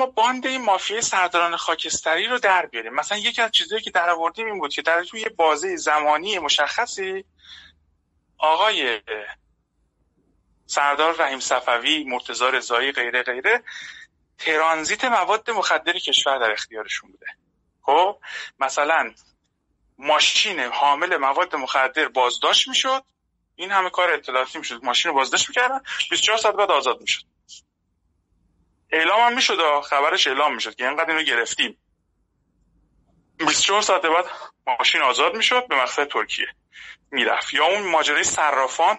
ما باند این مافیای سرداران خاکستری رو در بیاریم. مثلا یکی از چیزهایی که در آوردیم این بود که در توی بازه زمانی مشخصی آقای سردار رحیم صفوی مرتضی رضایی غیره غیره ترانزیت مواد مخدر کشور در اختیارشون بوده. خب مثلا ماشین حامل مواد مخدر بازداشت می‌شد. این همه کار اطلاعاتی می‌شد. ماشین رو بازداشت می‌کردن. 24 ساعت بعد آزاد می‌شد. اعلام هم می‌شد خبرش اعلام می‌شد که اینقدر اینو گرفتیم. 24 ساعت بعد ماشین آزاد می‌شد به مقصد ترکیه. می‌رفت. یا اون ماجرای صرافان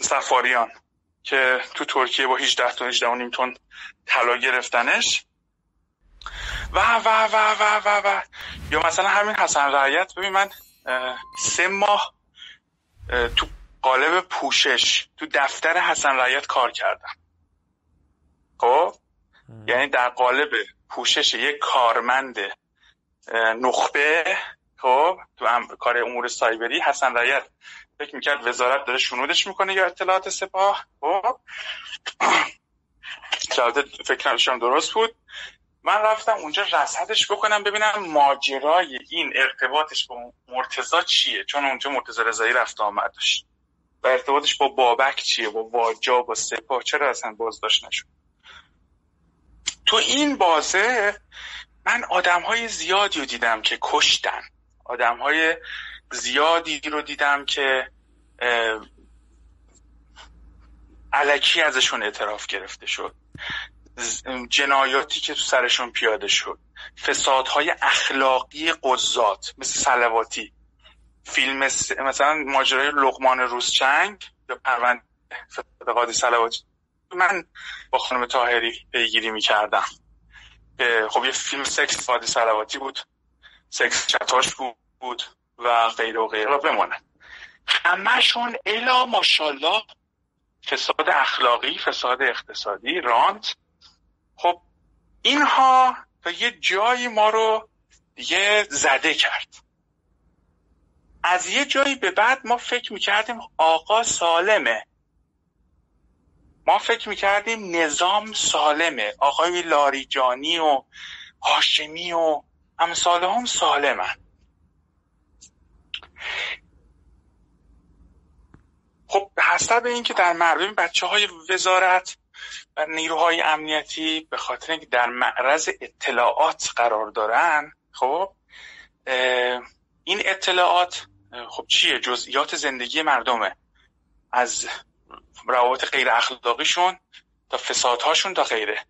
سفاریان که تو ترکیه با 18 تا 18 نیم تن طلا گرفتنش. و و و و و و یا مثلا همین حسن رعیت ببین من سه ماه تو قالب پوشش تو دفتر حسن رعیت کار کردم. خب؟ یعنی در قالب پوشش یک کارمند نخبه خب؟ تو کار امور سایبری حسن رعیت فکر می‌کرد وزارت داره شنودش می‌کنه یا اطلاعات سپاه خب؟ فکرشم درست بود. من رفتم اونجا رصدش بکنم ببینم ماجرای این ارتباطش با مرتزا چیه چون اونجا مرتزا رضایی رفت آمد داشت. و ارتباطش با بابک چیه با واجا با سپاه؟ چرا اصلا بازداشت نشد؟ تو این بازه من آدم های زیادی رو دیدم که کشتن. آدم های زیادی رو دیدم که علکی ازشون اعتراف گرفته شد. جنایاتی که تو سرشون پیاده شد. فسادهای اخلاقی قضات مثل سلواتی. فیلم مثلا ماجرای لغمان روزچنگ یا پروند قادی سلواتی. من با خانم تاهری پیگیری می‌کردم. خب یه فیلم سکس قادی سلواتی بود. سکس چتاش بود و غیره و غیره بمانه همشون الا ماشالله فساد اخلاقی فساد اقتصادی رانت. خب اینها تا یه جایی ما رو دیگه زده کرد. از یه جایی به بعد ما فکر می‌کردیم آقا سالمه. ما فکر می‌کردیم نظام سالمه. آقای لاریجانی و هاشمی و امثال هم سالمن. خب به حسب اینکه در مردم بچه های وزارت و نیروهای امنیتی به خاطر اینکه در معرض اطلاعات قرار دارن خب این اطلاعات خب چیه؟ جزئیات زندگی مردمه. از روابط غیر اخلاقیشون تا فسادهاشون تا غیره.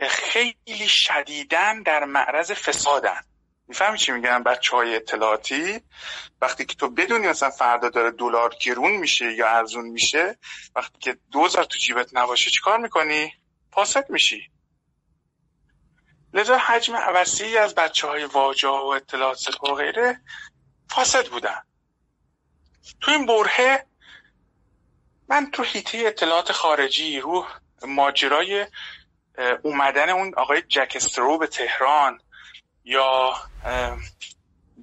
خیلی شدیدن در معرض فسادن. می‌فهمی چی میگن بچه های اطلاعاتی؟ وقتی که تو بدونی مثلا فردا داره دلار گرون میشه یا ارزون میشه وقتی که دوزار تو جیبت نباشه چیکار می‌کنی؟ فاسد میشی. لذا حجم وسیعی از بچه های و اطلاعات و غیره فاسد بودن. تو این برهه من تو هیته اطلاعات خارجی رو ماجرای اومدن اون آقای جک استرو به تهران یا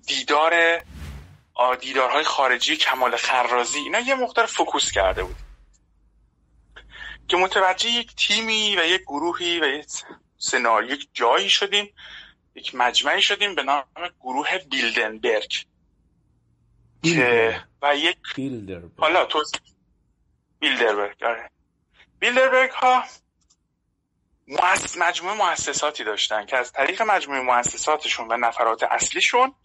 دیدار دیدارهای خارجی کمال خرازی اینا یه مقدار فکوس کرده بود. که متوجه یک تیمی و یک گروهی و یک سناریو یک جایی شدیم یک مجمعی شدیم به نام گروه بیلدنبرگ. که و یک حالا تو بیلدربرگ آره. بیلدربرگ ها مجموعه مؤسساتی داشتن که از طریق مجموعه مؤسساتشون و نفرات اصلیشون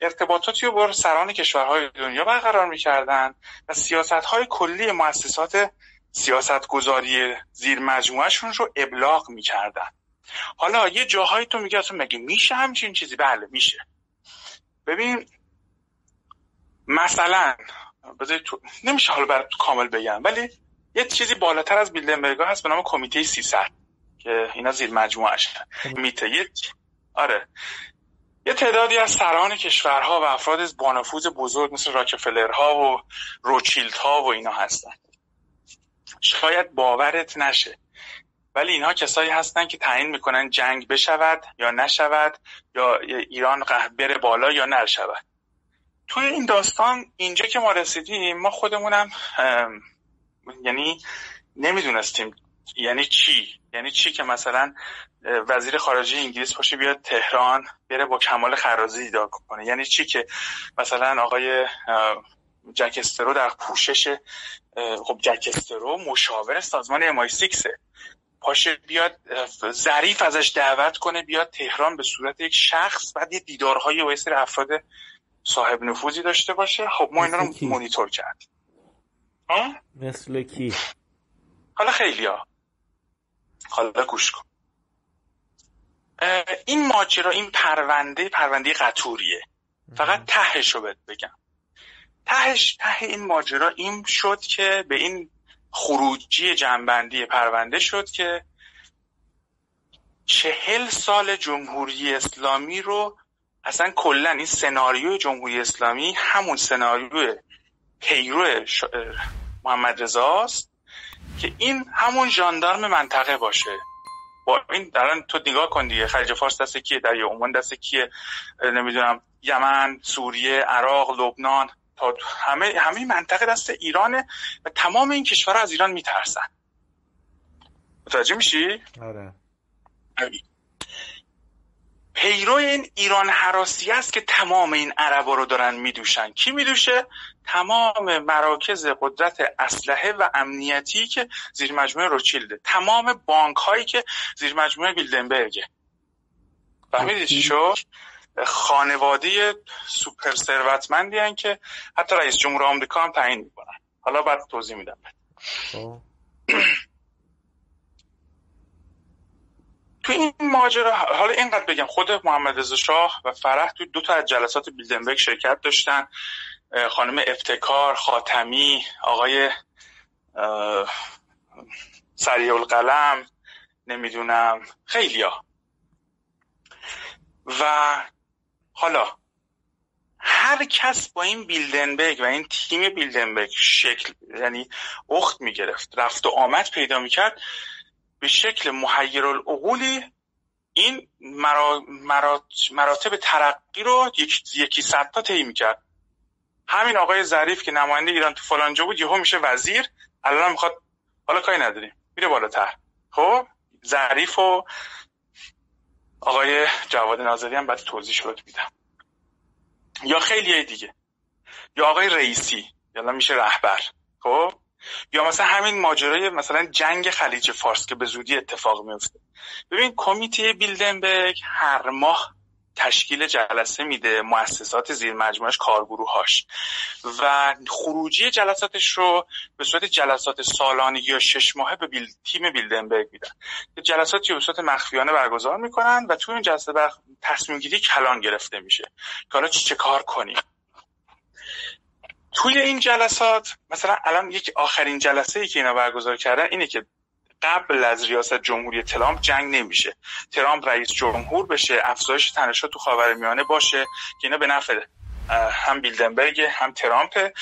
ارتباطاتی رو با سران کشورهای دنیا برقرار می‌کردن و سیاست های کلی مؤسسات سیاست گذاری زیر مجموعهشون رو ابلاغ می‌کردن. حالا یه جاهایی تو میگه اصلا مگه میشه همچین چیزی؟ بله میشه. ببین مثلا تو... نمیشه حالا برای کامل بگم ولی یه چیزی بالاتر از بیلدنبرگ هست به نام کمیته 300 که اینا زیر مجموعه خب. میته آره. یه تعدادی از سران کشورها و افراد از بانفوذ بزرگ مثل راکفلرها و روچیلدها و اینا هستن. شاید باورت نشه ولی اینها کسایی هستن که تعیین می‌کنن جنگ بشود یا نشود یا ایران بره بالا یا نشود. توی این داستان اینجا که ما رسیدیم ما خودمونم یعنی نمی‌دونستیم یعنی چی یعنی چی که مثلا وزیر خارجه انگلیس باشه بیاد تهران بره با کمال خرازی دیدار کنه. یعنی چی که مثلا آقای جکسترو در پوشش خب جکسترو مشاور سازمان امای سیکسه پاشه بیاد ظریف ازش دعوت کنه بیاد تهران به صورت یک شخص بعد یه دیدارهای و افراد صاحب نفوذی داشته باشه. خب ما اینا رو مونیتور کرد. مثل کی؟ حالا خیلی ها. حالا گوش کن. این ماجرا این پرونده پرونده قطوریه. فقط تهش رو بگم. تهش ته این ماجرا این شد که به این خروجی جنبندی پرونده شد که چهل سال جمهوری اسلامی رو اصلا کلا این سناریوی جمهوری اسلامی همون سناریو پیرو محمد رضاست که این همون ژاندارم منطقه باشه. با این درن تو نگاه کن دیگه خلیج فارس دست کیه در عمان دست کیه نمی‌دونم یمن سوریه عراق لبنان تا همه همه منطقه دست ایرانه و تمام این کشورها از ایران میترسن. متوجه میشی؟ آره. پیرو این ایران حراسی است که تمام این عربا رو دارن میدوشن. کی میدوشه؟ تمام مراکز قدرت اسلحه و امنیتی که زیر مجموعه روچیلده تمام بانک هایی که زیر مجموعه بیلدنبرگه فهمیدی چی شد؟ خانواده سوپر ثروتمندی که حتی رئیس جمهور آمریکا هم تعیین می‌کنن. حالا بعد توضیح میدم خب. تو این ماجرا حالا اینقدر بگم خود محمد رضا شاه و فرح تو دو تا از جلسات بیلدنبرگ شرکت داشتن. خانم افتکار خاتمی آقای سریع القلم نمی‌دونم خیلیا و حالا هر کس با این بیلدنبرگ و این تیم بیلدنبرگ شکل یعنی اخت می‌گرفت رفت و آمد پیدا می‌کرد. به شکل محیر العقولی این مراتب ترقی رو یکی صد تا طی می‌کرد. همین آقای ظریف که نماینده ایران تو فلانجا بود یهو میشه وزیر الان می‌خواد حالا کاری نداریم. میره بالاتر. خب ظریف و آقای جواد ناظری هم بعد توضیح شد میدم. یا خیلی دیگه. یا آقای رئیسی یالا میشه رهبر. خب؟ یا مثلا همین ماجرای مثلا جنگ خلیج فارس که به زودی اتفاق میفته. ببین کمیته بیلدنبرگ هر ماه تشکیل جلسه میده مؤسسات زیر مجموعش کارگروهاش و خروجی جلساتش رو به صورت جلسات سالانه یا شش ماهه به بیل... تیم بیلدنبرگ میدن. جلساتی به صورت مخفیانه برگزار می‌کنن و توی این جلسه بر... تصمیم گیری کلان گرفته میشه. که حالا چه کار کنیم؟ توی این جلسات مثلا الان یک آخرین جلسه ای که اینا برگزار کردن اینه که قبل از ریاست جمهوری ترامپ جنگ نمیشه. ترامپ رئیس جمهور بشه افزایش تنشات تو خاورمیانه باشه که اینا به نفع هم بیلدنبرگ هم ترامپ.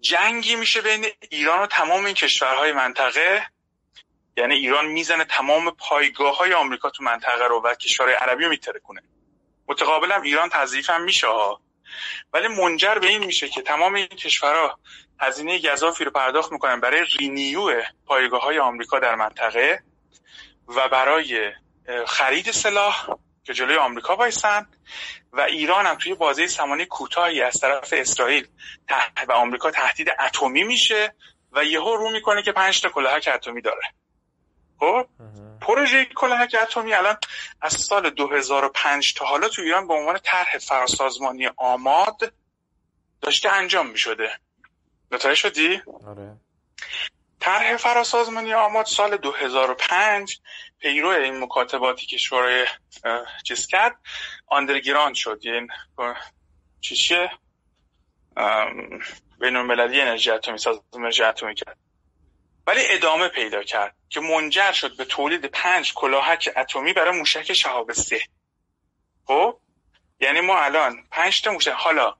جنگی میشه بین ایران و تمام این کشورهای منطقه. یعنی ایران می‌زنه تمام پایگاه های آمریکا تو منطقه رو و کشورهای عربی رو میتره کنه متقابل هم ایران تضعیف هم میشه ولی منجر به این میشه که تمام این کشورها هزینه گذافی رو پرداخت می‌کنن برای رینیو پایگاه های آمریکا در منطقه و برای خرید سلاح که جلوی آمریکا بایستن و ایران هم توی بازه زمانی کوتاهی از طرف اسرائیل و آمریکا تهدید اتمی میشه و یهو رو می‌کنه که پنج تا کلاهک اتمی داره. خب؟ پروژه کلاهک اتمی الان از سال 2005 تا حالا تو ایران به عنوان طرح فراسازمانی آماد داشته انجام می‌شده. متوجه شدی؟ آره. طرح فراسازمانی آماد سال 2005 پیرو این مکاتباتی که شورای چیز کرد آندرگراند شد. یعنی چیشه بین المللی انرژی اتمی سازمان انرژی اتمی کرد. ولی ادامه پیدا کرد که منجر شد به تولید پنج کلاهک اتمی برای موشک شهاب سه خب؟ یعنی ما الان پنج تا موشک. حالا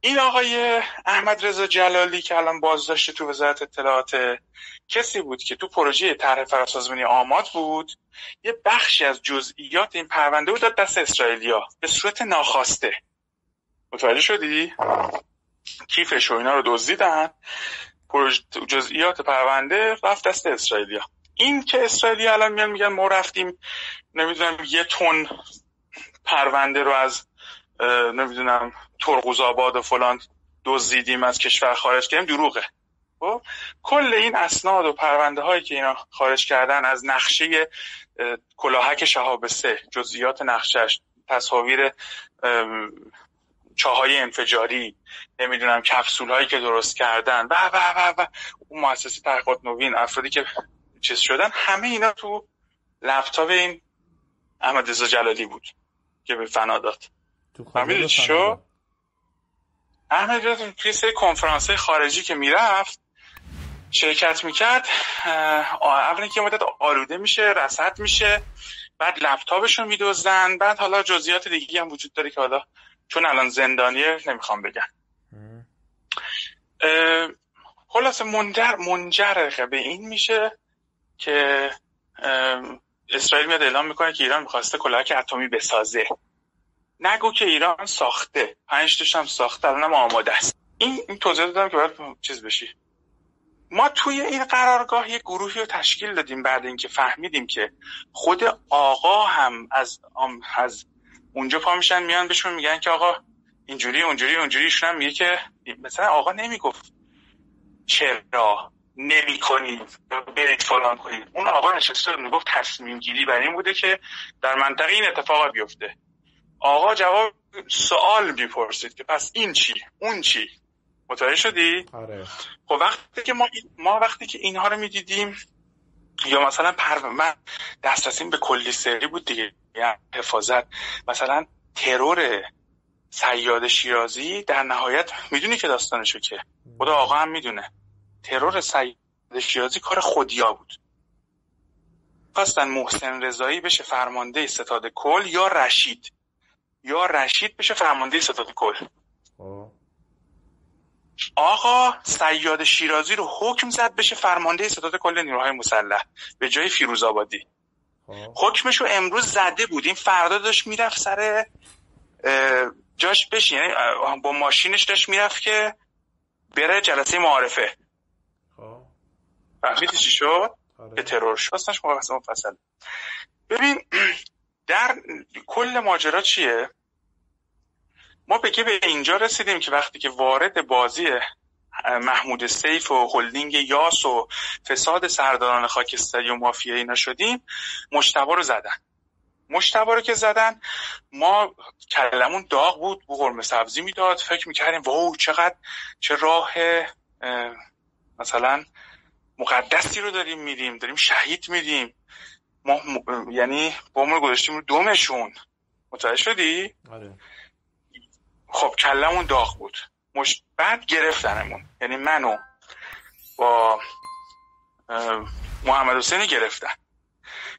این آقای احمد رضا جلالی که الان بازداشته تو وزارت اطلاعات کسی بود که تو پروژه طرح فراسازمانی آماد بود یه بخشی از جزئیات این پرونده بود داد دست اسرائیلیا. به صورت ناخواسته. متوجه شدی؟ کیفش و اینا رو دزدیدن. جزئیات پرونده رفت دست اسرائیلیا. این که اسرائیلی الان میان میگن ما رفتیم نمی‌دونم یه تن پرونده رو از نمی‌دونم ترقوز آباد و فلان دزدیدیم از کشور خارج کردیم دروغه. خب؟ کل این اسناد و پرونده هایی که اینا خارج کردن از نقشه کلاهک شهاب سه جزئیات نقشش تصاویر چاهای انفجاری نمی‌دونم کپسول هایی که درست کردن. و و و و. اون مؤسسه تحقیقات نوین افرادی که چیز شدن همه اینا تو لپتاپ این احمد رضا جلالی بود که به فنا داد. فهمیدید شو احمد رضا توی سری کنفرانس خارجی که می‌رفت شرکت می‌کرد اولی که مدت آلوده میشه رسد میشه بعد لپتاپش رو میدوزن بعد حالا جزئیات دیگه هم وجود داره که حالا چون الان زندانیه نمی‌خوام بگم. خلاصه منجر منجر به این میشه که اسرائیل میاد اعلام می‌کنه که ایران می‌خواسته کلاهک اتمی بسازه. نگو که ایران ساخته. پنج هم ساخته الانم آماده است. این, این توضیح دادم که باید چیز بشی. ما توی این قرارگاه یه گروهی رو تشکیل دادیم بعد اینکه فهمیدیم که خود آقا هم از از اونجا پا میشن میان بهشون میگن که آقا اینجوری اونجوری اونجوری. هم میگه که مثلا آقا نمی‌گفت چرا نمی کنید برید فلان کنید. اون آقا نشسته می‌گفت تصمیم گیری بر این بوده که در منطقه این اتفاق بیفته. آقا جواب سوال می‌پرسید که پس این چی؟ اون چی؟ متوجه شدی؟ آره. خب وقتی که ما ما وقتی که اینها رو می‌دیدیم یا مثلا پر من دسترسیم به کلی سری بود دیگه. یعنی حفاظت. مثلا ترور سیاد شیرازی در نهایت می‌دونی که داستانشو که؟ خدا آقا هم می‌دونه. ترور سیاد شیرازی کار خودیا بود. خواستن محسن رضایی بشه فرمانده ستاد کل یا رشید. یا رشید بشه فرمانده ستاد کل. خب. آقا سیاد شیرازی رو حکم زد بشه فرمانده ستاد کل نیروهای مسلح به جای فیروز آبادی خب. حکمش رو امروز زده بود این فردا داشت می‌رفت سر جاش بشین یعنی با ماشینش داشت می‌رفت که بره جلسه معارفه خب. فهمیدی چی شد؟ آره. به ترور شد مفصل ببین در کل ماجرا چیه ما بگه به اینجا رسیدیم که وقتی که وارد بازی محمود سیف و هلدینگ یاس و فساد سرداران خاکستری و مافیایی اینا شدیم مشتبه رو زدن مشتبه رو که زدن ما کلمون داغ بود بو قرمه سبزی می‌داد فکر می‌کردیم واو چقدر چه راه مثلا مقدسی رو داریم میدیم داریم شهید میدیم ما یعنی با ما گذاشتیم رو دومشون متوجه شدی؟ آره. خب کلمون داغ بود. مش... بعد گرفتنمون. یعنی منو با محمد حسینی گرفتن.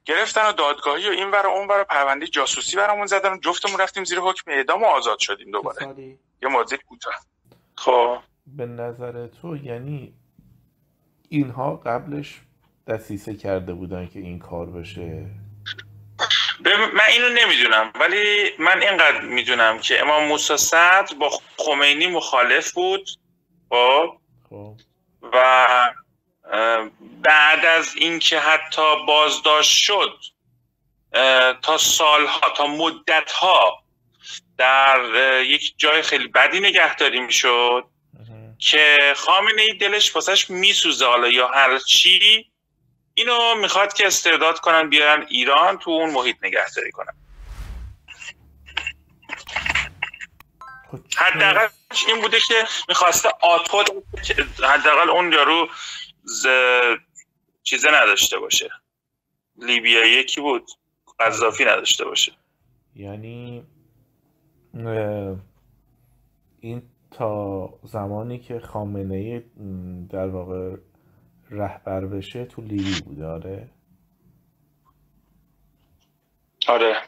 گرفتن و دادگاهی و این ور و اون ور پرونده جاسوسی برامون زدن و جفتمون رفتیم زیر حکم اعدام و آزاد شدیم دوباره. یه مدت کوتاه. خب. به نظر تو یعنی اینها قبلش دستیسه کرده بودن که این کار بشه؟ من اینو نمی‌دونم ولی من اینقدر می‌دونم که امام موسی صدر با خمینی مخالف بود خب, خب. و بعد از اینکه حتی بازداشت شد تا سالها تا مدتها در یک جای خیلی بدی نگهداری می‌شد که خامنه ای دلش واسش میسوزه حالا یا هر چی اینو می‌خواد که استعداد کنن بیارن ایران تو اون محیط نگهداری کنن. خب حداقل این بوده که می‌خواسته آتود حداقل اون یارو ز... چیزه نداشته باشه. لیبیا یکی بود قذافی نداشته باشه. یعنی این تا زمانی که خامنه در واقع رهبر بشه تو لیبی بوده آره؟ آره.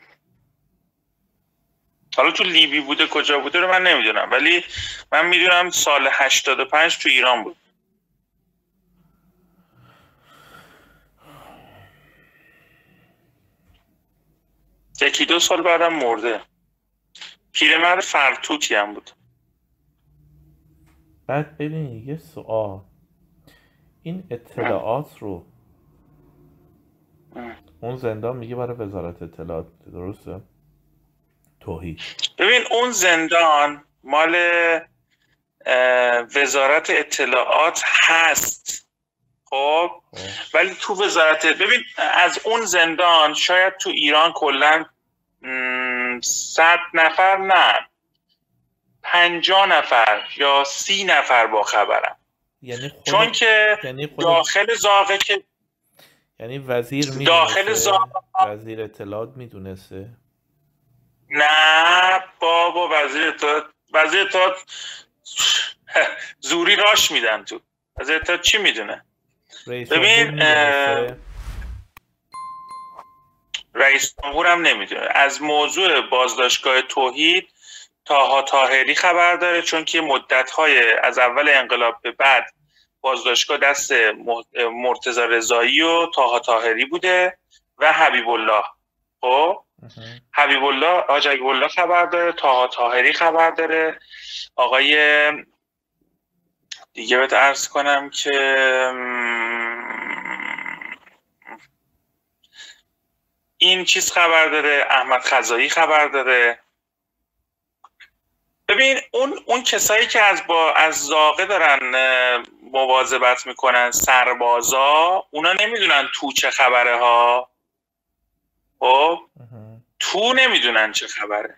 حالا تو لیبی بوده کجا بوده رو من نمی‌دونم ولی من می‌دونم سال 85 تو ایران بود. یکی دو سال بعدم مرده. پیرمرد فرتوتی هم بود. بعد ببین یه سوال. این اطلاعات رو. اون زندان میگه برای وزارت اطلاعات درسته؟ توحید ببین اون زندان مال وزارت اطلاعات هست. خب؟ ولی تو وزارت ببین از اون زندان شاید تو ایران کلا صد نفر نه. پنجا نفر یا سی نفر با خبرم یعنی خود... چون که یعنی خود... داخل زاغه که یعنی وزیر می‌دونسته. داخل زاغه وزیر اطلاعات می‌دونسته. نه بابا وزیر اطلاعات وزیر اطلاعات زوری راش میدن تو. وزیر اطلاعات چی می‌دونه؟ رئیس ببین رئیس جمهور هم نمی‌دونه. از موضوع بازداشتگاه توحید تاها تاهری خبر داره چون که مدت های از اول انقلاب به بعد بازداشتگاه دست مرتضی رضایی و تاها تاهری بوده و حبیب الله خب؟ حبیب الله حاج الله خبر داره تاها تاهری خبر داره. آقای دیگه بهت ارز کنم که این چیز خبر داره احمد خزایی خبر داره. ببین اون اون کسایی که از با از زاقه دارن مواظبت می‌کنن سربازا اونا نمی‌دونن تو چه خبره ها خب؟ تو نمی‌دونن چه خبره.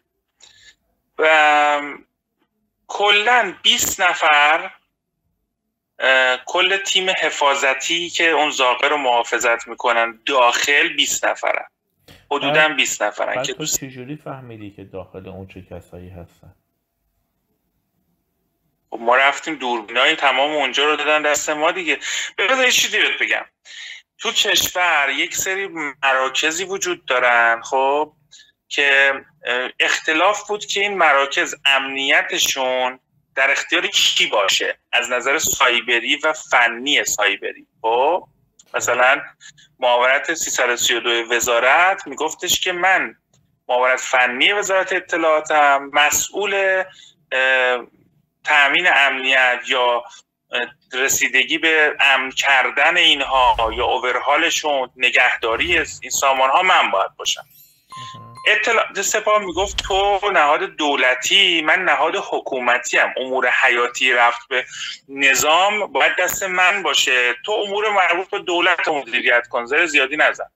و کلا 20 نفر کل تیم حفاظتی که اون زاقه رو محافظت می‌کنن داخل 20 نفرن. حدودا 20 نفرن که تو چجوری فهمیدی که داخل اون چه کسایی هستن؟ خب ما رفتیم دوربینای تمام اونجا رو دادن دست ما دیگه. بذار یه چیزی بهت بگم. تو کشور یک سری مراکزی وجود دارن خب که اختلاف بود که این مراکز امنیتشون در اختیار کی باشه؟ از نظر سایبری و فنی سایبری. خب مثلا معاونت 332 وزارت میگفتش که من معاونت فنی وزارت اطلاعاتم مسئول تأمین امنیت یا رسیدگی به امن کردن اینها یا اوورهالشون نگهداری این سامان ها من باید باشم. اطلاع سپاه می‌گفت تو نهاد دولتی من نهاد حکومتی هم امور حیاتی رفت به نظام باید دست من باشه. تو امور مربوط به دولت مدیریت کن. زر زیادی نزن.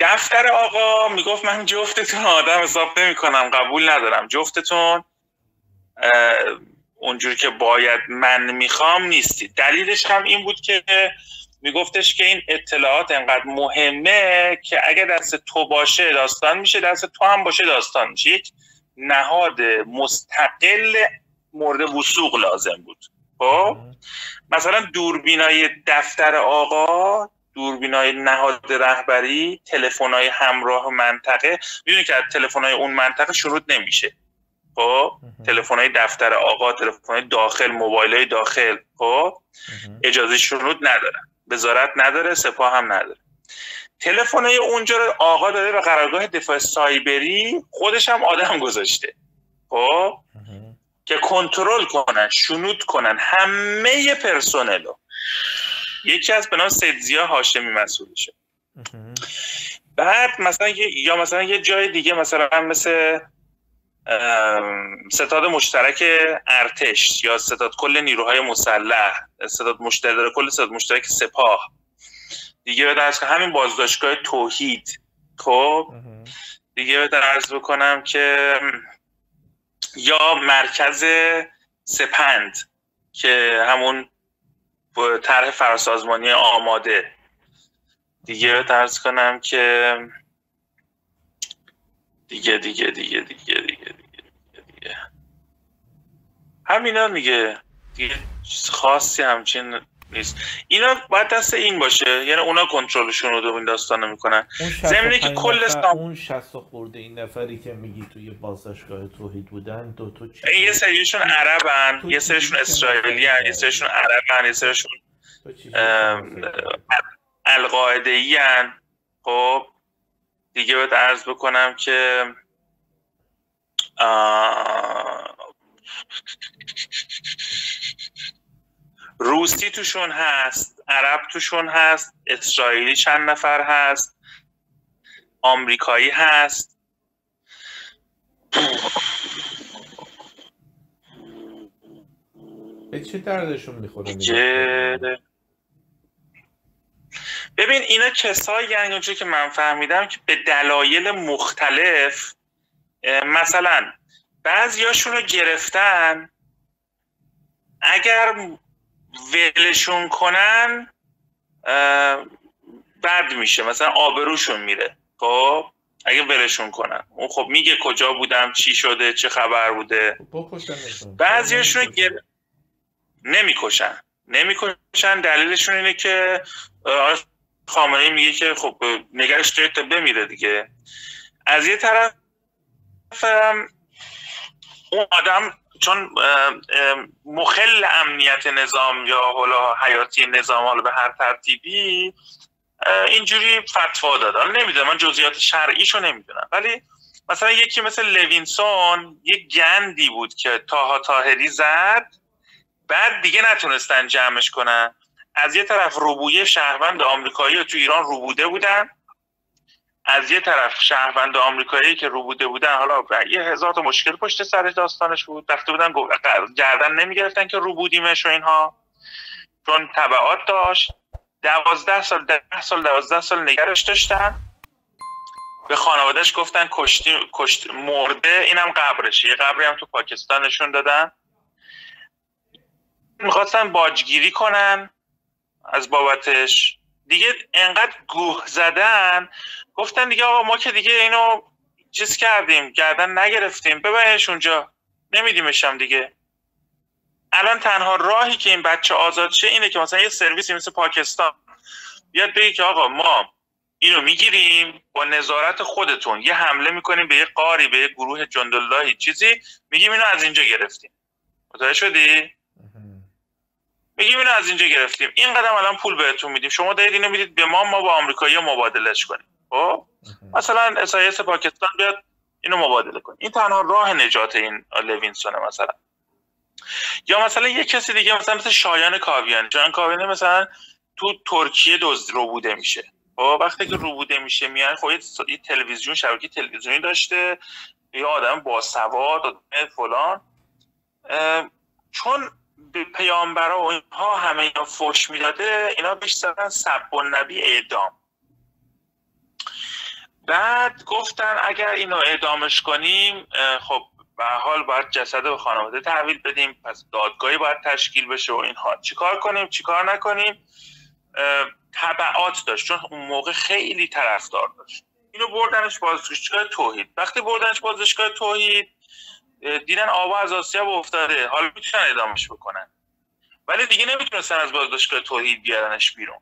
دفتر آقا می‌گفت من جفتتون آدم حساب نمی کنم قبول ندارم. جفتتون اونجوری که باید من می‌خوام نیستی. دلیلش هم این بود که میگفتش که این اطلاعات انقدر مهمه که اگر دست تو باشه داستان میشه دست تو هم باشه داستان میشه. یک نهاد مستقل مورد وسوق لازم بود. خب؟ مثلا دوربینای دفتر آقا دوربینای نهاد رهبری تلفن‌های همراه منطقه. می‌دونی که تلفن‌های اون منطقه شروط نمیشه. خب؟ تلفن‌های دفتر آقا تلفن‌های داخل موبایل‌های داخل خب؟ اجازه شروط ندارن وزارت نداره سپاه هم نداره. تلفن اونجا رو آقا داده به قرارگاه دفاع سایبری خودش هم آدم گذاشته. خب؟ که کنترل کنن شنود کنن همه پرسنلو یکی از به نام سیدزیا هاشمی مسئولشه بعد مثلا یا مثلا یه جای دیگه مثلا مثل ستاد مشترک ارتش یا ستاد کل نیروهای مسلح ستاد مشترک کل ستاد مشترک سپاه. دیگه به که همین بازداشتگاه توحید. خب؟ دیگه به درس بکنم که یا مرکز سپند که همون طرح فراسازمانی آماده. دیگه به کنم که دیگه دیگه دیگه دیگه دیگه همینا دیگه دیگه چیز خاصی همچین نیست. اینا باید دست این باشه. یعنی اونا کنترلشون رو این داستان می‌کنن. زمینه که کل سام... اون شست خورده این نفری که میگی توی بازداشتگاه توحید بودن دو تو چی یه سریشون عربن یه سریشون اسرائیلی هن. یه سریشون عربن یه سریشون القاعده ای خب دیگه باید عرض بکنم که روسی توشون هست عرب توشون هست اسرائیلی چند نفر هست آمریکایی هست. به چه دردشون می‌خوره ببین اینا کسایی یعنی اونجا که من فهمیدم که به دلایل مختلف مثلا بعضیاشون رو گرفتن اگر ولشون کنن بد میشه مثلا آبروشون میره خب؟ اگه ولشون کنن. اون خب میگه کجا بودم چی شده چه خبر بوده. بعضیشون گر... نمی‌کشن. نمی‌کشن. دلیلشون اینه که خامنه میگه که خب نگرش تا بمیره دیگه. از یه طرف اون آدم چون مخل امنیت نظام یا حالا حیاتی نظام حالا به هر ترتیبی اینجوری فتوا داد. حالا نمی‌دونم من جزئیات شرعیشو نمی‌دونم. ولی مثلا یکی مثل لوینسون یه گندی بود که تاها تاهری زد بعد دیگه نتونستن جمعش کنن. از یه طرف روبویه شهروند آمریکایی تو ایران روبوده بودن. از یه طرف شهروند آمریکایی که رو بوده بودن حالا یه هزار تا مشکل پشت سر داستانش بود وقتی بودن گردن نمی‌گرفتن که رو بودیمش و اینها. چون تبعات داشت. دوازده سال ده سال دوازده سال نگرش داشتن. به خانوادهش گفتن کشتی کشت مرده اینم قبرش. یه قبری هم تو پاکستان نشون دادن. می‌خواستن باجگیری کنن از بابتش. دیگه انقدر گوه زدن. گفتن دیگه آقا ما که دیگه اینو چیز کردیم گردن نگرفتیم. ببرش اونجا نمیدیمشم دیگه. الان تنها راهی که این بچه آزاد شه اینه که مثلا یه سرویسی مثل پاکستان. بیاد بگی که آقا ما اینو می‌گیریم با نظارت خودتون. یه حمله می‌کنیم به یه قاری به یه گروه جنداللهی چیزی. میگیم اینو از اینجا گرفتیم. متوجه شدی؟ میگیم اینو از اینجا گرفتیم. این قدم الان پول بهتون میدیم. شما دارید اینو می‌دید به ما ما با آمریکایی مبادلش کنیم. خب؟ مثلا اسایس پاکستان بیاد اینو مبادله کنیم این تنها راه نجات این لوینسونه مثلا. یا مثلا یه کسی دیگه مثلا مثل شایان کاویانی شایان کاویانی مثلا تو ترکیه دزد رو بوده میشه. خب؟ وقتی که رو بوده میشه میان خب یه تلویزیون شبکه تلویزیونی داشته. یه آدم با سواد و فلان. چون به پیامبرا و اینها همه اینا فوش می‌داده اینا زدن سب و نبی اعدام. بعد گفتن اگر اینو اعدامش کنیم خب به حال باید جسد به خانواده تحویل بدیم پس دادگاهی باید تشکیل بشه و اینها. چیکار کنیم؟ چیکار نکنیم؟ تبعات داشت چون اون موقع خیلی طرفدار داشت. اینو بردنش بازداشتگاه توحید. وقتی بردنش بازداشتگاه توحید دیدن آبا از آسیاب افتاده. حالا می‌تونن ادامش بکنن. ولی دیگه نمی‌تونستن از بازداشتگاه توحید بیارنش بیرون.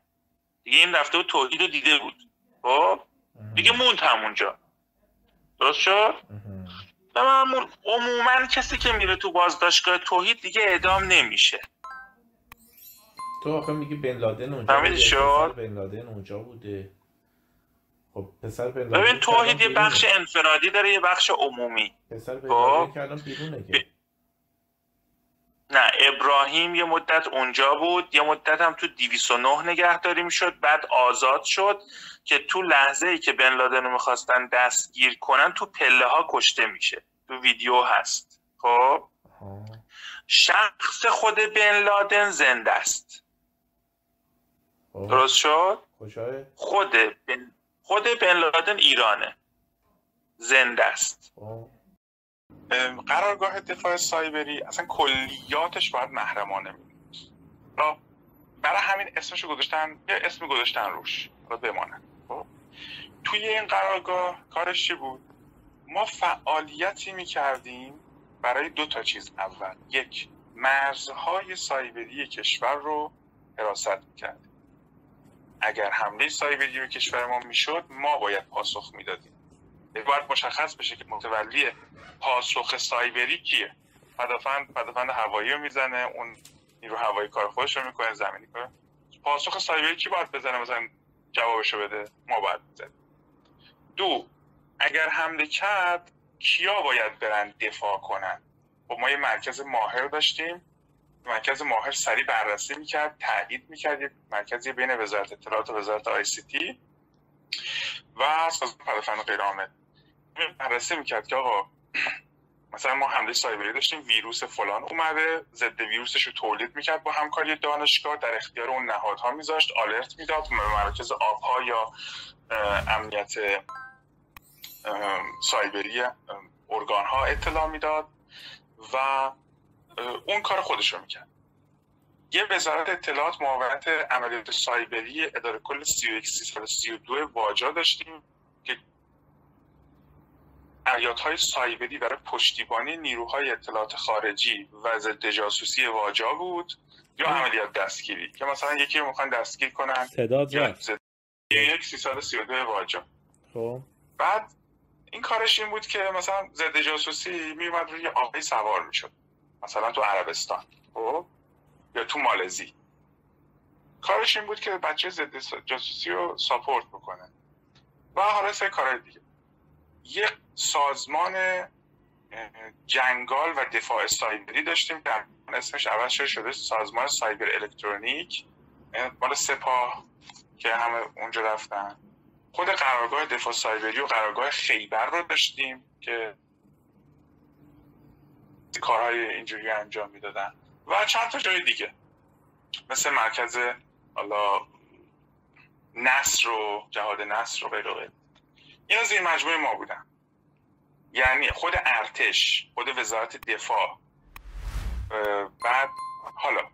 دیگه این رفته بود توحید رو دیده بود. خب؟ دیگه موند همونجا. درست شد؟ و عموما کسی که میره تو بازداشتگاه توحید دیگه اعدام نمیشه. تو آخه میگی بن لادن اونجا بوده. بن لادن اونجا بوده. خب پسر ببین توحید یه بخش انفرادی داره یه بخش عمومی. پسر لادن که. که نه ابراهیم یه مدت اونجا بود یه مدت هم تو 209 نگهداری می‌شد بعد آزاد شد که تو لحظه ای که بن لادن رو می‌خواستن دستگیر کنن تو پله ها کشته میشه. تو ویدیو هست. خب؟ شخص خود بن لادن زنده است. خب. درست شد؟ خود بن... خود بن لادن ایرانه. زنده است. قرارگاه دفاع سایبری اصلا کلیاتش باید محرمانه می‌دونید برای همین اسمشو گذاشتن یه اسم گذاشتن روش. رو بمانن. خب؟ توی این قرارگاه کارش چی بود؟ ما فعالیتی می‌کردیم برای دو تا چیز. اول یک مرزهای سایبری کشور رو حراست می‌کردیم اگر حمله سایبری به کشور ما می‌شد ما باید پاسخ می‌دادیم. باید مشخص بشه که متولی پاسخ سایبری کیه. پدافند پدافند هوایی رو می‌زنه اون نیرو هوایی کار خودش رو می‌کنه زمینی کنه پاسخ سایبری کی باید بزنه؟ مثلا جوابشو بده. ما باید بزنیم. دو اگر حمله کرد کیا باید برن دفاع کنن؟ خب ما یه مرکز ماهر داشتیم. مرکز ماهر سریع بررسی می‌کرد تایید می‌کرد یک مرکزی بین وزارت اطلاعات و وزارت آی سی تی و سازمان پدافند غیرعامل بررسی می‌کرد که آقا مثلا ما حمله سایبری داشتیم ویروس فلان اومده ضد ویروسش رو تولید می‌کرد با همکاری دانشگاه در اختیار اون نهادها میذاشت آلرت می‌داد مراکز آبها یا امنیت سایبری ارگان ها اطلاع می‌داد و اون کار خودش رو می‌کرد. یه وزارت اطلاعات معاونت عملیات سایبری اداره کل 31 32 واجا داشتیم که عملیات های سایبری برای پشتیبانی نیروهای اطلاعات خارجی و ضد جاسوسی واجا بود یا عملیات دستگیری که مثلا یکی رو می‌خوان دستگیر کنن رفت. یک 332 واجا. خب. بعد این کارش این بود که مثلا ضد جاسوسی میومد روی آقای سوار می‌شد. مثلا تو عربستان خب؟ یا تو مالزی. کارش این بود که بچه ضد جاسوسی رو ساپورت بکنه. و حالا سه کارهای دیگه. یک سازمان جنگال و دفاع سایبری داشتیم که اسمش عوض شده شده سازمان سایبر الکترونیک. مال سپاه که همه اونجا رفتن. خود قرارگاه دفاع سایبری و قرارگاه خیبر رو داشتیم که کارهای اینجوری انجام می‌دادن. و چند تا جای دیگه. مثل مرکز حالا نصر و جهاد نصر و غیره اینا زیر مجموعه ما بودن. یعنی خود ارتش خود وزارت دفاع. بعد حالا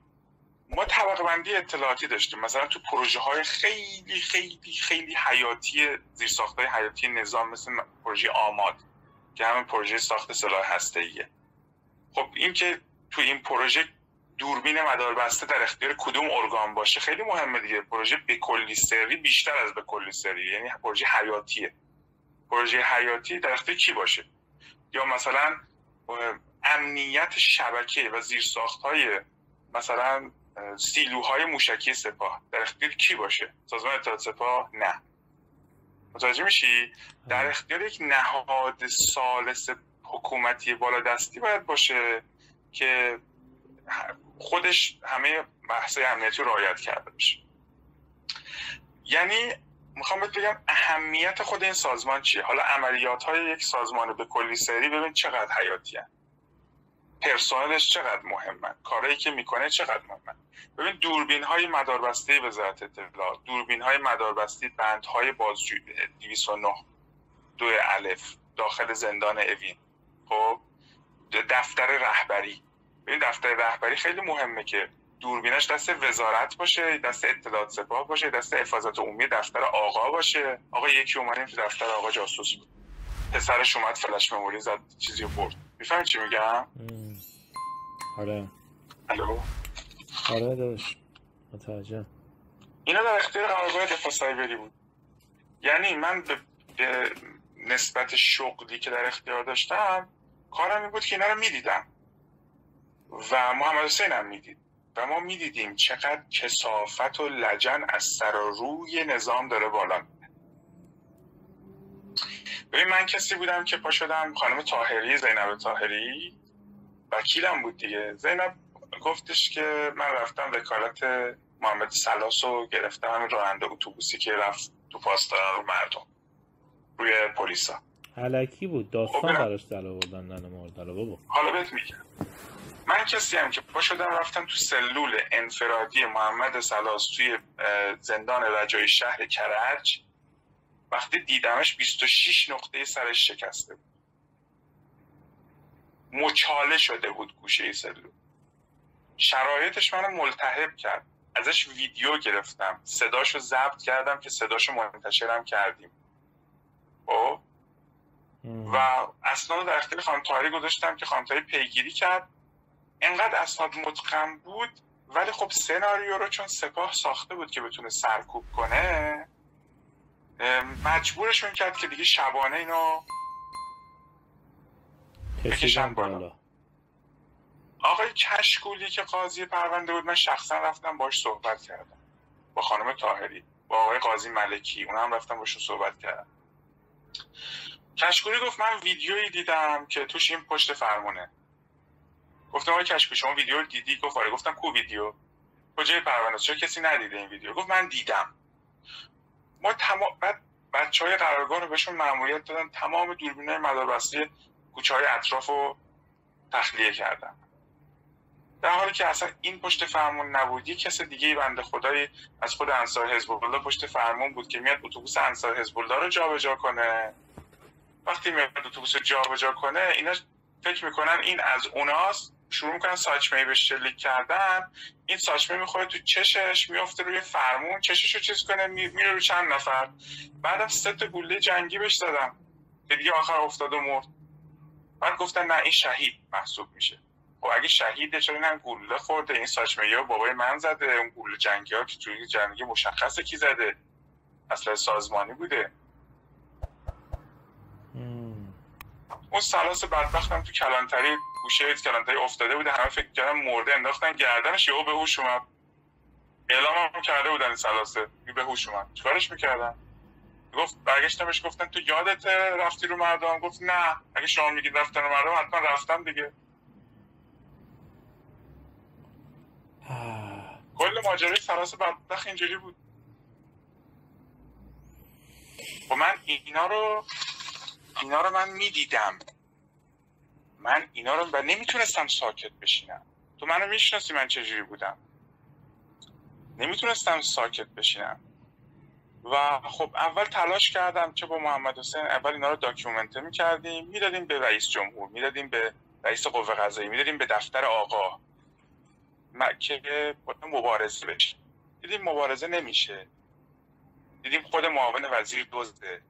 ما طبقه بندی اطلاعاتی داشتیم. مثلا تو پروژه های خیلی خیلی خیلی حیاتی های حیاتی نظام مثل پروژه آماد که همین پروژه ساخت سلاح هسته ایه خب این که تو این پروژه دوربین مدار بسته در اختیار کدوم ارگان باشه خیلی مهمه دیگه. پروژه به کلی سری بیشتر از به کلی سری یعنی پروژه حیاتیه. پروژه حیاتی در اختیار کی باشه؟ یا مثلا امنیت شبکه و زیرساخت های مثلا سیلوهای موشکی سپاه در اختیار کی باشه؟ سازمان اطلاعات سپاه؟ نه. متوجه میشی؟ در اختیار یک نهاد سالس حکومتی بالا دستی باید باشه که خودش همه بحث امنیتی رو رعایت کرده باشه. یعنی می‌خوام بگم اهمیت خود این سازمان چیه؟ حالا عملیات های یک سازمان به کلی سری ببین چقدر حیاتی هست. پرسنلش چقدر مهمه؟ کارهایی که می‌کنه چقدر مهمه؟ ببین دوربین های مداربسته وزارت اطلاعات دوربین های مداربسته بند های بازجویی 209 دو الف داخل زندان اوین. خب دفتر رهبری. ببین دفتر رهبری خیلی مهمه که دوربینش دست وزارت باشه دست اطلاعات سپاه باشه دست حفاظت عمومی دفتر آقا باشه. آقا یکی اومدیم تو دفتر آقا جاسوس بود. پسرش اومد فلش مموری زد چیزی برد. می‌فهمی چی میگم؟ آره. الو؟ آره داشت متوجه اینا در اختیار قرارگاه دفاع سایبری بود. یعنی من به, به نسبت شغلی که در اختیار داشتم کارم این بود که اینا رو می‌دیدم. و محمد حسین هم می‌دید. و ما می‌دیدیم چقدر کسافت و لجن از سر و روی نظام داره بالا ببین من کسی بودم که پا شدم خانم تاهری زینب تاهری وکیلم بود دیگه. زینب گفتش که من رفتم وکالت محمد سلاس رو گرفتم راننده اتوبوسی که رفت تو پاسداران رو مردم روی پلیسا. علکی بود. داستان براش در آوردن ننه مردالا بابا. حالا بهت میگم. من کسی هم که پا شدم رفتم تو سلول انفرادی محمد سلاس توی زندان رجای شهر کرج. وقتی دیدمش 26 نقطه سرش شکسته بود. مچاله شده بود گوشه سلول. شرایطش منو ملتهب کرد. ازش ویدیو گرفتم. صداشو ضبط کردم که صداشو منتشرم کردیم. خب؟ و اسناد در اختیار خانم تاری گذاشتم که خانم تاری پیگیری کرد. انقدر اسناد متقن بود ولی خب سناریو رو چون سپاه ساخته بود که بتونه سرکوب کنه مجبورشون کرد که دیگه شبانه اینو بکشن بالا. آقای کشکولی که قاضی پرونده بود من شخصا رفتم باش صحبت کردم. با خانم تاهری با آقای قاضی ملکی. اون هم رفتم باش صحبت کردم. کشکولی گفت من ویدیویی دیدم که توش این پشت فرمونه. گفتم آقای کشکی شما ویدیو دیدی؟ گفت آره. گفتم کو ویدیو؟ کجای پرونده؟ چرا کسی ندیده این ویدیو؟ گفت من دیدم. ما تمام بعد بچه های قرارگاه رو بهشون مأموریت دادن. تمام دوربین های مداربستی کوچه های اطراف رو تخلیه کردن. در حالی که اصلا این پشت فرمون نبود یک کس دیگه بنده خدایی از خود انصار حزب پشت فرمون بود که میاد اتوبوس انصار حزب الله رو جابجا کنه. وقتی میاد اتوبوس جابجا کنه اینا فکر می‌کنن این از اوناست. شروع می‌کنن ساچمه به شلیک کردن. این ساچمه می‌خوره تو چشش میفته روی فرمون چشش رو چیز کنه میره رو چند نفر. بعدم سه تا گوله جنگی بهش دادم. که دیگه آخر افتاد و مرد. بعد گفتن نه این شهید محسوب میشه. خب اگه شهیده چرا این گوله خورده؟ این ساچمه یا بابای من زده. اون گوله جنگی ها که توی جنگی مشخصه کی زده. اصلا سازمانی بوده. اون سلاس بدبختم تو کلانتری گوشه کلانتری افتاده بوده همه فکر کردن مرده انداختن گردنش یهو به هوش اومد. اعلام هم کرده بودن این سلاسه به هوش اومد. چیکارش می‌کردن؟ گفت برگشتم بهش گفتن تو یادت رفتی رو مردم؟ گفت نه. اگه شما میگید رفتن رو مردم حتما رفتم دیگه. کل ماجرای سلاس بدبخت اینجوری بود. و خب من اینا رو اینا رو من می‌دیدم. من اینا رو و نمی‌تونستم ساکت بشینم. تو منو می‌شناسی من چجوری بودم؟ نمی‌تونستم ساکت بشینم. و خب اول تلاش کردم که با محمد حسین اول اینا رو داکیومنته می‌کردیم. می‌دادیم به رئیس جمهور می‌دادیم به رئیس قوه قضایی می‌دادیم به دفتر آقا. که مبارزه بشه. دیدیم مبارزه نمیشه. دیدیم خود معاون وزیر دزده.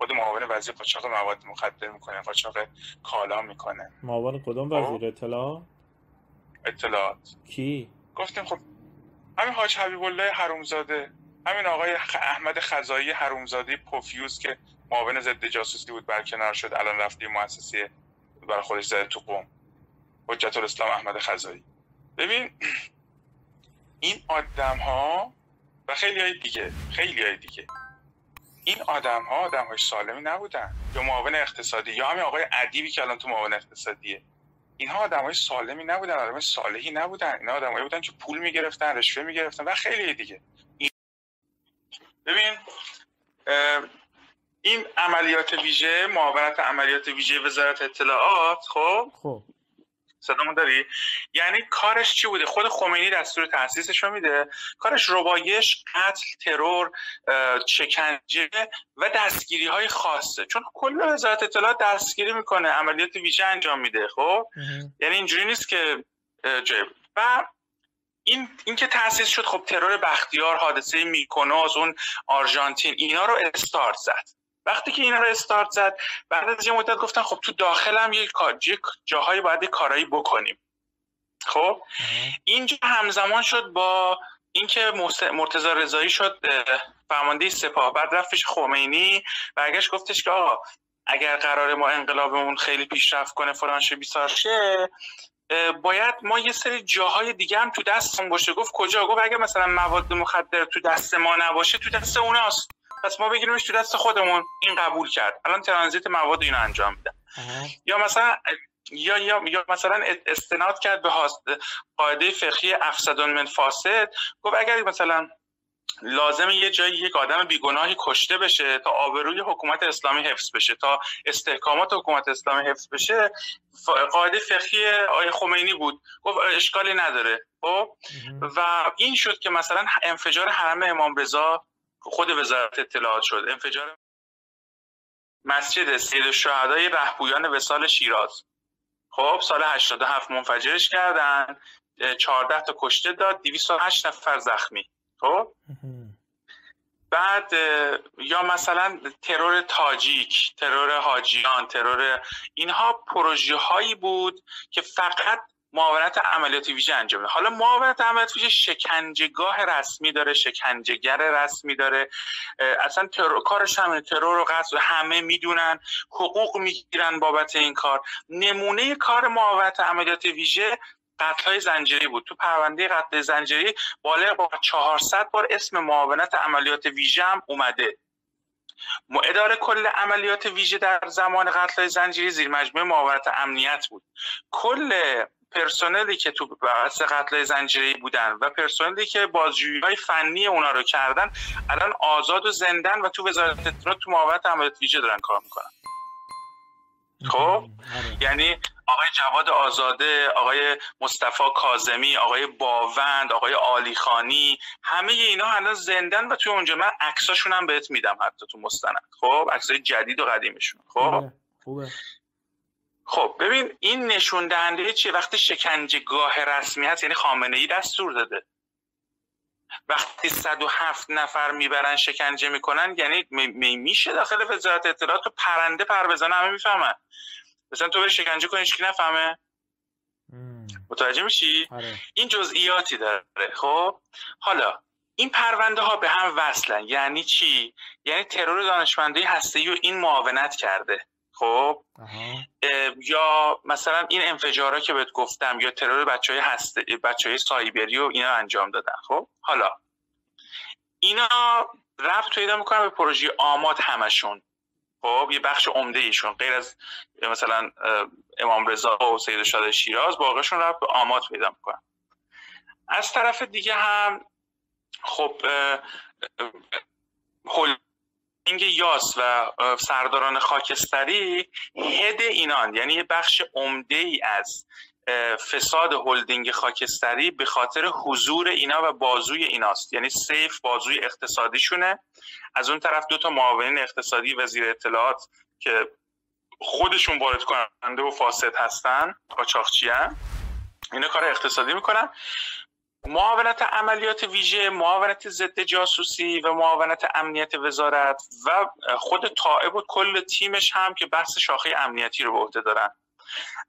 خود معاون وزیر قاچاق مواد مخدر می‌کنه قاچاق کالا می‌کنه. معاون کدوم خب. وزیر اطلاع؟ اطلاعات. کی؟ گفتیم خب همین حاج حبیب الله حرومزاده همین آقای احمد خزایی حرومزاده پوفیوز که معاون ضد جاسوسی بود برکنار شد الان رفته مؤسسه برای خودش زده تو قوم. حجت الاسلام احمد خزایی ببین این آدم ها و خیلی های دیگه خیلی های دیگه این آدم ها آدم های سالمی نبودن. یا معاون اقتصادی یا همین آقای ادیبی که الان تو معاون اقتصادیه. اینها آدم های سالمی نبودن آدم های صالحی نبودن. اینا آدم بودن که پول می‌گرفتن رشوه می‌گرفتن و خیلی دیگه. ببین این عملیات ویژه معاونت عملیات ویژه وزارت اطلاعات خب؟ خب. صدامون داری؟ یعنی کارش چی بوده؟ خود خمینی دستور تاسیسش رو میده. کارش ربایش قتل ترور شکنجه و دستگیری های خاصه. چون کل وزارت اطلاعات دستگیری می‌کنه. عملیات ویژه انجام میده خب؟ یعنی اینجوری نیست که و این اینکه تاسیس شد خب ترور بختیار حادثه میکنوز اون آرژانتین. اینا رو استارت زد. وقتی که اینا رو استارت زد بعد از یه مدت گفتن خب تو داخلم یک جاهایی باید کارایی بکنیم. خب؟ اینجا همزمان شد با اینکه مرتضی رضایی شد فرمانده سپاه. بعد رفت پیش خمینی برگشت گفتش که آقا اگر قرار ما انقلابمون خیلی پیشرفت کنه فلان شه بیسار شه باید ما یه سری جاهای دیگه هم تو دستمون باشه. گفت کجا؟ گفت اگه مثلا مواد مخدر تو دست ما نباشه تو دست اوناست. پس ما بگیریمش تو دست خودمون. این قبول کرد. الان ترانزیت مواد اینو انجام میدن یا مثلا یا یا یا مثلا استناد کرد به قاعده فقهی افسدون من فاسد. گفت اگر مثلا لازم یه جایی یک آدم بیگناهی کشته بشه تا آبروی حکومت اسلامی حفظ بشه تا استحکامات حکومت اسلامی حفظ بشه قاعده فقهی آیه خمینی بود. گفت اشکالی نداره. خب؟ و این شد که مثلا انفجار حرم امام رضا خود وزارت اطلاعات شد. انفجار مسجد سید الشهدای رهبویان وسال شیراز. خب سال 87 منفجرش کردن. 14 تا کشته داد 208 نفر زخمی. خب؟ بعد یا مثلا ترور تاجیک ترور حاجیان ترور اینها پروژه هایی بود که فقط معاونت عملیات ویژه انجام حالا معاونت عملیات ویژه شکنجهگاه رسمی داره شکنجهگر رسمی داره. اصلا ترور کارش همه ترور و قصد همه می‌دونن حقوق می‌گیرن بابت این کار. نمونه کار معاونت عملیات ویژه قتل های زنجیری بود. تو پرونده قتل زنجیری بالغ با 400 بار اسم معاونت عملیات ویژه هم اومده. اداره کل عملیات ویژه در زمان قتل زنجیری زیر مجموعه معاونت امنیت بود. کل پرسنلی که تو بحث قتل زنجیری بودن و پرسنلی که بازجویی های فنی اونا رو کردن الان آزاد و زندن و تو وزارت اطلاعات تو معاونت عملیات ویژه دارن کار می‌کنن. خب؟ آره. یعنی آقای جواد آزاده آقای مصطفی کازمی آقای باوند آقای آلیخانی همه اینا هنوز زندن و توی اونجا. من عکساشون هم بهت میدم حتی تو مستند. خب؟ عکسای جدید و قدیمشون. خب؟ خوبه. خب ببین این نشون دهنده چیه؟ وقتی شکنجهگاه رسمی هست یعنی خامنه ای دستور داده. وقتی 107 نفر می‌برن شکنجه می‌کنن یعنی می میشه داخل وزارت اطلاعات تو پرنده پر بزنه همه می‌فهمن. مثلا تو بری شکنجه کنی که نفهمه. متوجه میشی؟ آره. این جزئیاتی داره. خب حالا این پرونده ها به هم وصلن. یعنی چی؟ یعنی ترور دانشمندای هسته‌ای رو این معاونت کرده. خب؟ یا مثلا این انفجارا که بهت گفتم یا ترور بچه های هسته بچه های سایبری و اینا انجام دادن خب؟ حالا اینا رفت پیدا می‌کنن به پروژه آماد همشون خب؟ یه بخش عمده ایشون غیر از مثلا امام رضا و سید شاد شیراز باقیشون رفت به آماد پیدا می‌کنن. از طرف دیگه هم خب هلدینگ یاس و سرداران خاکستری هد اینان یعنی یه بخش عمده ای از فساد هلدینگ خاکستری به خاطر حضور اینا و بازوی ایناست. یعنی سیف بازوی اقتصادیشونه. از اون طرف دو تا معاونین اقتصادی وزیر اطلاعات که خودشون وارد کننده و فاسد هستن قاچاقچی اینا کار اقتصادی می‌کنن. معاونت عملیات ویژه معاونت ضد جاسوسی و معاونت امنیت وزارت و خود طائب و کل تیمش هم که بحث شاخه امنیتی رو به عهده دارن.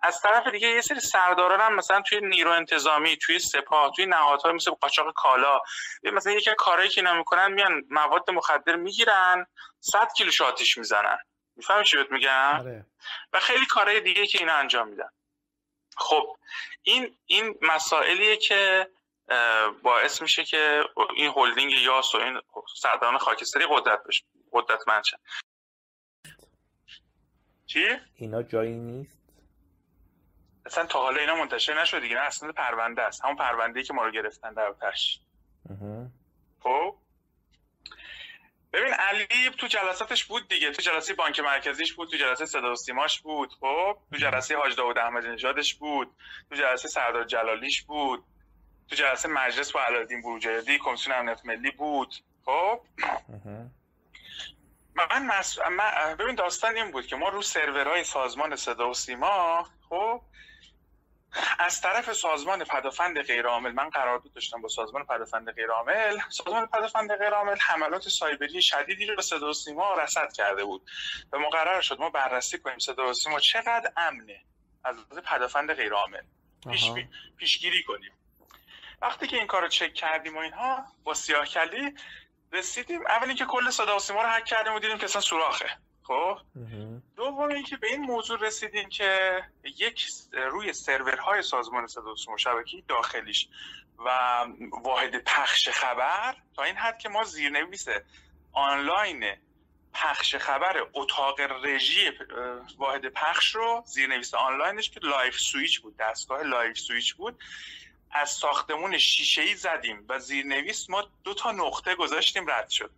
از طرف دیگه یه سری سرداران هم مثلا توی نیرو انتظامی توی سپاه توی نهادهای مثل قاچاق کالا مثلا یکی کارهایی که اینا می‌کنن میان مواد مخدر می‌گیرن 100 کیلو شاتیش می‌زنن. می‌فهمی چی بهت میگم؟ آره. و خیلی کارهای دیگه که اینا انجام میدن. خب این این مسائلیه که باعث میشه که این هلدینگ یاس و این سرداران خاکستری قدرت بشه قدرتمند شن چی؟ اینا جایی نیست. اصلا تا حالا اینا منتشر نشده دیگه اصلا پرونده است. همون پرونده که ما رو گرفتن در تش خب؟ ببین علی تو جلساتش بود دیگه. تو جلسه بانک مرکزیش بود تو جلسه صدا و سیماش بود خب؟ تو جلسه حاج داوود احمدی نژادش بود تو جلسه سردار جلالیش بود. تو جلسه مجلس با علالدین بروجردی کمیسیون امنیت ملی بود. خب؟ من, مس... من ببین داستان این بود که ما رو سرورهای سازمان صدا و سیما خب؟ از طرف سازمان پدافند غیرعامل من قرارداد داشتم با سازمان پدافند غیرعامل سازمان پدافند غیرعامل حملات سایبری شدیدی رو به صدا و سیما رصد کرده بود و مقرر شد ما بررسی کنیم صدا و سیما چقدر امنه از پدافند غیرعامل. پیش پیشگیری کنیم. وقتی که این کارو چک کردیم و اینها با سیاه کلی رسیدیم. اول اینکه کل صدا و سیما رو هک کردیم و دیدیم که اصلا سوراخه. خب؟ دوم اینکه به این موضوع رسیدیم که یک روی سرورهای سازمان صدا و سیما شبکی داخلیش و واحد پخش خبر تا این حد که ما زیرنویس آنلاین پخش خبر اتاق رژی واحد پخش رو زیرنویس آنلاینش که live switch بود دستگاه live switch بود از ساختمون شیشه ای زدیم و زیرنویس ما دو تا نقطه گذاشتیم رد شد.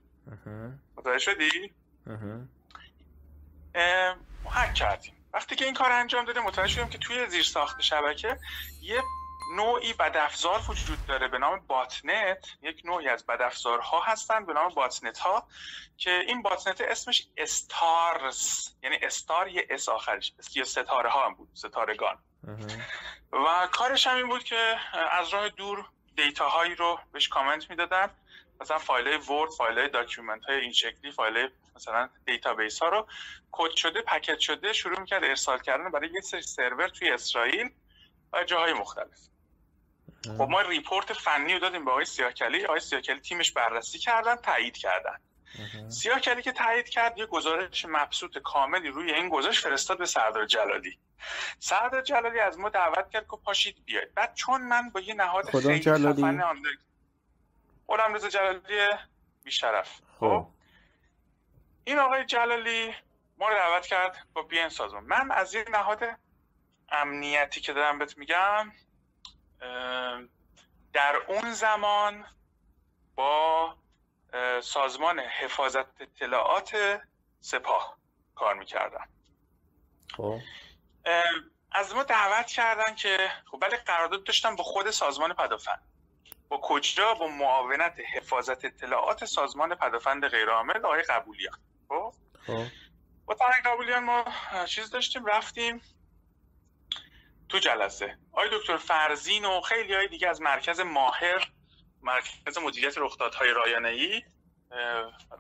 متوجه شدی؟ هک کردیم. وقتی که این کار انجام داده متوجه شدیم که توی زیر ساخت شبکه یه نوعی بدافزار وجود داره به نام botnet. یک نوعی از بدافزارها هستن به نام botnet ها که این botnet اسمش stars یعنی star یه s آخرش یا ستاره ها هم بود ستارگان. و کارش هم این بود که از راه دور data هایی رو بهش command می‌دادن. مثلا فایل های Word فایل های document های این شکلی فایل مثلا database ها رو کد شده packet شده شروع می‌کرد ارسال کردن برای یه سری سرور توی اسرائیل و جاهای مختلف. خب ما report فنی رو دادیم به آقای سیاکلی. آقای سیاکلی تیمش بررسی کردن تایید کردن. سیاکلی که تایید کرد یه گزارش مبسوط کاملی روی این گذاشت فرستاد به سردار جلالی. سردار جلالی از ما دعوت کرد که پاشید بیاید. بعد چون من با یه نهاد خیلی جلالی؟ خفن آن غلام رضا جلالی بیشرف. خب. این آقای جلالی ما رو دعوت کرد با بیان سازمان. من از این نهاد امنیتی که دارم بهت میگم در اون زمان با سازمان حفاظت اطلاعات سپاه کار می‌کردم خب. از ما دعوت کردن که خب ولی قرارداد داشتم با خود سازمان پدافند. با کجا؟ با معاونت حفاظت اطلاعات سازمان پدافند غیرعامل آقای قبولیان. خب, خب. با آقای قبولیان ما چیز داشتیم رفتیم تو جلسه. آقای دکتر فرزین و خیلی های دیگه از مرکز ماهر مرکز مدیریت رخدادهای رایانه‌ای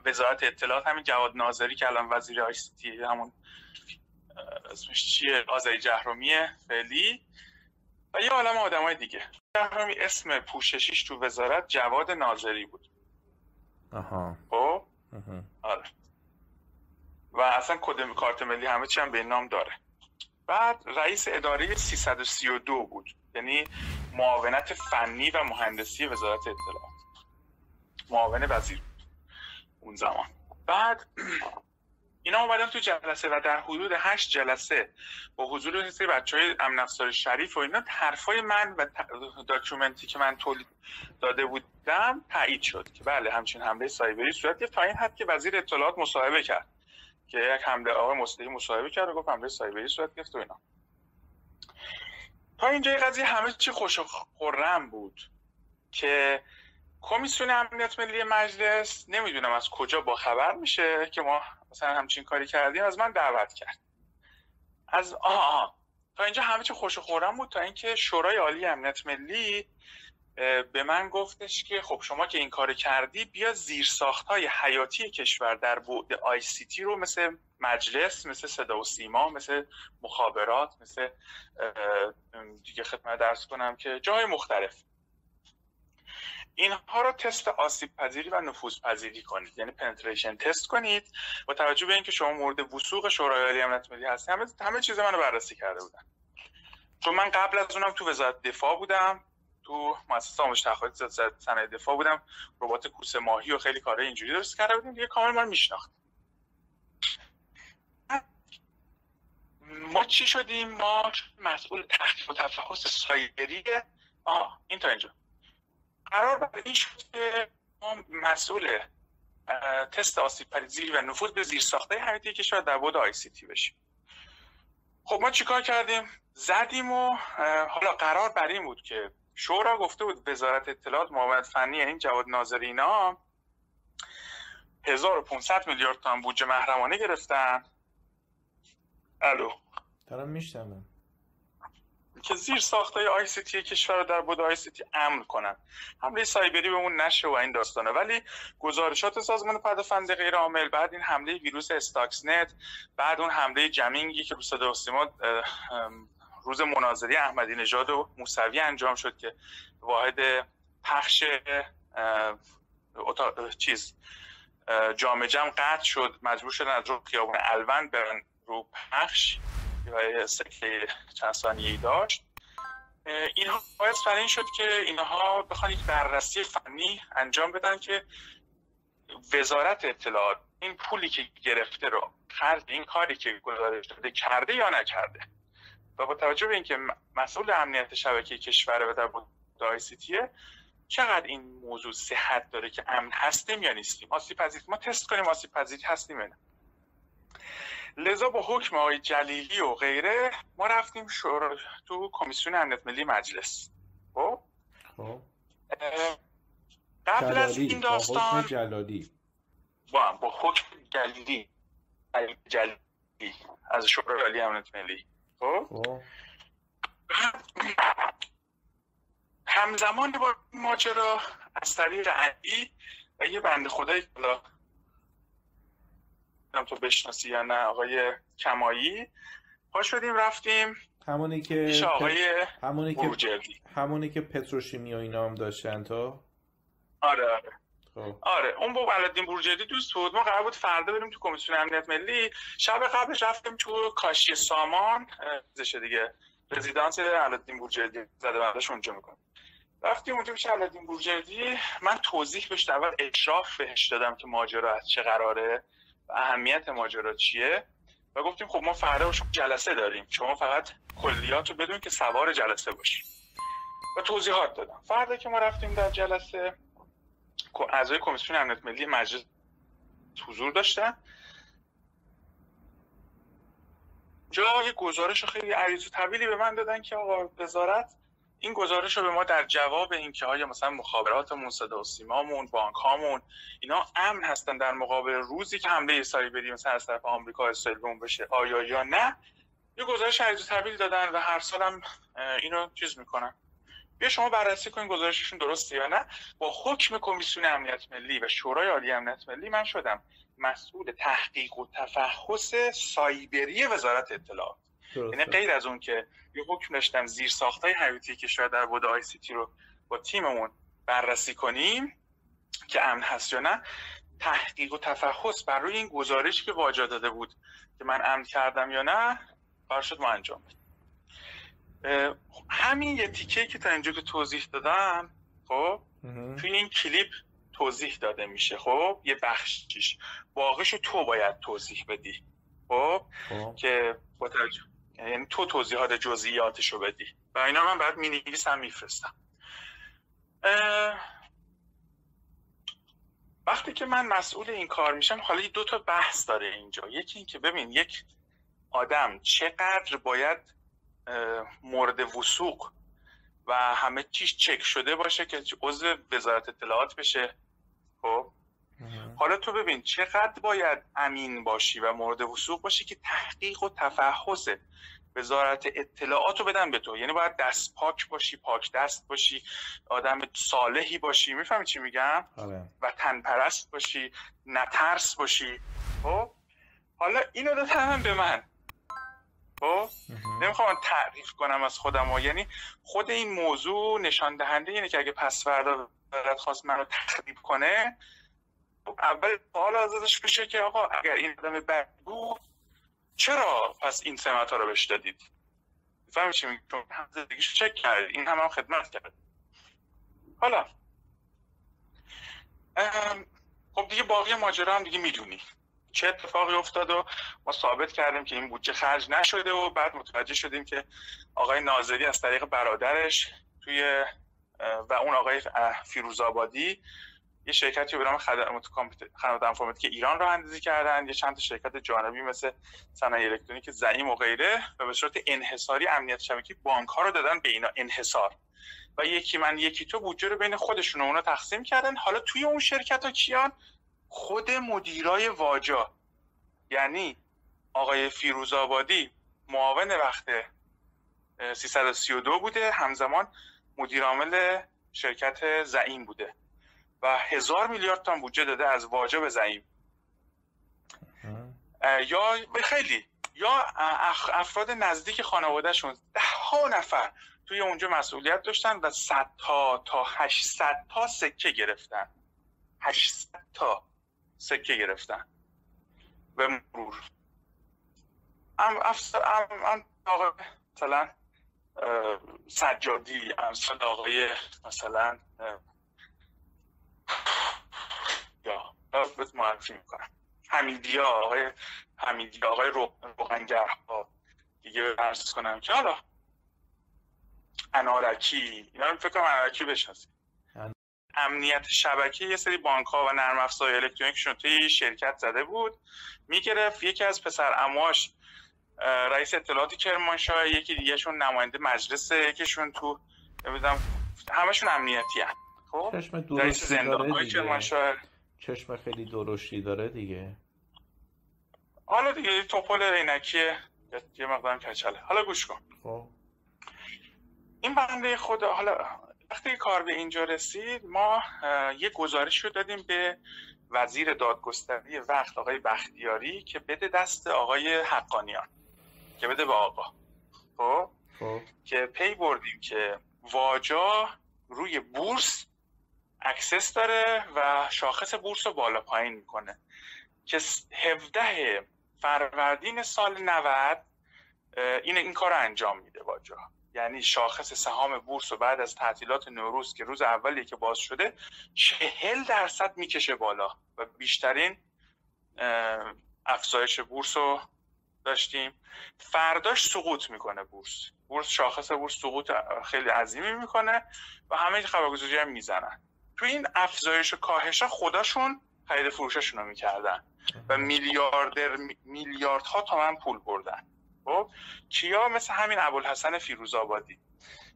وزارت اطلاعات همین جواد ناظری که الان وزیر آی همون اسمش چیه؟ آزای جهرومی فعلی. و یه عالم آدم های دیگه. جهرومی اسم پوششیش تو وزارت جواد ناظری بود. آها. خب؟ آره. و اصلا کد کارت ملی همه چی هم به نام داره. بعد رئیس اداره 332 بود یعنی معاونت فنی و مهندسی وزارت اطلاعات. معاون وزیر اون زمان. بعد اینا اومدن تو جلسه و در حدود هشت جلسه با حضور سری بچه های امن شریف و اینا حرفای من و document ی که من تولید داده بودم تایید شد که بله همچین حمله سایبری صورت گرفت تا این حد که وزیر اطلاعات مصاحبه کرد. که یک حمله آقای مصطفی مصاحبه کرد و گفت حمله سایبری صورت گرفت و اینا. تا اینجای قضیه همه چی خوش و خورم بود که کمیسیون امنیت ملی مجلس نمی‌دونم از کجا با خبر میشه که ما مثلا همچین کاری کردیم از من دعوت کرد. از آه, تا اینجا همه چی خوش و خورم بود تا اینکه شورای عالی امنیت ملی به من گفتش که خب شما که این کار کردی بیا زیر های حیاتی کشور در بعد آی سی تی رو مثل مجلس مثل صدا و سیما مثل مخابرات مثل دیگه خدمت درس کنم که جای مختلف. اینها رو تست آسیب پذیری و نفوذ پذیری کنید. یعنی پنتریشن تست کنید. با توجه به اینکه شما مورد وسوق شورای عالی امنیت ملی هستی همه همه چیز منو بررسی کرده بودن. چون من قبل از اونم تو وزارت دفاع بودم. تو مؤسسه آموزش تحقیقات صنایع دفاع بودم. ربات کوسه ماهی و خیلی کارهای اینجوری درست کرده بودیم. دیگه کامل من میشناخت ما چی شدیم؟ ما مسئول تحقیق و تفحص سایبری آه این تا اینجا. قرار بر این شد که ما مسئول تست آسیب پریزی و نفوذ به زیر ساخته حیاتی کشور در بود آی سی تی بشیم. خب ما چیکار کردیم؟ زدیم و حالا قرار بر این بود که شورا گفته بود وزارت اطلاعات معاونت فنی یعنی جواد ناظری اینا 1500 میلیارد تومان بودجه محرمانه گرفتن. الو. دارم میشتم که زیر ساخته آی سی تی کشور رو در بود آی سی تی امن کنن. حمله سایبری به اون نشه و این داستانه. ولی گزارشات سازمان پدافند غیر عامل بعد این حمله ویروس استاکس نت بعد اون حمله جمینگی که رو صدا روز مناظری احمدی نژاد و موسوی انجام شد که واحد پخش چیز جامعه جمع قطع شد. مجبور شدن از رو خیابون الوند برن رو پخش. و سکه چند ثانیه‌ای داشت. اینها باید برای این شد که اینها بخوان یک بررسی فنی انجام بدن که وزارت اطلاعات این پولی که گرفته رو خرج این کاری که گزارش داده کرده یا نکرده. و با توجه به اینکه مسئول امنیت شبکه کشور و در آی سی تیه چقدر این موضوع صحت داره که امن هستیم یا نیستیم؟ آسیب پذیر ما تست کنیم آسیب پذیری هستیم یا نه. لذا با حکم آقای جلیلی و غیره ما رفتیم شور... تو کمیسیون امنیت ملی مجلس. خب, خب. قبل از این داستان با جلالی. با, با حکم جلیلی جلیلی از شورای عالی امنیت ملی. خب, خب. همزمان با ماجرا از طریق علی و یه بند خدایی که تو بشناسی یا نه آقای کمایی. پا شدیم رفتیم. همونی که آقای همونی که همونی که پتروشیمی و اینا هم داشتن تو؟ آره آره. خب. آره اون با علادین بورجردی دوست بود. ما قرار بود فردا بریم تو کمیسیون امنیت ملی. شب قبلش رفتیم تو کاشی سامان. زشه دیگه. رزیدانس علادین بورجردی زده بندش اونجا می‌کنم رفتیم اونجا پیش علادین بورجردی من توضیح بهش اول اشراف بهش دادم که ماجرا از چه قراره و اهمیت ماجرا چیه. و گفتیم خب ما فردا شما جلسه داریم. شما فقط کلیات رو بدون که سوار جلسه باشیم و توضیحات دادم. فردا که ما رفتیم در جلسه اعضای کمیسیون امنیت ملی مجلس حضور داشتن. جای گزارش خیلی عریض و طویلی به من دادن که آقا وزارت این گزارش رو به ما در جواب اینکه آیا مثلا مخابراتمون صدا و سیمامون بانک هامون اینا امن هستن در مقابل روزی که حمله سایبری مثلا از طرف آمریکا اسرائیل بشه آیا یا نه یه گزارش عریض طویل دادن و هر سالم اینو چیز می‌کنن. بیا شما بررسی کنید گزارششون درسته یا نه. با حکم کمیسیون امنیت ملی و شورای عالی امنیت ملی من شدم مسئول تحقیق و تفحص سایبری وزارت اطلاعات. یعنی غیر از اون که یه حکم داشتم زیر ساختای حیاتی که شاید در بود آی سی تی رو با تیممون بررسی کنیم که امن هست یا نه تحقیق و تفحص بر روی این گزارش که واجا داده بود که من امن کردم یا نه قرار شد ما انجام بدیم. همین یه تیکه که تا اینجا که توضیح دادم خب توی این کلیپ توضیح داده میشه خب یه بخشیش باقیشو تو باید توضیح بدی خب, خب. که با یعنی تو توضیحات جزئیاتشو بدی. و اینا من بعد می نویسم میفرستم وقتی که من مسئول این کار میشم حالا دو تا بحث داره اینجا. یکی این که ببین یک آدم چقدر باید مورد وسوق و همه چیش چک شده باشه که عضو وزارت اطلاعات بشه. خب؟ حالا تو ببین چقدر باید امین باشی و مورد وسوق باشی که تحقیق و تفحص وزارت اطلاعات رو بدن به تو. یعنی باید دست پاک باشی پاک دست باشی آدم صالحی باشی. می‌فهمی چی میگم؟ آره. و تنپرست باشی نترس باشی. خب؟ حالا اینو دادن به من. خب؟ نمی‌خوام تعریف کنم از خودم و یعنی خود این موضوع نشان دهنده اینه که اگه پس فردا خواست منو تخریب کنه اول سوال ازش بشه که آقا اگر این آدم بد بود چرا پس این سمت ها رو بهش دادید؟ فهمی چی چون هم زندگیش چک کرد. این هم هم خدمت کرد. حالا خب دیگه باقی ماجرا هم دیگه می‌دونی. چه اتفاقی افتاد و ما ثابت کردیم که این بودجه خرج نشده و بعد متوجه شدیم که آقای ناظری از طریق برادرش توی و اون آقای فیروزآبادی یه شرکتی به نام خدمات خدمات که ایران رو اندازی کردن یه چند تا شرکت جانبی مثل صنایع الکترونیک زعیم و غیره و به صورت انحصاری امنیت شبکه بانک ها رو دادن به اینا انحصار. و یکی من یکی تو بودجه رو بین خودشون و اونا تقسیم کردن. حالا توی اون شرکت ها کیان؟ خود مدیرای واجا یعنی آقای فیروز آبادی معاون وقت 332 بوده همزمان مدیر عامل شرکت زعیم بوده و هزار میلیارد تن بودجه داده از واجه به زعیم. یا خیلی یا افراد نزدیک خانوادهشون ده ها نفر توی اونجا مسئولیت داشتن و صد تا تا 800 تا سکه گرفتن. 800 تا. سکه گرفتن. و مرور. ام افسر ام آقای مثلا سجادی امثال آقای مثلا یا بهت معرفی می‌کنم. حمیدیا آقای حمیدیا آقای روغنگرها. دیگه ارز کنم که حالا انارکی اینا فکر کنم انارکی بشناسید امنیت شبکه یه سری بانک ها و نرم افزار الکترونیکشون توی شرکت زده بود. می‌گرفت. یکی از پسر امواش رئیس اطلاعات کرمانشاه یکی دیگهشون نماینده مجلس یکیشون تو نمی‌دونم همشون امنیتی هم خب؟ چشم درشتی داره دیگه. چشم خیلی درشتی داره دیگه. حالا دیگه توپل عینکیه یه مقدارم کچله. حالا گوش کن. خب. این بنده خود حالا وقتی کار به اینجا رسید ما یه گزارش رو دادیم به وزیر دادگستری وقت آقای بختیاری که بده دست آقای حقانیان که بده به آقا. خب, خب. که پی بردیم که واجا روی بورس access داره و شاخص بورس رو بالا پایین می‌کنه. که 17 فروردین سال 90 این این کار رو انجام میده واجا. یعنی شاخص سهام بورس و بعد از تعطیلات نوروز که روز اولی که باز شده چهل درصد می‌کشه بالا. و بیشترین افزایش بورس رو داشتیم. فرداش سقوط می‌کنه بورس. بورس شاخص بورس سقوط خیلی عظیمی می‌کنه و همه خبرگزاری هم می‌زنن. تو این افزایش و کاهش خودشون خرید فروششون رو می‌کردن. و میلیاردر میلیاردها تومن پول بردن. خب کیا مثل همین ابوالحسن فیروزآبادی.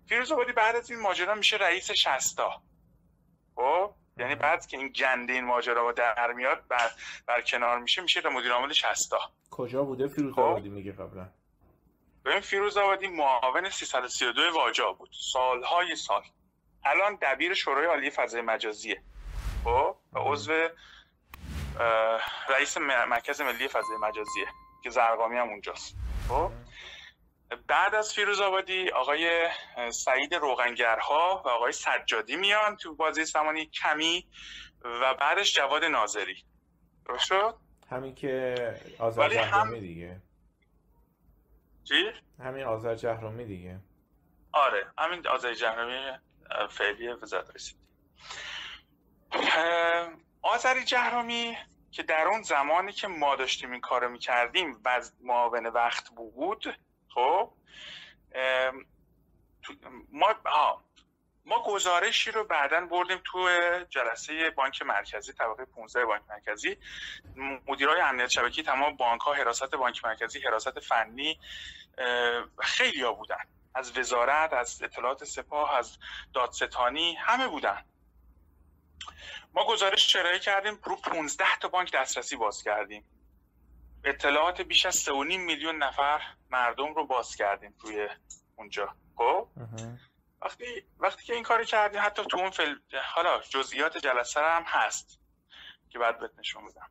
فیروزآبادی بعد از این ماجرا میشه رئیس شستا. خب یعنی بعد که این گنده این ماجرا در میاد بر, بر کنار میشه میشه مدیر عامل شستا. کجا بوده فیروزآبادی خب؟ میگه قبلا؟ ببین فیروزآبادی معاون 332 واجا بود. سالهای سال. الان دبیر شورای عالی فضای مجازیه. خب و عضو رئیس مرکز ملی فضای مجازیه که زرقامی هم اونجاست. خب. بعد از فیروز آبادی آقای سعید روغنگرها و آقای سجادی میان تو بازی زمانی کمی و بعدش جواد ناظری. درست شد؟ همین که آذر جهرومی دیگه. چی؟ همین آذر جهرومی دیگه. آره همین آذر جهرومی فعلی وزارت رسید آذری جهرومی که در اون زمانی که ما داشتیم این کارو می‌کردیم و معاون وقت بود خب ما ما گزارشی رو بعدا بردیم تو جلسه بانک مرکزی طبقه 15 بانک مرکزی. مدیرای امنیت شبکی تمام بانک ها حراست بانک مرکزی حراست فنی خیلی ها بودن. از وزارت از اطلاعات سپاه از دادستانی همه بودن. ما گزارش ارائه کردیم رو 15 تا بانک دسترسی باز کردیم. اطلاعات بیش از 3.5 میلیون نفر مردم رو باز کردیم توی اونجا. خب؟ وقتی وقتی که این کاری کردیم حتی تو اون فل... حالا جزئیات جلسه هم هست که بعد بهت نشون بدم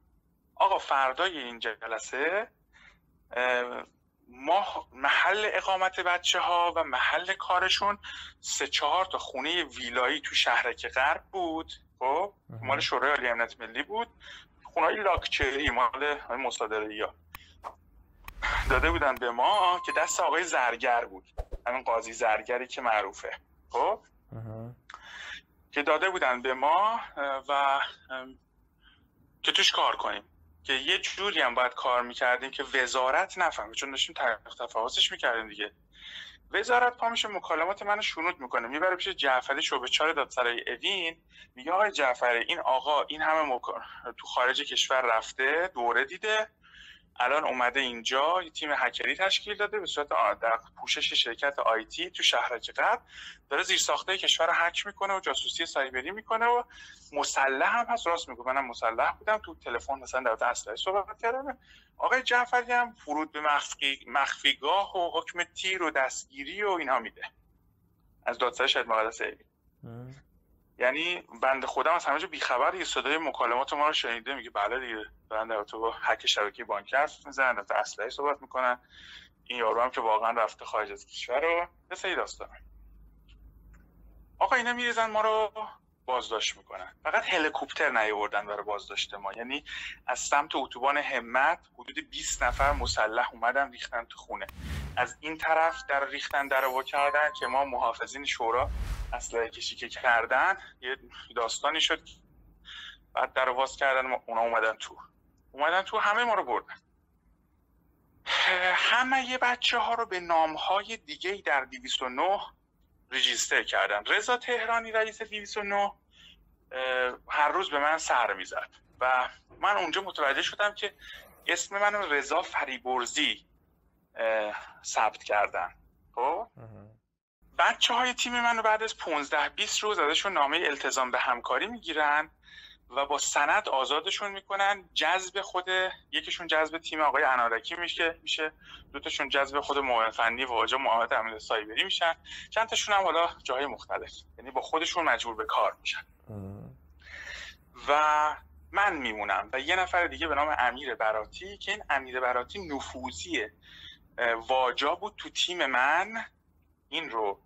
آقا فردای این جلسه ما محل اقامت بچه ها و محل کارشون سه چهار تا خونه ویلایی تو شهرک غرب بود. خب مال شورای عالی امنیت ملی بود. خونهای لاکچری مال مصادره ها داده بودن به ما که دست آقای زرگر بود. همین قاضی زرگری که معروفه. خب؟ که داده بودن به ما و که توش کار کنیم. که یه جوری هم باید کار می‌کردیم که وزارت نفهمه. چون داشتیم تفاوتش می‌کردیم دیگه. وزارت پا میشه مکالمات منو شنود می‌کنه. می‌بره پیش جعفری شعبه چهار دادسرای اوین. میگه آقای جعفری این آقا این همه تو خارج کشور رفته دوره دیده. الان اومده اینجا یه تیم هکری تشکیل داده به صورت در پوشش شرکت آیتی تو شهرک قبل داره زیر ساخته کشور هک می‌کنه و جاسوسی سایبری می‌کنه و مسلح هم هست. راست میگه منم مسلح بودم. تو تلفن مثلا در اسلحه صحبت کردم. آقای جعفری هم فرود به مخفی مخفیگاه و حکم تیر و دستگیری و اینها میده. از دادسر شاید مقدس یعنی بند خودم از همه جا بیخبر یه صدای مکالمات ما رو شنیده میگه بله دیگه. دارن در تو با حک شبکه بانکی حرف می‌زنن در اسلحه صحبت می‌کنن. این یارو هم که واقعا رفته خارج از کشور رو یه سری داستان آقا اینا میریزن ما رو بازداشت می‌کنن. فقط هلیکوپتر نیاوردن برای بازداشت ما. یعنی از سمت اتوبان همت حدود 20 نفر مسلح اومدن ریختن تو خونه. از این طرف در ریختن در کردن که ما محافظین شورا اسلحه کشی که کردن یه داستانی شد بعد در واز کردن اونا اومدن تو. اومدن تو همه ما رو بردن. همه یه بچه ها رو به نام های دیگه در 209 رجیستر کردن. رضا تهرانی رئیس 209 هر روز به من سر می‌زد. و من اونجا متوجه شدم که اسم من رضا فریبرزی ثبت کردن. خب؟ بچه های تیم منو بعد از 15 20 روز ازشون نامه التزام به همکاری می‌گیرن. و با سند آزادشون می‌کنن. جذب خود یکیشون جذب تیم آقای انارکی میشه میشه. دوتاشون جذب خود معاون فنی و آجا معاونت امنیت سایبری میشن. چند تاشون هم حالا جای مختلف. یعنی با خودشون مجبور به کار میشن. و من میمونم. و یه نفر دیگه به نام امیر براتی که این امیر براتی نفوذی واجا بود تو تیم من. این رو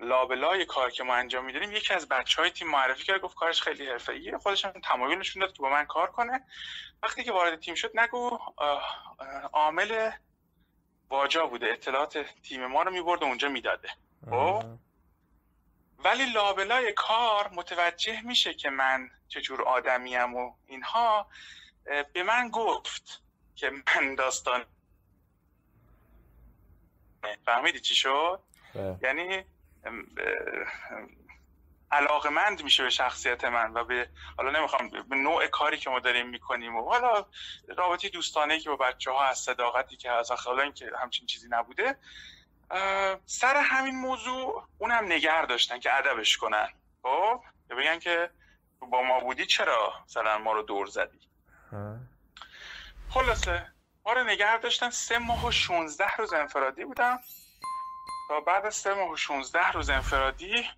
لابلای کار که ما انجام میداریم یکی از بچه های تیم معرفی کرد گفت کارش خیلی حرفه‌ایه خودش هم تمایل نشون داد که با من کار کنه. وقتی که وارد تیم شد نگو عامل واجا بوده اطلاعات تیم ما رو می‌برد و اونجا می‌داده. خب؟ ولی لابلای کار متوجه میشه که من چجور آدمیم و اینها به من گفت که من داستان فهمیدی چی شد؟ یعنی علاقمند میشه به شخصیت من و به حالا نمی‌خوام به نوع کاری که ما داریم می‌کنیم و حالا رابطه دوستانه که با بچه ها از صداقتی که از حالا که همچین چیزی نبوده سر همین موضوع اونم نگر داشتن که ادبش کنن. خب؟ بگن که با ما بودی چرا مثلا ما رو دور زدی؟ خلاصه ما رو نگر داشتن سه ماه و 16 روز انفرادی بودم. تا بعد از سه ماه و 16 روز انفرادی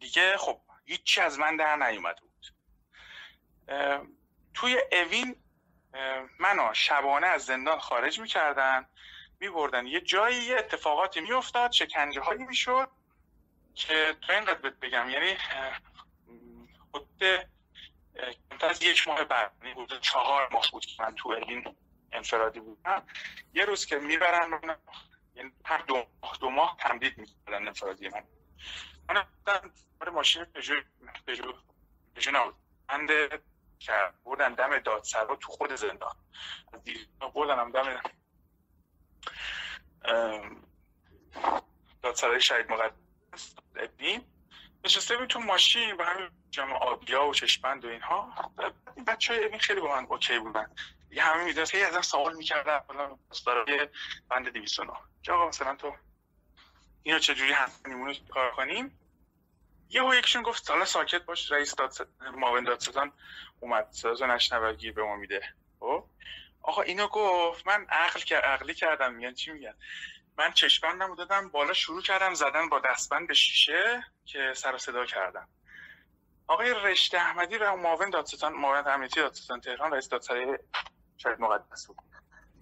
دیگه خب هیچی از من در نیومده بود. توی اوین منو شبانه از زندان خارج می‌کردن میبردن. یه جایی یه اتفاقاتی میافتاد شکنجه هایی می‌شد که تو اینقدر بگم یعنی خود از یک ماه بعد یعنی چهار ماه بود که من تو اوین انفرادی بودم. یه روز که می‌برن یعنی هر دو ماه دو ماه تمدید می‌کردن انفرادی من. من برای ماشین پژو پژو پژو نبود. بنده که بردن دم دادسرا تو خود زندان. بردن هم دم دادسرای شهید مقدس ابنی نشسته بود تو ماشین و همین جمع آبیا و چشمند و اینها. این بچه های ابین خیلی با من اوکی بودن. یه همه می‌دونست خیلی ازم سوال می‌کردن برای بند دیویسونو که آقا مثلا تو اینو چجوری هستنیمونو کار کنیم؟ یه هو یکشون گفت حالا ساکت باش رئیس داد معاون دادستان اومد. سازو نشنوگی به ما میده. خب؟ آقا اینو گفت. من عقل که عقلی کردم. میگن چی میگن؟ من چشمندم دادم بالا شروع کردم زدن با دستبند به شیشه که سر صدا کردم. آقای رشد احمدی و معاون دادستان معاون امنیتی دادستان تهران رئیس دادسرای شاید مقدس بود.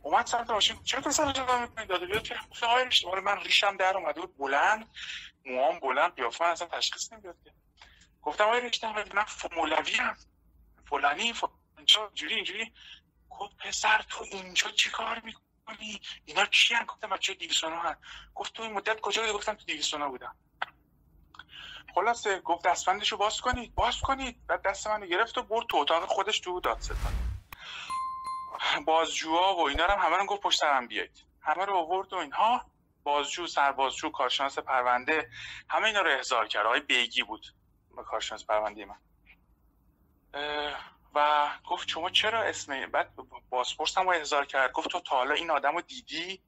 اومد سمت ماشین. چرا تو سر جدا می‌کنی داده بیاد که آقای رشد من ریشم در اومده بود. بلند. موام بلند. قیافه اصلا تشخیص نمی‌داد گفتم آقای رشته من مولوی ام. فلانی اینجا جوری اینجوری. گفت پسر تو اینجا چی کار می‌کنی؟ اینا چی هم گفتم بچه دیویسونا هم گفت تو این مدت کجا بودی؟ گفتم تو دیویسونا بودم. خلاصه گفت دستبندشو باز کنید. باز کنید. بعد دست منو گرفت و برد تو اتاق. خودش تو دادستان. بازجوها و اینا هم همه رو گفت پشت سرم بیاید همه رو آورد و اینها. بازجو سربازجو کارشناس پرونده همه اینا رو احضار کرد. آقای بیگی بود کارشناس پرونده من. و گفت شما چرا اسم بعد بازپرس هم احضار کرد. گفت تو تا حالا این آدم رو دیدی؟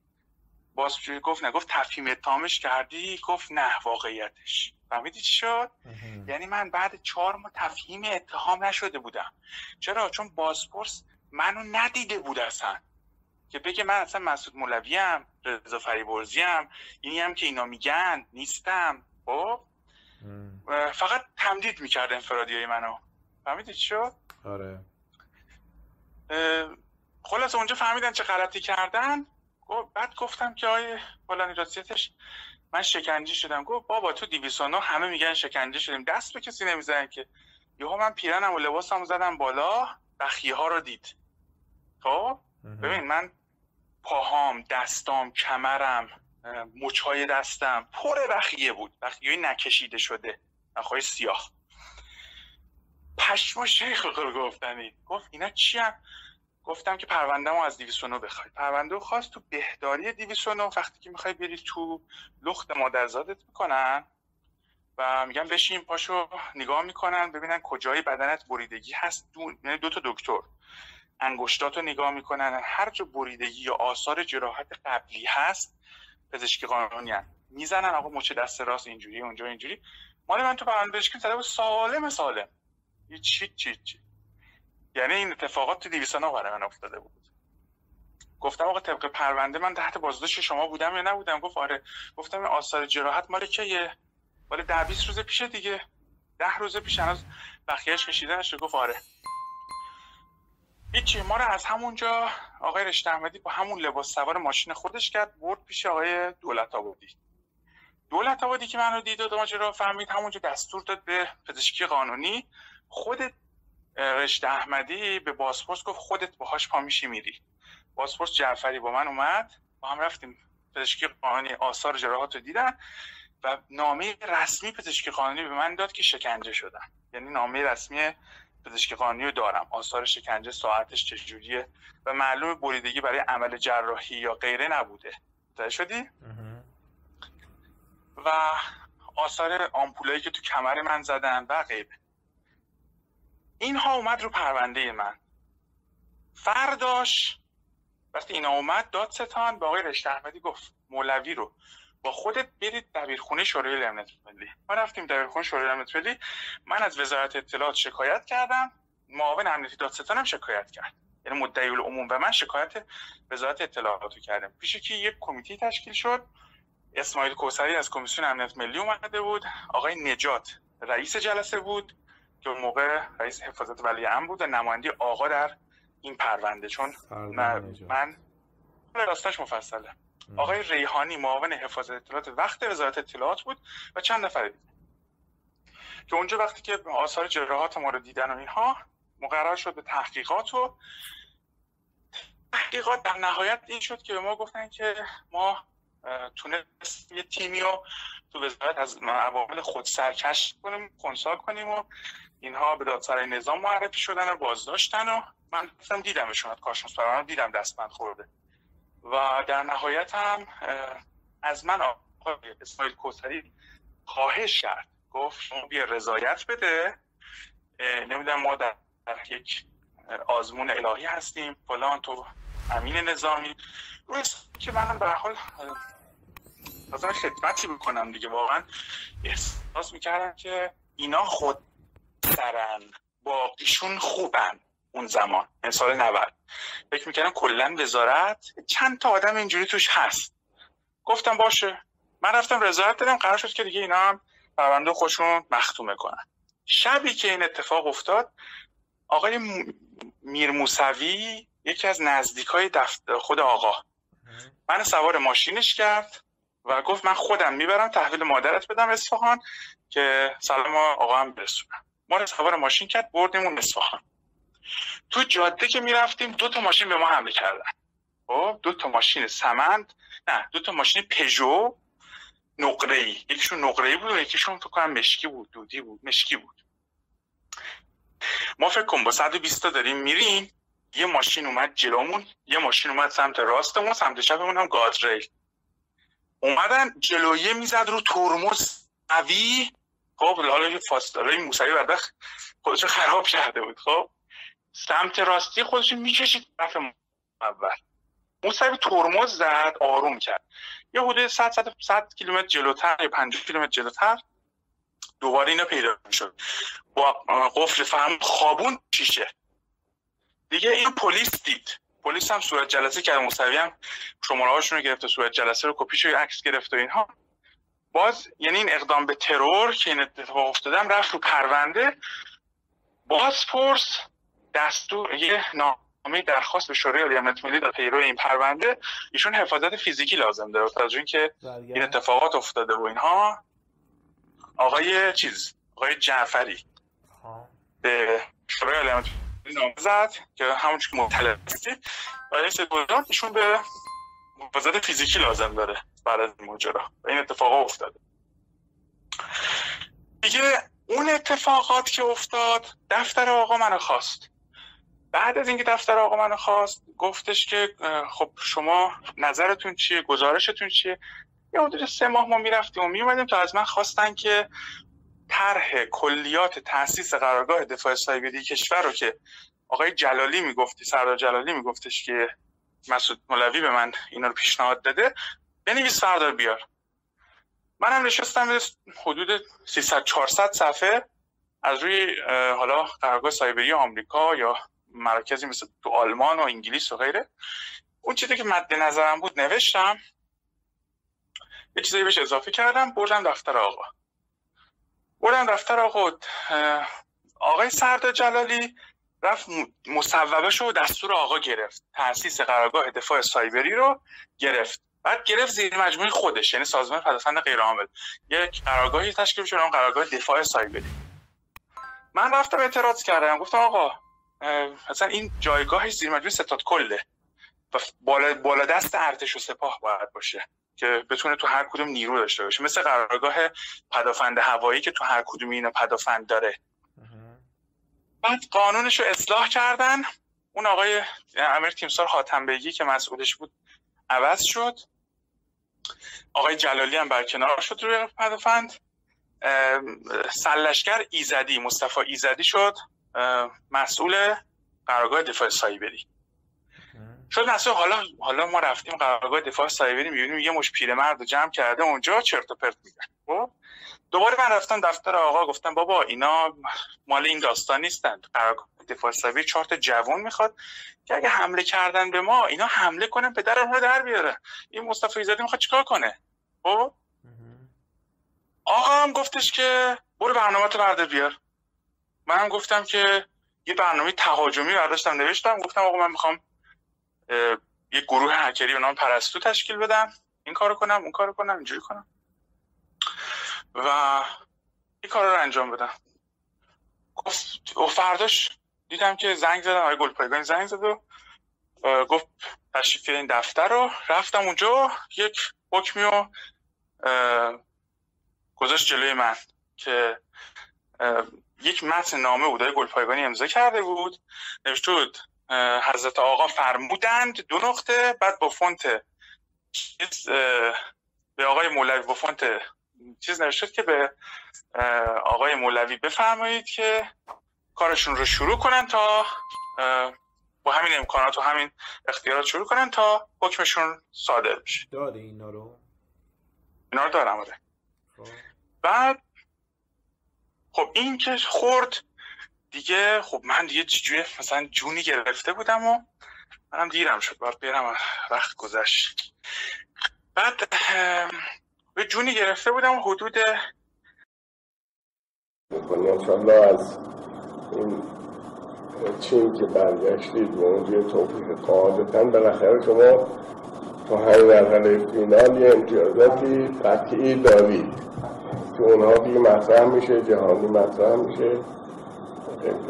باز گفت نه. گفت تفهیم اتهامش کردی؟ گفت نه واقعیتش. فهمیدی چی شد؟ یعنی من بعد چهار ماه تفهیم اتهام نشده بودم. چرا؟ چون بازپرس منو ندیده بود اصلا. که بگه من اصلا مسعود مولوی ام رضا فریبرزی ام اینی هم که اینا میگن نیستم. خب؟ فقط تمدید می‌کرد انفرادی های منو. فهمیدی چی شد؟ آره. خلاص اونجا فهمیدن چه غلطی کردن. بعد گفتم که آیه فلانی راستیتش من شکنجه شدم. گفت بابا تو دیویسونو همه میگن شکنجه شدیم. دست به کسی نمی‌زنن که. یهو من پیرنم و لباسم زدم بالا بخیه ها رو دید. خب؟ ببین من پاهام دستام کمرم مچای دستم پر بخیه بود. بخیه نکشیده شده. بخیه سیاه. پشما شیخ گفتنی. گفت اینا چی هم؟ گفتم که پرونده ما از دیویسونو بخوای. پرونده خواست تو بهداری دیویسونو وقتی که می‌خوای بری تو لخت مادرزادت می‌کنن و میگن بشین پاشو نگاه می‌کنن ببینن کجای بدنت بریدگی هست. دو... یعنی دو تا دکتر. انگشتات رو نگاه می‌کنن. هر جا بریدگی یا آثار جراحت قبلی هست پزشکی قانونی هست. می‌زنن آقا مچ دست راست اینجوری اونجا اینجوری. مال من تو پرونده پزشکی زده سالم. سالم چی چی چی؟ یعنی این اتفاقات تو دیویسانا برای من افتاده بود. گفتم آقا طبق پرونده من تحت بازداشت شما بودم یا نبودم؟ گفت آره. گفتم این آثار جراحت مال کیه؟ مال ده 20 روز پیشه دیگه. ده روز پیش هنوز بخیهش کشیده گفت آره. هیچی ما رو از همونجا آقای رشته احمدی با همون لباس سوار ماشین خودش کرد برد پیش آقای دولت آبادی. دولت آبادی که منو دید و ماجرا فهمید همونجا دستور داد به پزشکی قانونی خود رشته احمدی به باسپورس گفت خودت باهاش پا میشی میری. باسپورس جعفری با من اومد با هم رفتیم. پزشکی قانونی آثار جراحات رو دیدن و نامه رسمی پزشکی قانونی به من داد که شکنجه شدن. یعنی نامه رسمی پزشکی قانونی رو دارم. آثار شکنجه ساعتش چجوریه؟ و معلوم بریدگی برای عمل جراحی یا غیره نبوده. متوجه شدی؟ و آثار آمپولایی که تو کمر من زدن و غیره. اینها اومد رو پرونده من. فرداش وقتی اینا اومد داد ستان به آقای رشت احمدی گفت مولوی رو. با خودت برید دبیرخونه شورای امنیت ملی. ما رفتیم دبیرخونه شورای امنیت ملی. من از وزارت اطلاعات شکایت کردم. معاون امنیتی دادستانم شکایت کرد. یعنی مدعی العموم و من شکایت وزارت اطلاعات رو کردم. پیش که یک کمیته تشکیل شد. اسماعیل کوسری از کمیسیون امنیت ملی اومده بود. آقای نجات رئیس جلسه بود که موقع رئیس حفاظت ولی امر بود و نماینده آقا در این پرونده. چون من, من راستش مفصله. آقای ریحانی معاون حفاظت اطلاعات وقت وزارت اطلاعات بود و چند نفر دیگه که اونجا وقتی که آثار جراحات ما رو دیدن و اینها مقرر شد به تحقیقات و تحقیقات در نهایت این شد که به ما گفتن که ما تونست یه تیمی رو تو وزارت از عوامل خود سرکش کنیم خونسا کنیم و اینها به دادسرای نظام معرفی شدن و بازداشتن و من دیدم از کارشناس پرونده دیدم دستبند خورده. و در نهایت هم از من آقای اسماعیل کوسری خواهش کرد. گفت شما بیا رضایت بده. نمی‌دونم ما در یک آزمون الهی هستیم. فلان تو امین نظامی. روی که منم به حال لازم خدمتی بکنم دیگه. واقعا احساس می‌کردم که اینا خود سرن باقیشون خوبن. اون زمان این سال 90 فکر می‌کردم کلا وزارت چند تا آدم اینجوری توش هست. گفتم باشه. من رفتم رضایت دادم قرار شد که دیگه اینا هم پرونده خودشون مختومه کنن. شبی که این اتفاق افتاد آقای میر موسوی یکی از نزدیک های خود آقا. من سوار ماشینش کرد و گفت من خودم می‌برم تحویل مادرت بدم اصفهان که سلام آقا هم برسونم. ما رو سوار ماشین کرد بردیم اون اصفهان. تو جاده که می‌رفتیم دو تا ماشین به ما حمله کردن. خب دو تا ماشین سمند نه دو تا ماشین پژو نقره ای یکیشون نقره ای بود و یکیشون فکر کنم مشکی بود دودی بود مشکی بود. ما فکر کن با 120 تا داریم میریم یه ماشین اومد جلومون یه ماشین اومد سمت راستمون سمت چپمون هم گادریل. اومدن جلویه می‌زد رو ترمز قوی. خب حالا فاصله موسوی بدبخت خودش خراب کرده بود. خب سمت راستی خودش می‌کشید طرف اول موسوی ترمز زد آروم کرد. یه حدود 100 100 کیلومتر جلوتر یا 50 کیلومتر جلوتر دوباره اینا پیدا شد با قفل فهم خوابون شیشه. دیگه این پلیس دید. پلیس هم صورت جلسه کرد. موسوی هم شماره هاشون رو گرفته صورت جلسه رو کپیش رو عکس گرفت و اینها. باز یعنی این اقدام به ترور که این اتفاق افتادم رفت رو پرونده. باز پرس دستور یه نامه درخواست به شورای عالی امنیت ملی در پیرو این پرونده ایشون حفاظت فیزیکی لازم داره تا اینکه این اتفاقات افتاده و اینها. آقای چیز آقای جعفری به شورای عالی امنیت نامه زد که همون که مطلع هستید برای سپردان ایشون به حفاظت فیزیکی لازم داره بعد از ماجرا. این اتفاق افتاده. دیگه اون اتفاقات که افتاد دفتر آقا منو خواست. بعد از اینکه دفتر آقا منو خواست گفتش که خب شما نظرتون چیه؟ گزارشتون چیه؟ یه حدود سه ماه ما می‌رفتیم و میومدیم تا از من خواستن که طرح کلیات تاسیس قرارگاه دفاع سایبری کشور رو که آقای جلالی می‌گفتی سردار جلالی میگفتش که مسعود مولوی به من اینا رو پیشنهاد داده بنویس سردار بیار. منم نشستم حدود 300 400 صفحه از روی حالا قرارگاه سایبری آمریکا یا مراکزی مثل تو آلمان و انگلیس و غیره. اون چیزی که مد نظرم بود نوشتم یه چیزایی بهش اضافه کردم بردم دفتر آقا. بردم دفتر آقا آقای سردار جلالی رفت مصوبه شو دستور آقا گرفت. تاسیس قرارگاه دفاع سایبری رو گرفت. بعد گرفت زیر مجموعه خودش یعنی سازمان پدافند غیر عامل. یک قرارگاهی تشکیل شد اون قرارگاه دفاع سایبری. من رفتم اعتراض کردم. گفتم آقا مثلا این جایگاهش زیر مجموعه ستاد کله. و بالا, بالا دست ارتش و سپاه باید باشه که بتونه تو هر کدوم نیرو داشته باشه. مثل قرارگاه پدافند هوایی که تو هر کدوم اینا پدافند داره. بعد قانونش رو اصلاح کردن. اون آقای امیر تیمسار حاتم بگی که مسئولش بود عوض شد. آقای جلالی هم برکنار شد روی پدافند. سلشگر ایزدی مصطفی ایزدی شد. مسئول قرارگاه دفاع سایبری. شد مسئول حالا حالا ما رفتیم قرارگاه دفاع سایبری می‌بینیم یه مش پیرمرد جمع کرده اونجا چرت و پرت میگن خب؟ دوباره من رفتم دفتر آقا گفتم بابا اینا مال این داستان نیستند قرارگاه دفاع سایبری چهار تا جوون می‌خواد که اگه حمله کردن به ما اینا حمله کنن پدر رو در بیاره. این مصطفی ایزدی می‌خواد چیکار کنه؟ خب؟ آقا هم گفتش که برو برنامه تو برده بیار. منم گفتم که یه برنامه تهاجمی برداشتم نوشتم گفتم آقا من می‌خوام یه گروه هکری به نام پرستو تشکیل بدم این کارو کنم اون کارو کنم اینجوری کنم. و این کار رو انجام بدم. گفت و فرداش دیدم که زنگ زدن آقای گلپایگانی زنگ زد و گفت تشریف این دفتر رو. رفتم اونجا یک حکمی رو گذاشت جلوی من که یک متن نامه بود گلپایگانی امضا کرده بود. نوشته بود حضرت آقا فرمودند دو نقطه بعد با فونت به آقای مولوی با فونت چیز نوشته که به آقای مولوی بفرمایید که کارشون رو شروع کنن تا با همین امکانات و همین اختیارات شروع کنن تا حکمشون صادر بشه. داره اینا رو؟ اینا رو دارم آره. خب. بعد خب این که خورد دیگه خب من دیگه چجوری مثلا جونی گرفته بودم و منم دیرم شد باید برم وقت گذشت. بعد به جونی گرفته بودم حدود انشالله از این چین که برگشتید و اونجا توفیق قاعدتا بالاخره شما تا همین مرحله فینال یه امتیازاتی قطعی دارید. که اونها دیگه مطرح میشه جهانی مطرح میشه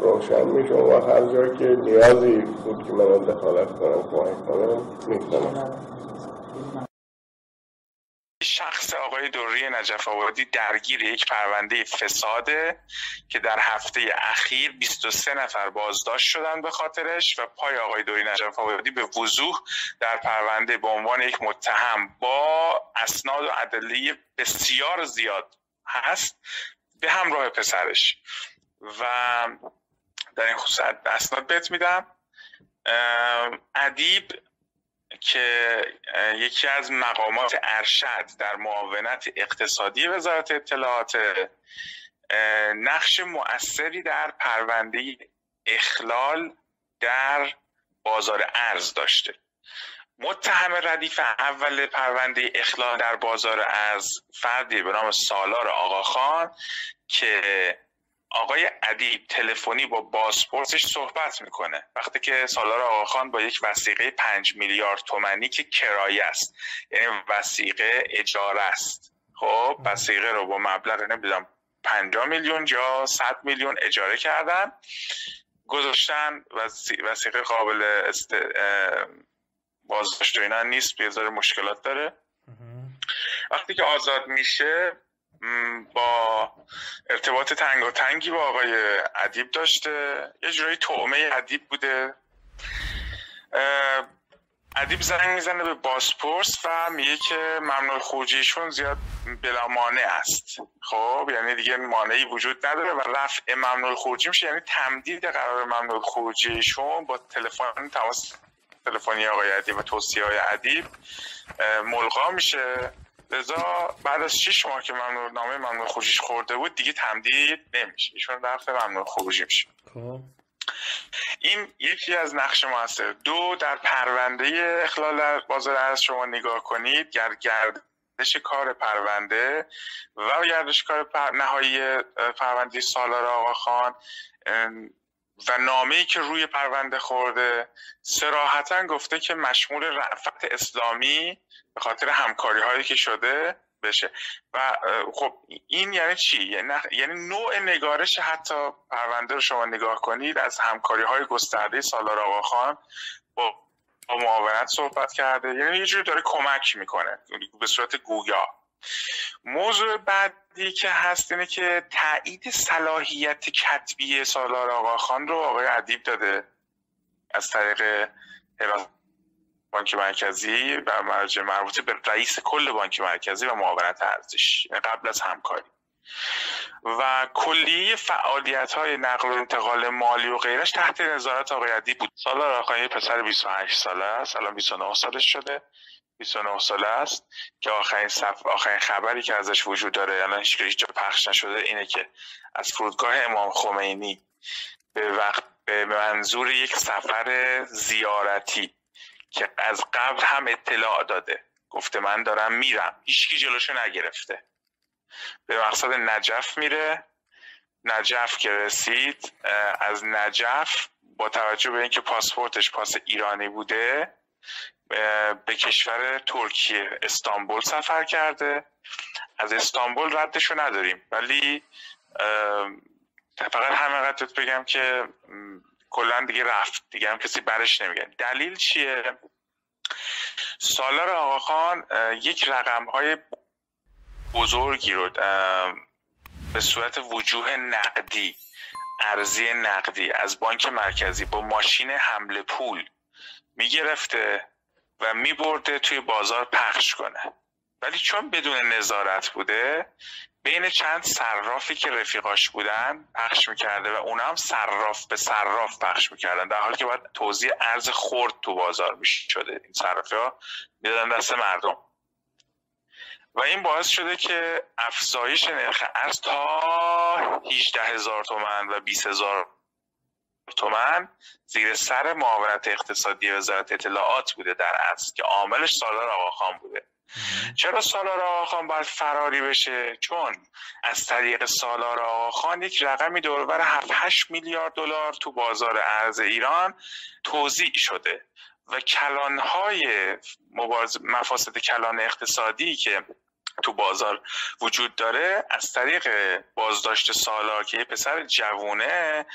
روشن میشه. و هر جا که نیازی بود که من دخالت کنم کمک کنم می‌کنم. شخص آقای دوری نجف آبادی درگیر یک پرونده فساده که در هفته اخیر 23 نفر بازداشت شدن به خاطرش و پای آقای دوری نجف آبادی به وضوح در پرونده به عنوان یک متهم با اسناد و ادله بسیار زیاد هست به همراه پسرش. و در این خصوص اسناد بهت میدم. ادیب که یکی از مقامات ارشد در معاونت اقتصادی وزارت اطلاعات نقش مؤثری در پرونده اخلال در بازار ارز داشته. متهم ردیف اول پرونده اخلال در بازار ارز فردی به نام سالار آقاخان که آقای ادیب تلفنی با بازپرسش صحبت می‌کنه. وقتی که سالار آقاخان با یک وسیقه پنج میلیارد تومنی که کرایه است یعنی وسیقه اجاره است. خب وسیقه رو با مبلغ نمی‌دونم 50 میلیون یا 100 میلیون اجاره کردن گذاشتن وسیقه قابل است... بازداشت و اینا نیست بیزار مشکلات داره. وقتی که آزاد میشه با ارتباط تنگ و تنگی با آقای ادیب داشته. یه جورایی تومه ادیب بوده. ادیب زنگ می‌زنه به باسپورس و میگه که ممنوع خروجیشون زیاد بلا مانع است. خب یعنی دیگه مانعی وجود نداره و رفع ممنوع خروجی میشه. یعنی تمدید قرار ممنوع خروجیشون با تلفن تماس تلفنی آقای ادیب و توصیه های ادیب ملغا میشه. لذا بعد از 6 ماه که ممنوع نامه ممنوع خروجیش خورده بود دیگه تمدید نمیشه. ایشون رفت ممنوع خروجی میشه. خب. این یکی از نقش موثر. دو در پرونده اخلال بازار ارز شما نگاه کنید گر گردش کار پرونده و گردش کار پر... نهایی پرونده سالار آقا خان و نامه ای که روی پرونده خورده سراحتا گفته که مشمول رفت اسلامی به خاطر همکاری هایی که شده بشه. و خب این یعنی چی؟ یعنی, یعنی نوع نگارش حتی پرونده رو شما نگاه کنید از همکاری های گسترده سالار آقا خان با معاونت صحبت کرده. یعنی یه جوری داره کمک می‌کنه به صورت گویا. موضوع بعدی که هست اینه که تایید صلاحیت کتبی سالار آقا خان رو آقای ادیب داده از طریق بانک مرکزی و مرجع مربوطه به رئیس کل بانک مرکزی و معاونت ارزش یعنی قبل از همکاری. و کلی فعالیت های نقل و انتقال مالی و غیرش تحت نظارت آقای عدی بود. سال آقای پسر 28 ساله است الان 29 سالش شده. 29 ساله است که آخرین صف... آخرین خبری که ازش وجود داره الان هیچ هیچ جا پخش نشده اینه که از فرودگاه امام خمینی به وقت به منظور یک سفر زیارتی که از قبل هم اطلاع داده. گفته من دارم میرم. هیچکی جلوشو نگرفته. به مقصد نجف میره. نجف که رسید از نجف با توجه به اینکه پاسپورتش پاس ایرانی بوده به کشور ترکیه استانبول سفر کرده. از استانبول ردشو نداریم. ولی فقط همه قدرت بگم که کلا دیگه رفت. دیگه هم کسی برش نمیگه. دلیل چیه؟ سالار آقاخان یک رقم های بزرگی رو به صورت وجوه نقدی ارزی نقدی از بانک مرکزی با ماشین حمل پول می‌گرفته. و میبرده توی بازار پخش کنه. ولی چون بدون نظارت بوده بین چند صرافی که رفیقاش بودن پخش می‌کرده و اونا هم صراف به صراف پخش می‌کردن. در حالی که باید توضیح ارز خورد تو بازار می‌شده. این صرافی ها می‌دادن دست مردم. و این باعث شده که افزایش نرخ ارز تا 18 هزار تومن و 20 هزار تومن زیر سر معاونت اقتصادی وزارت اطلاعات بوده در اصل که عاملش سالار آقاخان بوده. چرا سالار آقاخان باید فراری بشه؟ چون از طریق سالار آقاخان یک رقمی دوربر 7 8 میلیارد دلار تو بازار ارز ایران توضیح شده. و کلانهای مبارز مفاسد کلان اقتصادی که تو بازار وجود داره از طریق بازداشت سالار که یه پسر جوونه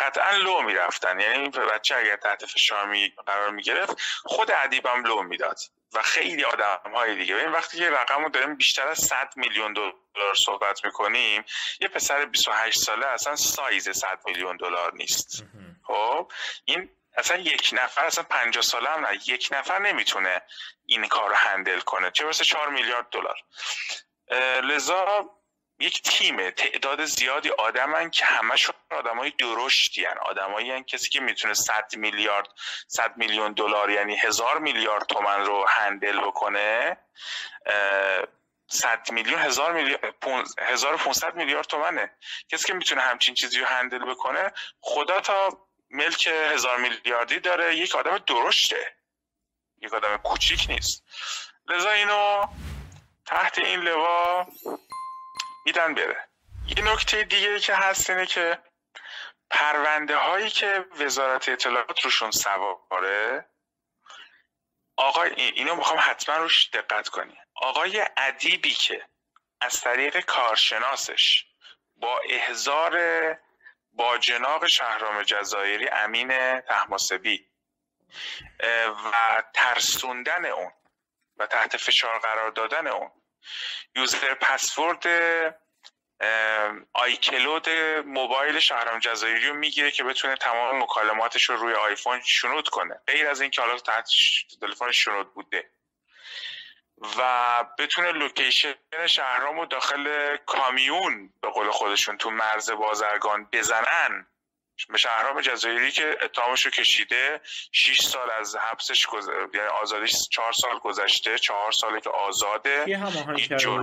قطعا لو می‌رفتن. یعنی بچه اگر تحت فشار می قرار می‌گرفت خود ادیبم لو می‌داد و خیلی آدم های دیگه. این وقتی که رقم رو داریم بیشتر از 100 میلیون دلار صحبت می‌کنیم یه پسر 28 ساله اصلا سایز 100 میلیون دلار نیست. خب این اصلا یک نفر اصلا 50 ساله هم نه یک نفر نمی‌تونه این کار رو هندل کنه. چه واسه 4 میلیارد دلار. لذا یک تیم تعداد زیادی آدمن که همشون آدمای درشتی هن. آدمایی کسی که می‌تونه 100 میلیارد 100 میلیون دلار یعنی هزار میلیارد تومن رو هندل بکنه. 100 میلیون هزار میلیارد 1500 میلیارد تومنه. کسی که می‌تونه همچین چیزی رو هندل بکنه خدا تا ملک هزار میلیاردی داره یک آدم درشته. یک آدم کوچیک نیست. لذا اینو تحت این لوا میدن بره. یه نکته دیگه که هست اینه که پرونده هایی که وزارت اطلاعات روشون سواره آقای اینو می‌خوام حتما روش دقت کنی. آقای ادیبی که از طریق کارشناسش با احزار با جناب شهرام جزایری امین تحماسبی و ترسوندن اون و تحت فشار قرار دادن اون. یوزر پسورد آیکلود موبایل شهرام جزایری رو می‌گیره که بتونه تمام مکالماتش رو روی آیفون شنود کنه. غیر از این که حالا تحت تلفن شنود بوده. و بتونه لوکیشن شهرام رو داخل کامیون به قول خودشون تو مرز بازرگان بزنن. به شهرام جزایری که اتهامش رو کشیده 6 سال از حبسش گذ... یعنی آزادیش 4 سال گذشته 4 ساله که آزاده.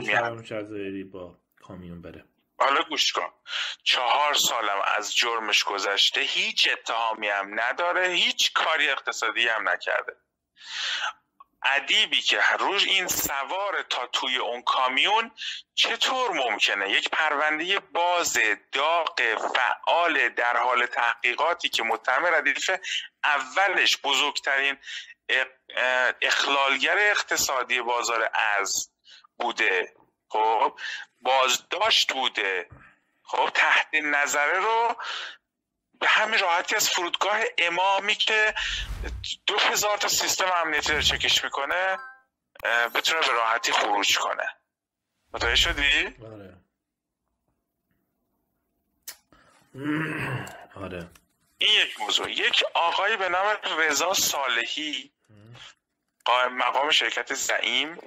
کرده شهرام جزایری با کامیون بره. حالا گوش کن. چهار سالم از جرمش گذشته هیچ اتهامی هم نداره هیچ کاری اقتصادی هم نکرده. ادیبی که روش این سوار تا توی اون کامیون چطور ممکنه؟ یک پرونده باز داغ فعال در حال تحقیقاتی که متهم ردیف اولش بزرگترین اخلالگر اقتصادی بازار ارز بوده. خب بازداشت بوده. خب تحت نظره رو به همین راحتی از فرودگاه امامی که دو هزار تا سیستم امنیتی رو چکش می‌کنه بتونه به راحتی خروج کنه. متوجه شدی؟ آره. آره. این یک موضوع. یک آقایی به نام رضا صالحی مقام شرکت زعیم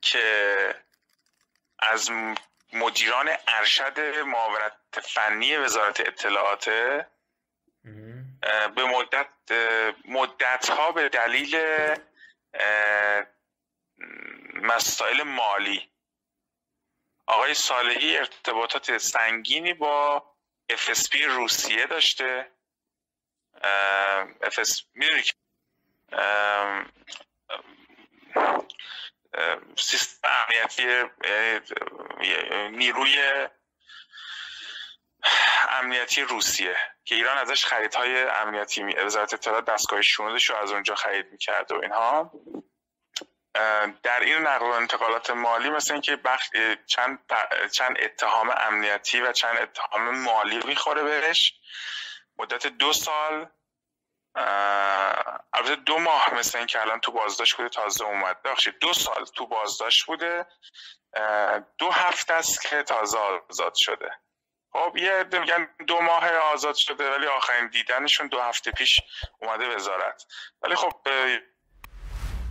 که از مدیران ارشد معاونت فنی وزارت اطلاعات به مدت مدت ها به دلیل مسائل مالی. آقای صالحی ارتباطات سنگینی با FSB روسیه داشته. FSB می‌دونی که سیستم امنیتی نیروی امنیتی روسیه که ایران ازش خریدهای امنیتی وزارت اطلاعات دستگاه شنودش رو از اونجا خرید می‌کرد و اینها. در این نقل و انتقالات مالی مثل اینکه بخش چند چند اتهام امنیتی و چند اتهام مالی می‌خوره بهش مدت دو سال البته دو ماه مثل اینکه الان تو بازداشت بوده تازه اومد. بخشید دو سال تو بازداشت بوده دو هفته است که تازه آزاد شده. خب یه میگن دو ماه آزاد شده ولی آخرین دیدنشون دو هفته پیش اومده وزارت. ولی خب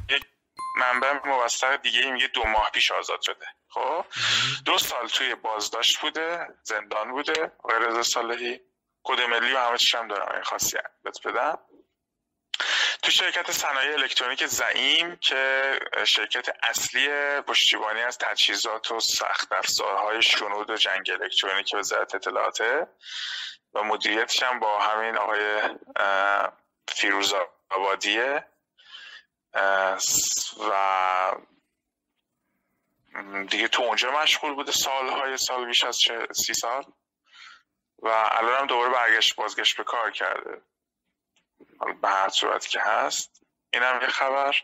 یک منبع موثق دیگه میگه دو ماه پیش آزاد شده. خب دو سال توی بازداشت بوده زندان بوده غیر صالحی. کد ملی و همه چیشم دارم این خاصیت بدم. تو شرکت صنایع الکترونیک زعیم که شرکت اصلی پشتیبانی از تجهیزات و سخت افزارهای شنود و جنگ الکترونیک وزارت اطلاعاته و مدیریتش هم با همین آقای فیروز آبادیه و دیگه تو اونجا مشغول بوده. سالهای سال بیش از سی سال؟ و الان هم دوباره برگشت بازگشت به کار کرده. به هر صورتی که هست. این هم یه خبر.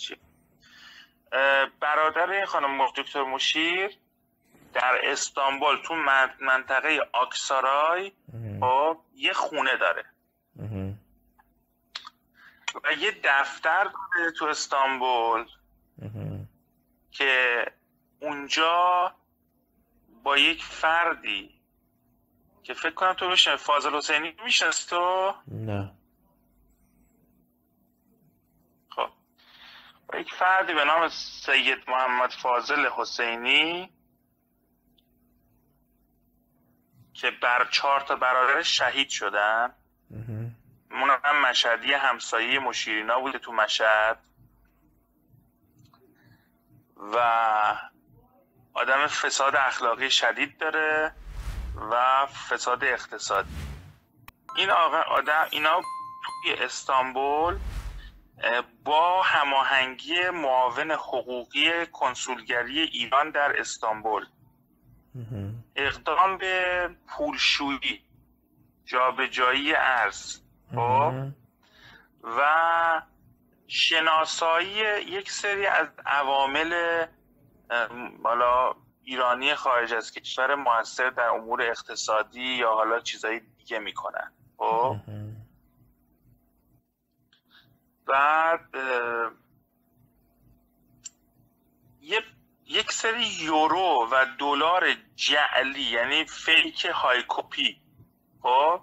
چی؟ برادر خانم دکتر مشیر در استانبول تو منطقه آکسارای خب یه خونه داره. و یه دفتر داره تو استانبول. که اونجا با یک فردی که فکر کنم تو میشه فاضل حسینی میشنست تو؟ نه. خب. با یک فردی به نام سید محمد فاضل حسینی که بر چهار تا برادر شهید شدن. اون هم مشهدی همسایه مشیرینا بوده تو مشهد. و آدم فساد اخلاقی شدید داره و فساد اقتصادی. این آقا آدم اینا توی استانبول با هماهنگی معاون حقوقی کنسولگری ایران در استانبول. اقدام به پولشویی جابجایی ارز خب؟ و شناسایی یک سری از عوامل حالا ایرانی خارج از کشور موثر در امور اقتصادی یا حالا چیزایی دیگه می‌کنن. خب؟ بعد یه یک سری یورو و دلار جعلی یعنی فیک های کپی. خب؟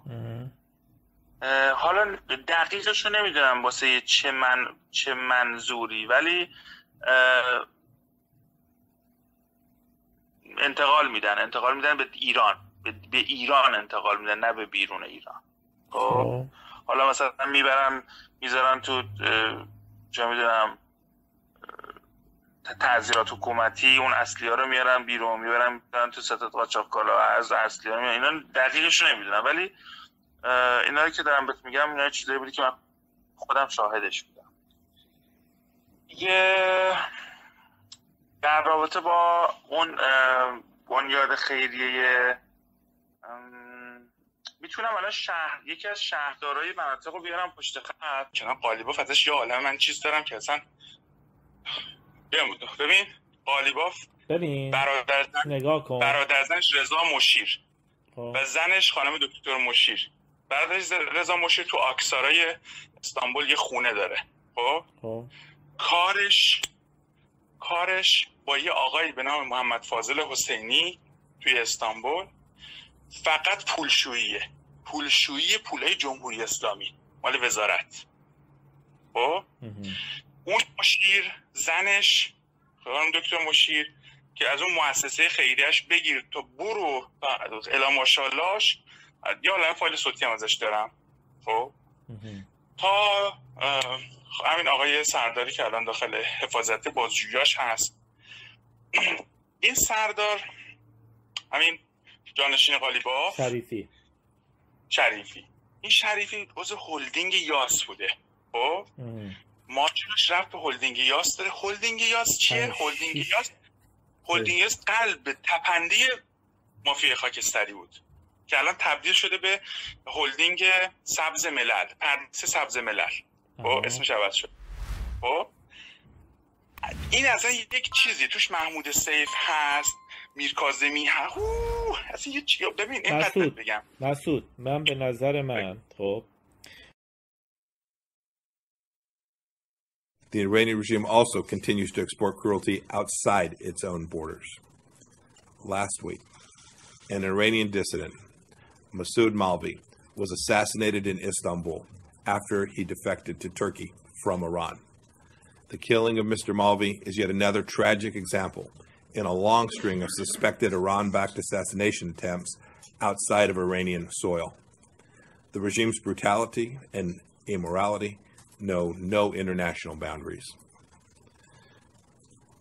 حالا دقیقش رو نمی‌دونم واسه چه من چه منظوری ولی انتقال میدن انتقال میدن به ایران. به, ایران انتقال میدن نه به بیرون ایران. خب, خب. حالا مثلا می‌برن می‌ذارن تو چه می‌دونم تعذیرات حکومتی اون اصلی ها رو میارن بیرون می‌برن می‌برن تو ستاد قاچاق کالا از اصلی ها میارن. اینا دقیقش نمی‌دونم ولی اینا رو که دارم بهت میگم اینا چیزایی بودی که من خودم شاهدش بودم. یه در رابطه با اون بنیاد خیریه می‌تونم الان شهر یکی از شهردارای مناطق رو بیارم پشت خط. کنم قالیباف ازش یه عالم من چیز دارم که اصلا ببین قالیباف ببین برادر نگاه کن. برادر زنش رضا مشیر خب. و زنش خانم دکتر مشیر. برادر رضا مشیر تو آکسارای استانبول یه خونه داره. خب, خب. کارش کارش با یه آقایی به نام محمد فاضل حسینی توی استانبول فقط پولشوییه. پولشویی پولای جمهوری اسلامی مال وزارت. خب؟ اون مشیر زنش خانم دکتر مشیر که از اون مؤسسه خیریش بگیر تو برو الا ماشاءاللهش یا الان فایل صوتی هم ازش دارم. خب؟ تا همین آقای سرداری که الان داخل حفاظت بازجویاش هست. این سردار همین جانشین قالیباف. شریفی. شریفی. این شریفی عضو هلدینگ یاس بوده. خب؟ ماجراش رفت به هلدینگ یاس. داره هلدینگ یاس چیه؟ هلدینگ یاس هلدینگ یاس قلب تپنده مافیا خاکستری بود. که الان تبدیل شده به هلدینگ سبز ملل پردیس سبز ملل. خب اسمش عوض شد خب این اصلا یک چیزی توش محمود سیف هست میرکازمی هست اصلا یه چی ببین این بگم مسعود من به نظر من خب The Iranian regime also continues to export cruelty outside its own borders. Last week, an Iranian dissident, Masoud Malvi, was assassinated in Istanbul after he defected to Turkey from Iran. The killing of Mr. Malvi is yet another tragic example in a long string of suspected Iran backed assassination attempts outside of Iranian soil. The regime's brutality and immorality know no international boundaries.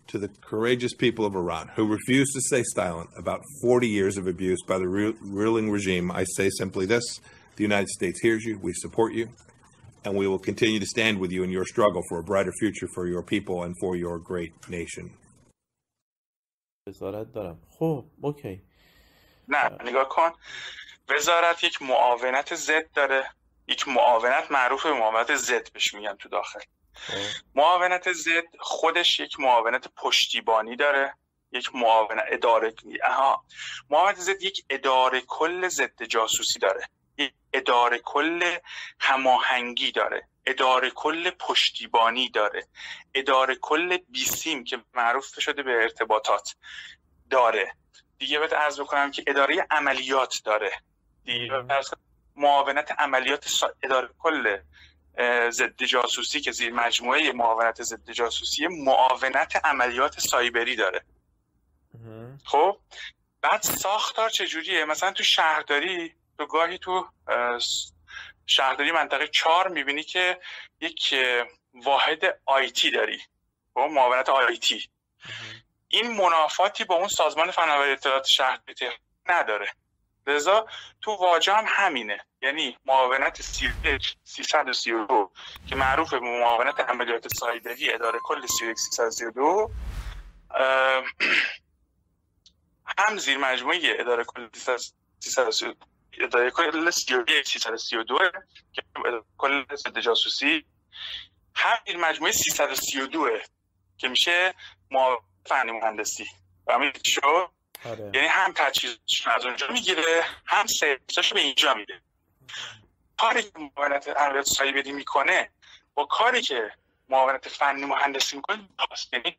To the courageous people of Iran who refuse to stay silent about 40 years of abuse by the ruling regime, I say simply this the United States hears you, we support you, and we will continue to stand with you in your struggle for a brighter future for your people and for your great nation. وزارت دارم. خب اوکی. نه نگاه کن. وزارت یک معاونت زد داره. یک معاونت معروف به معاونت زد بهش میگن تو داخل. خب. معاونت زد خودش یک معاونت پشتیبانی داره. یک معاونت اداره. اها معاونت زد یک اداره کل ضد جاسوسی داره. اداره کل هماهنگی داره اداره کل پشتیبانی داره اداره کل بیسیم که معروف شده به ارتباطات داره. دیگه باید عرض بکنم که اداره عملیات داره. دیگه معاونت عملیات اداره کل ضد جاسوسی که زیر مجموعه معاونت ضد جاسوسی معاونت عملیات سایبری داره. خب؟ بعد ساختار چجوریه؟ مثلا تو شهرداری تو گاهی تو شهرداری منطقه چهار می‌بینی که یک واحد آیتی داری. با خب، معاونت آیتی این منافاتی با اون سازمان فناوری اطلاعات شهرداری نداره. لذا تو واجه هم همینه. یعنی معاونت 332 که معروف به معاونت عملیات سایبری اداره کل 332 هم زیر مجموعه اداره کل 332 اداره کل 332 که کل ضد جاسوسی هم این مجموعه 332 که میشه ما فنی مهندسی. و همین شو آره. یعنی هم تجهیزش از اونجا می‌گیره هم سرویسش به اینجا میده. کاری که معاونت عملیات سایبری می‌کنه با کاری که معاونت فنی مهندسی می‌کنه یعنی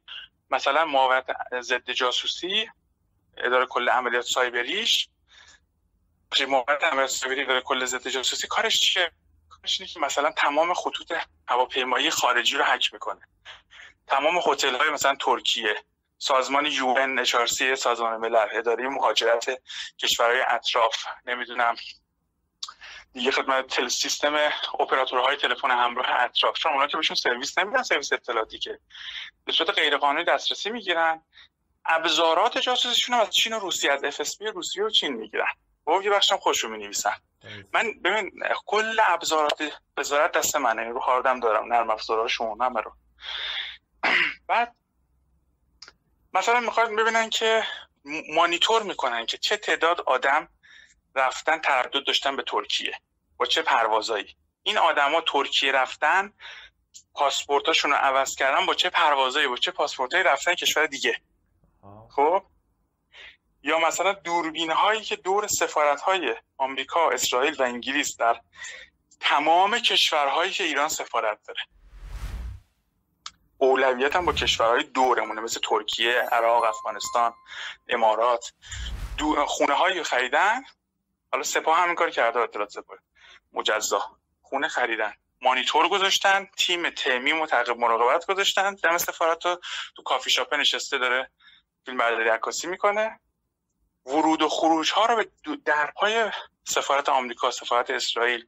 مثلا معاونت ضد جاسوسی اداره کل عملیات سایبریش عملیات سایبری داره کل ضد جاسوسی. کارش چیه؟ کارش اینه که مثلا تمام خطوط هواپیمایی خارجی رو حک می‌کنه. تمام هتل های مثلا ترکیه سازمان یو ان سازمان ملل اداره مهاجرت کشورهای اطراف نمی‌دونم. دیگه خدمت سیستم اپراتورهای تلفن همراه اطراف. چون اونا که بهشون سرویس نمیدن سرویس اطلاعاتی که. به صورت غیرقانونی دسترسی می‌گیرن. ابزارات جاسوسیشون از چین و روسیه از FSB روسیه و چین می‌گیرن. و یه بخشم خودشون می نویسن من ببین کل ابزارات وزارت دست منه. رو هاردم دارم نرم افزاراشون همه رو. بعد مثلا می‌خواد ببینن که مانیتور می‌کنن که چه تعداد آدم رفتن تردد داشتن به ترکیه. با چه پروازایی این آدما ترکیه رفتن پاسپورتاشون رو عوض کردن با چه پروازایی با چه پاسپورتایی رفتن کشور دیگه. خب؟ یا مثلا دوربین هایی که دور سفارت های آمریکا، اسرائیل و انگلیس در تمام کشورهایی که ایران سفارت داره. اولویت هم با کشورهای دورمونه مثل ترکیه، عراق، افغانستان، امارات. خونه هایی خریدن. حالا سپاه همین کار کرده اطلاعات سپاه. مجزا. خونه خریدن. مانیتور گذاشتن. تیم تمی متعقب مراقبت گذاشتن. دم سفارت تو کافی شاپ نشسته داره. فیلم برداری عکاسی می‌کنه. ورود و خروج ها رو به درپای سفارت آمریکا سفارت اسرائیل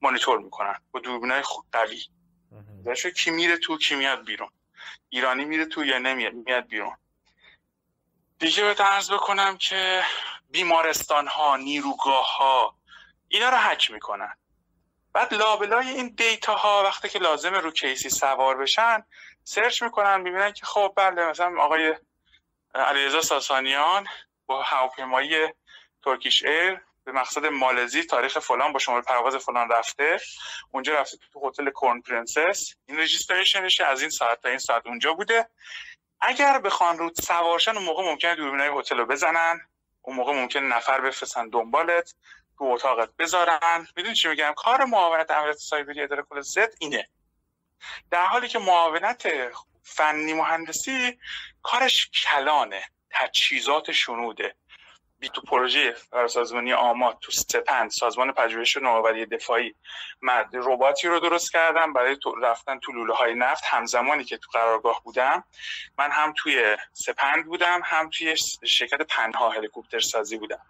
مانیتور می‌کنن با دوربینای قوی. داشته کی میره تو کی میاد بیرون. ایرانی میره تو یا نمیاد میاد بیرون. دیگه به عرض بکنم که بیمارستان ها نیروگاه ها اینا رو هک می‌کنن. بعد لابلای این data ها وقتی که لازمه رو case ی سوار بشن search می‌کنن می‌بینن که خب بله مثلا آقای علیرضا ساسانیان با هواپیمایی Turkish Air به مقصد مالزی تاریخ فلان با شماره پرواز فلان رفته. اونجا رفته تو هتل Crown Princess. این registration ش از این ساعت تا این ساعت اونجا بوده. اگر بخوان رو سوارشن اون موقع ممکنه دوربینای هتل رو بزنن. اون موقع ممکنه نفر بفرستن دنبالت تو اتاقت بذارن. می‌دونی چی میگم؟ کار معاونت عملیات سایبری اداره کل زد اینه. در حالی که معاونت فنی مهندسی کارش کلانه. تجهیزات شنوده. تو پروژه سازمانی آماد تو سپند سازمان پژوهش نوآوری دفاعی. مرد رباتی رو درست کردم. برای تو رفتن تو لوله های نفت همزمانی که تو قرارگاه بودم. من هم توی سپند بودم هم توی شرکت پنها هلیکوپتر سازی بودم.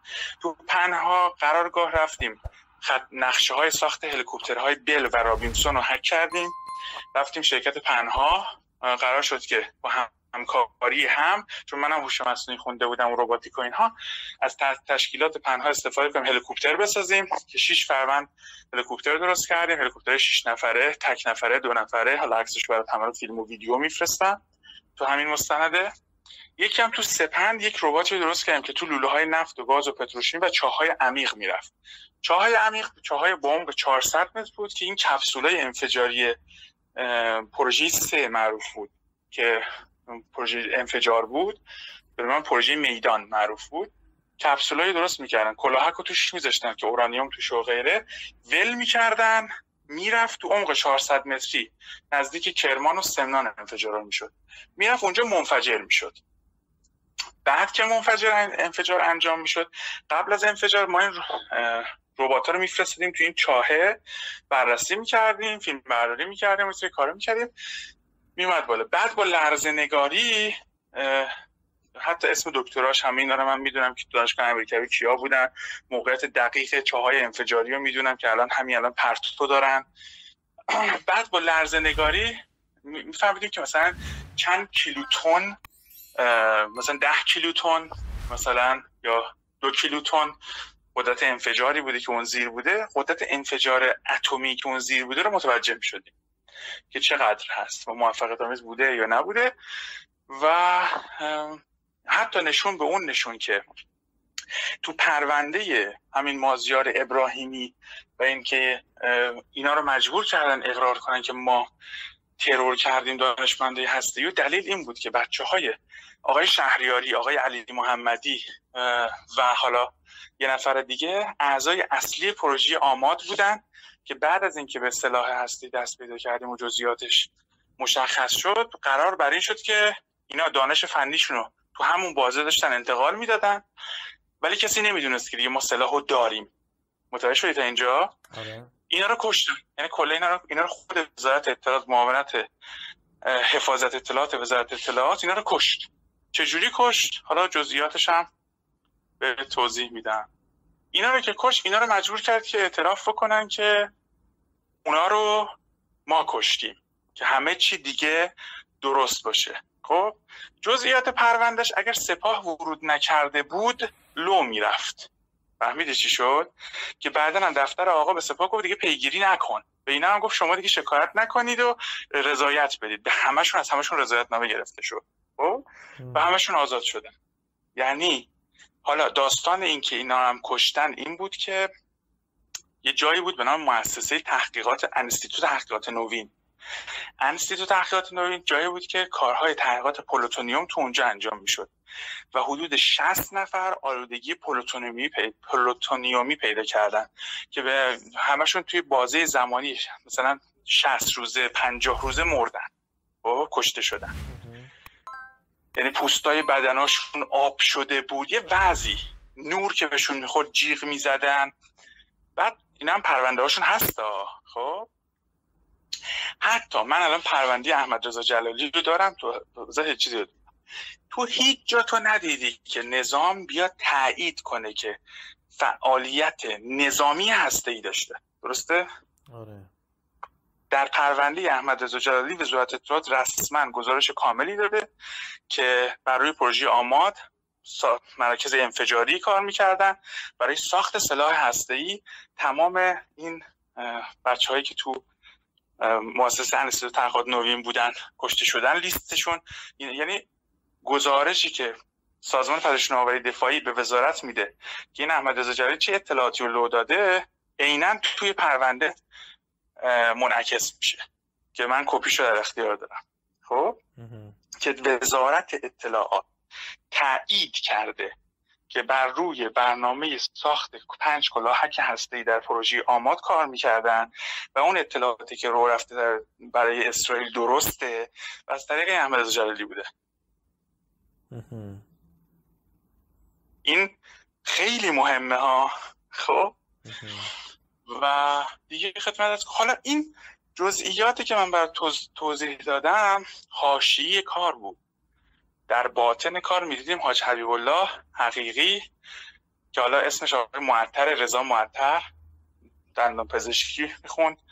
تو پنها قرارگاه رفتیم. خط نقشه های ساخت هلیکوپترهای بل و رابینسون رو حک کردیم. رفتیم شرکت پنها قرار شد که با هم همکاری هم چون منم هوش مصنوعی خونده بودم و رباتیک و اینها از تشکیلات پنها استفاده کنیم هلیکوپتر بسازیم که 6 فروند هلیکوپتر درست کردیم هلیکوپتر 6 نفره تک نفره دو نفره حالا عکسش برای تمام فیلم و ویدیو میفرستم. تو همین مستنده. یکی هم تو سپند یک رباتی درست کردیم که تو لوله های نفت و گاز و پتروشیم و چاهای عمیق می‌رفت. چاهای عمیق چاهای بمب 400 متر بود که این کپسولای انفجاری پروژه سه معروف بود که پروژه انفجار بود به من پروژه میدان معروف بود. کپسولای درست می‌کردن. کلاهک رو توش میذاشتن که اورانیوم توش و غیره. ول می‌کردن می‌رفت تو عمق 400 متری. نزدیک کرمان و سمنان انفجار می‌شد. می‌رفت اونجا منفجر می‌شد. بعد که منفجر انفجار انجام می‌شد قبل از انفجار ما این ربات رو میفرستادیم تو این چاهه. بررسی می‌کردیم فیلم برداری می‌کردیم مثل کارو می‌کردیم. میومد بالا. بعد با لرزه نگاری حتی اسم دکتراش همین دارم من می‌دونم که دانشگاه امریکایی کیا بودن. موقعیت دقیق چاهای انفجاری رو می‌دونم که الان همین الان پرتو دارن. بعد با لرزه نگاری میفهمیدیم که مثلا چند کیلوتون مثلا ده کیلوتون مثلا یا دو کیلوتون قدرت انفجاری بوده که اون زیر بوده. قدرت انفجار اتمی که اون زیر بوده رو متوجه می‌شدیم. که چقدر هست و موفقیت آمیز بوده یا نبوده. و حتی نشون به اون نشون که تو پرونده همین مازیار ابراهیمی و اینکه اینا رو مجبور کردن اقرار کنن که ما ترور کردیم دانشمنده هستی. و دلیل این بود که بچه های آقای شهریاری آقای علی محمدی و حالا یه نفر دیگه اعضای اصلی پروژه آماد بودن که بعد از اینکه به صلاح هستی دست پیدا کردیم و جزئیاتش مشخص شد قرار بر این شد که اینا دانش فنیشون تو همون بازه داشتن انتقال می‌دادن. ولی کسی نمی‌دونست که دیگه ما سلاح داریم. متوجه شدید تا اینجا؟ آره. اینا رو کشتن. یعنی کل اینا رو اینا رو خود وزارت اطلاعات معاونت حفاظت اطلاعات وزارت اطلاعات اینا رو کشت. چجوری کشت؟ حالا جزئیاتش هم به توضیح میدم. اینا رو که کش اینا رو مجبور کرد که اعتراف بکنن که اونا رو ما کشتیم که همه چی دیگه درست باشه. خب جزئیات پروندهش اگر سپاه ورود نکرده بود لو می‌رفت. فهمیده چی شد؟ که بعدا هم دفتر آقا به سپاه گفت دیگه پیگیری نکن. به اینا هم گفت شما دیگه شکایت نکنید و رضایت بدید. به همشون از همشون رضایت نامه گرفته شد. خب و همشون آزاد شدن یعنی حالا داستان این که اینا هم کشتن این بود که یه جایی بود به نام مؤسسه تحقیقات انستیتوت تحقیقات نوین. انستیتوت تحقیقات نوین جایی بود که کارهای تحقیقات پلوتونیوم تو اونجا انجام می‌شد و حدود 60 نفر آلودگی پلوتونیومی پلوتونیومی پیدا کردن که به همشون توی بازه زمانی مثلا 60 روزه 50 روزه مردن. و کشته شدن. یعنی پوستای بدناشون آب شده بود. یه وضعی. نور که بهشون می‌خورد جیغ می‌زدن. بعد این هم پرونده هاشون هستا خب؟ حتی من الان پرونده احمد رضا جلالی رو دارم. تو چیزی رو تو هیچ جا تو ندیدی که نظام بیاد تایید کنه که فعالیت نظامی هسته ای داشته. درسته؟ آره. در پرونده احمد رضا جلالی وزارت اطلاعات رسما گزارش کاملی داده که برای پروژه آماد مراکز انفجاری کار می‌کردن. برای ساخت سلاح ای تمام این بچه هایی که تو مؤسسه انستیتوت تحقیقات نوین بودن کشته شدن لیستشون. یعنی گزارشی که سازمان پزشکی نوآوری دفاعی به وزارت میده که این احمد رضا چه اطلاعاتی رو لو داده عینا توی پرونده منعکس میشه که من کپیشو در اختیار دارم. خب؟ که وزارت اطلاعات تایید کرده که بر روی برنامه ساخت پنج کلاهک هسته در پروژه آماد کار می‌کردن و اون اطلاعاتی که رو رفته در برای اسرائیل درسته و از طریق احمد جلالی بوده. این خیلی مهمه ها. خب؟ و دیگه خدمت حالا این جزئیاتی که من بر توضیح دادم حاشیه کار بود. در باطن کار می‌دیدیم حاج حبیب الله حقیقی که حالا اسمش آقای معطر رضا معطر دندان پزشکی می‌خوند.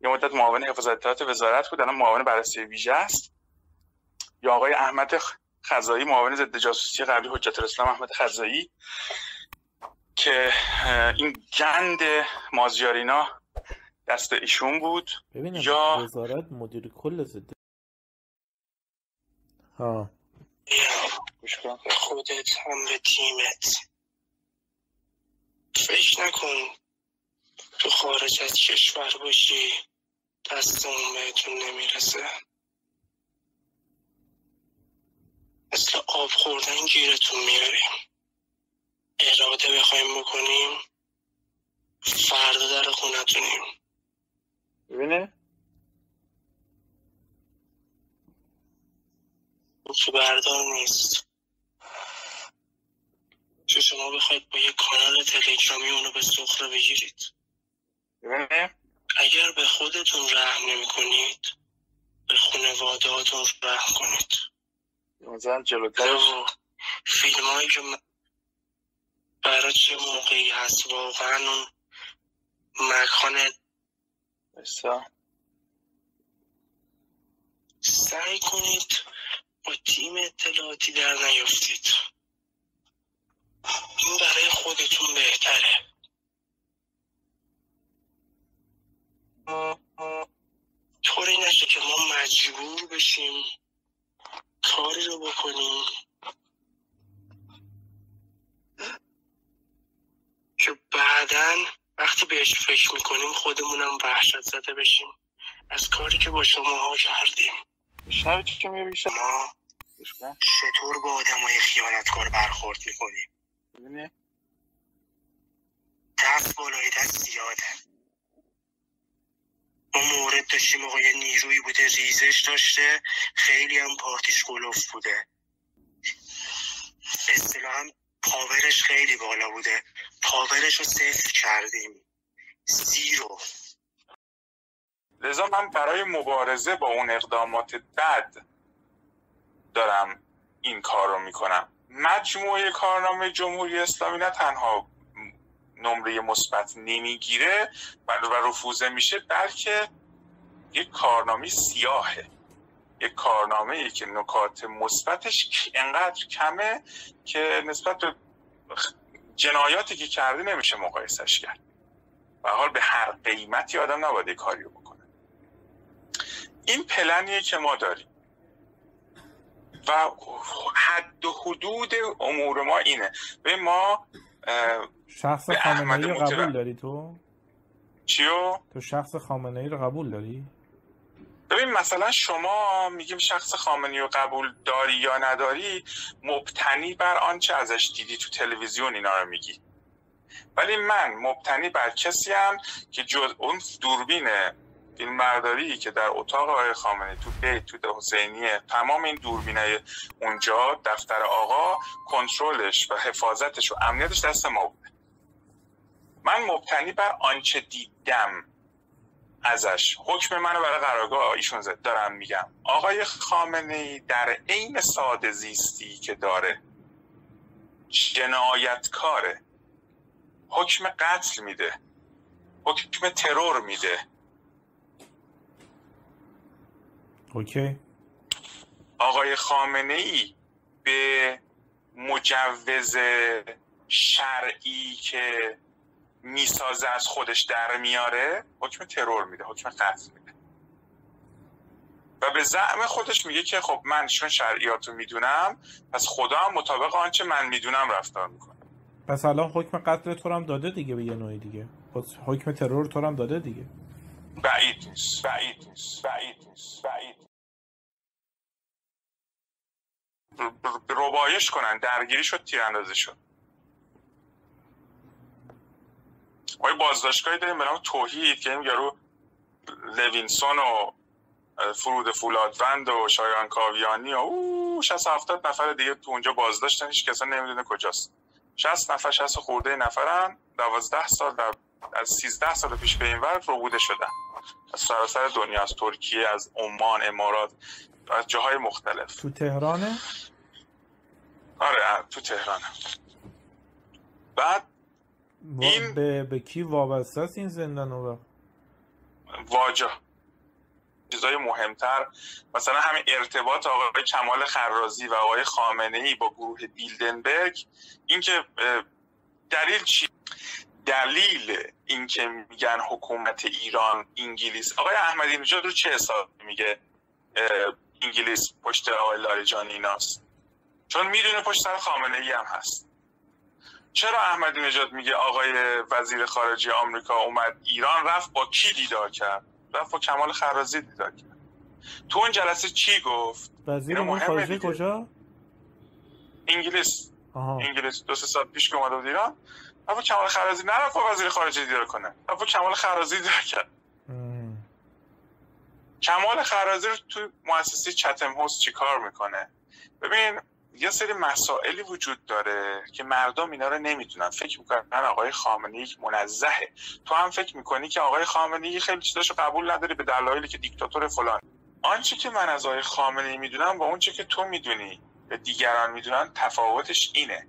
یه مدت معاون حفاظت اطلاعات وزارت بود الان معاون بررسی ویژه است. یا آقای احمد خزایی معاون ضد جاسوسی قبلی حجت الاسلام احمد خزایی. که این گند مازیارینا دست ایشون بود. ببینم یا وزارت مدیر کل ضد ها. خودت هم به تیمت. فکر نکن تو خارج از کشور باشی دستمون بهتون نمی‌رسه. مثل آب خوردن گیرتون میاریم. اراده بخوایم بکنیم فردا در خونتونیم. ببینه که بردار نیست. چه شما بخواید با یه کانال تلگرامی اونو به سخره بگیرید. ببینه اگر به خودتون رحم نمی کنید به خانوادهاتون رحم کنید. مثلا جلوتر فیلم هایی که برای چه موقعی هست واقعا اون مکان؟ سعی کنید با تیم اطلاعاتی در نیفتید. این برای خودتون بهتره. طوری نشه که ما مجبور بشیم کاری رو بکنیم که بعدا وقتی بهش فکر می‌کنیم خودمونم وحشت زده بشیم. از کاری که با شما ها کردیم شنوی چی میگه ما چطور با آدم های خیانتکار برخورد می‌کنیم؟ ببینی دست بالای دست زیاده. ما مورد داشتیم آقای نیروی بوده ریزش داشته. خیلی هم پارتیش گلوف بوده. اصطلاحا پاورش خیلی بالا بوده. پاورش رو صفر کردیم. زیرو. لذا من برای مبارزه با اون اقدامات بد دارم این کار رو می‌کنم. مجموعه کارنامه جمهوری اسلامی نه تنها نمره مثبت نمی‌گیره و رفوزه میشه بلکه یک کارنامه سیاهه. یک کارنامه ای که نکات مثبتش انقدر کمه که نسبت به جنایاتی که کرده نمیشه مقایسش کرد و حال به هر قیمتی آدم نباید کاری رو بکنه این پلنیه که ما داریم و حد و حدود امور ما اینه به ما شخص خامنه رو قبول داری تو؟ چیو؟ تو شخص خامنه ای رو قبول داری؟ ببین مثلا شما میگیم شخص خامنی رو قبول داری یا نداری مبتنی بر آنچه ازش دیدی تو تلویزیون اینا رو میگی. ولی من مبتنی بر کسی هم که جز اون دوربین فیلم برداری که در اتاق آقای خامنه تو بیت تو حسینیه تمام این دوربینای اونجا دفتر آقا کنترلش و حفاظتش و امنیتش دست ما بوده. من مبتنی بر آنچه دیدم. ازش. حکم منو برای قرارگاه ایشون زد. دارم میگم. آقای خامنه ای در عین ساده زیستی که داره جنایتکاره. حکم قتل میده. حکم ترور میده. اوکی. آقای خامنه ای به مجوز شرعی که می‌سازه از خودش در میاره حکم ترور میده حکم قتل میده. و به زعم خودش میگه که خب من چون شرعیات رو می‌دونم پس خدا هم مطابق آنچه من می‌دونم رفتار می‌کنه. پس الان حکم قتل تو هم داده دیگه به یه نوعی دیگه. پس حکم ترور تو هم داده دیگه. بعید نیست بعید نیست بعید نیست بعید ربایش کنن درگیری شد تیراندازی شد ما یه بازداشتگاهی داریم به نام توحید که این یارو لوینسون و فرود فولادوند و شایان کاویانی و او 60 70 نفر دیگه تو اونجا بازداشتن هیچ کسا نمی‌دونه کجاست. 60 نفر 60 خورده نفرن 12 سال در از 13 سال پیش به این ور بوده شدن. از سراسر دنیا از ترکیه از عمان امارات از جاهای مختلف. تو تهرانه؟ آره تو تهرانه. بعد این به, به کی وابسته است این زندان رو؟ واجه. چیزای مهمتر مثلا همین ارتباط آقای کمال خرازی و آقای خامنه ای با گروه بیلدنبرگ اینکه دلیل چی؟ دلیل اینکه میگن حکومت ایران انگلیس. آقای احمدی نژاد رو چه حساب میگه؟ انگلیس پشت آقای لاریجانی ایناست. چون می‌دونه پشت سر خامنه ای هم هست. چرا احمدی نژاد میگه آقای وزیر خارجه آمریکا اومد ایران؟ رفت با کی دیدار کرد؟ رفت با کمال خرازی دیدار کرد. تو اون جلسه چی گفت؟ وزیر امور خارجه کجا؟ انگلیس. آها. انگلیس. دو سه سال پیش که اومده بود ایران. رفت کمال خرازی. نرفت با وزیر خارجه دیدار کنه. رفت با کمال خرازی دیدار کرد. کمال خرازی رو تو مؤسسه چتم هاوس چیکار می‌کنه؟ ببین یه سری مسائلی وجود داره که مردم اینا رو نمی‌دونن. فکر می‌کنن آقای خامنه ای منزهه. تو هم فکر می‌کنی که آقای خامنه ای خیلی چیزاشو قبول نداری به دلایلی که دیکتاتور فلان. آنچه که من از آقای خامنه ای می‌دونم با اونچه که تو می‌دونی و دیگران می‌دونن تفاوتش اینه.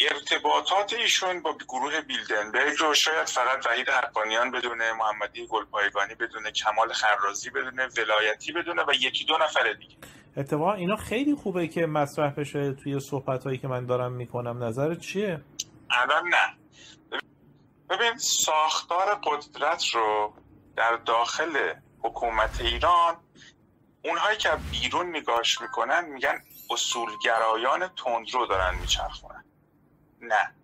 ارتباطات ایشون با گروه بیلدنبرگ رو شاید فقط وحید حقانیان بدونه محمدی گلپایگانی بدونه کمال خرازی بدونه ولایتی بدونه و یکی دو نفر دیگه. اتفاقا اینا خیلی خوبه که مطرح بشه توی صحبت هایی که من دارم می‌کنم. نظر چیه؟ الان نه. ببین ساختار قدرت رو در داخل حکومت ایران اونهایی که بیرون نگاش می‌کنن میگن اصولگرایان تندرو دارن میچرخونن. نه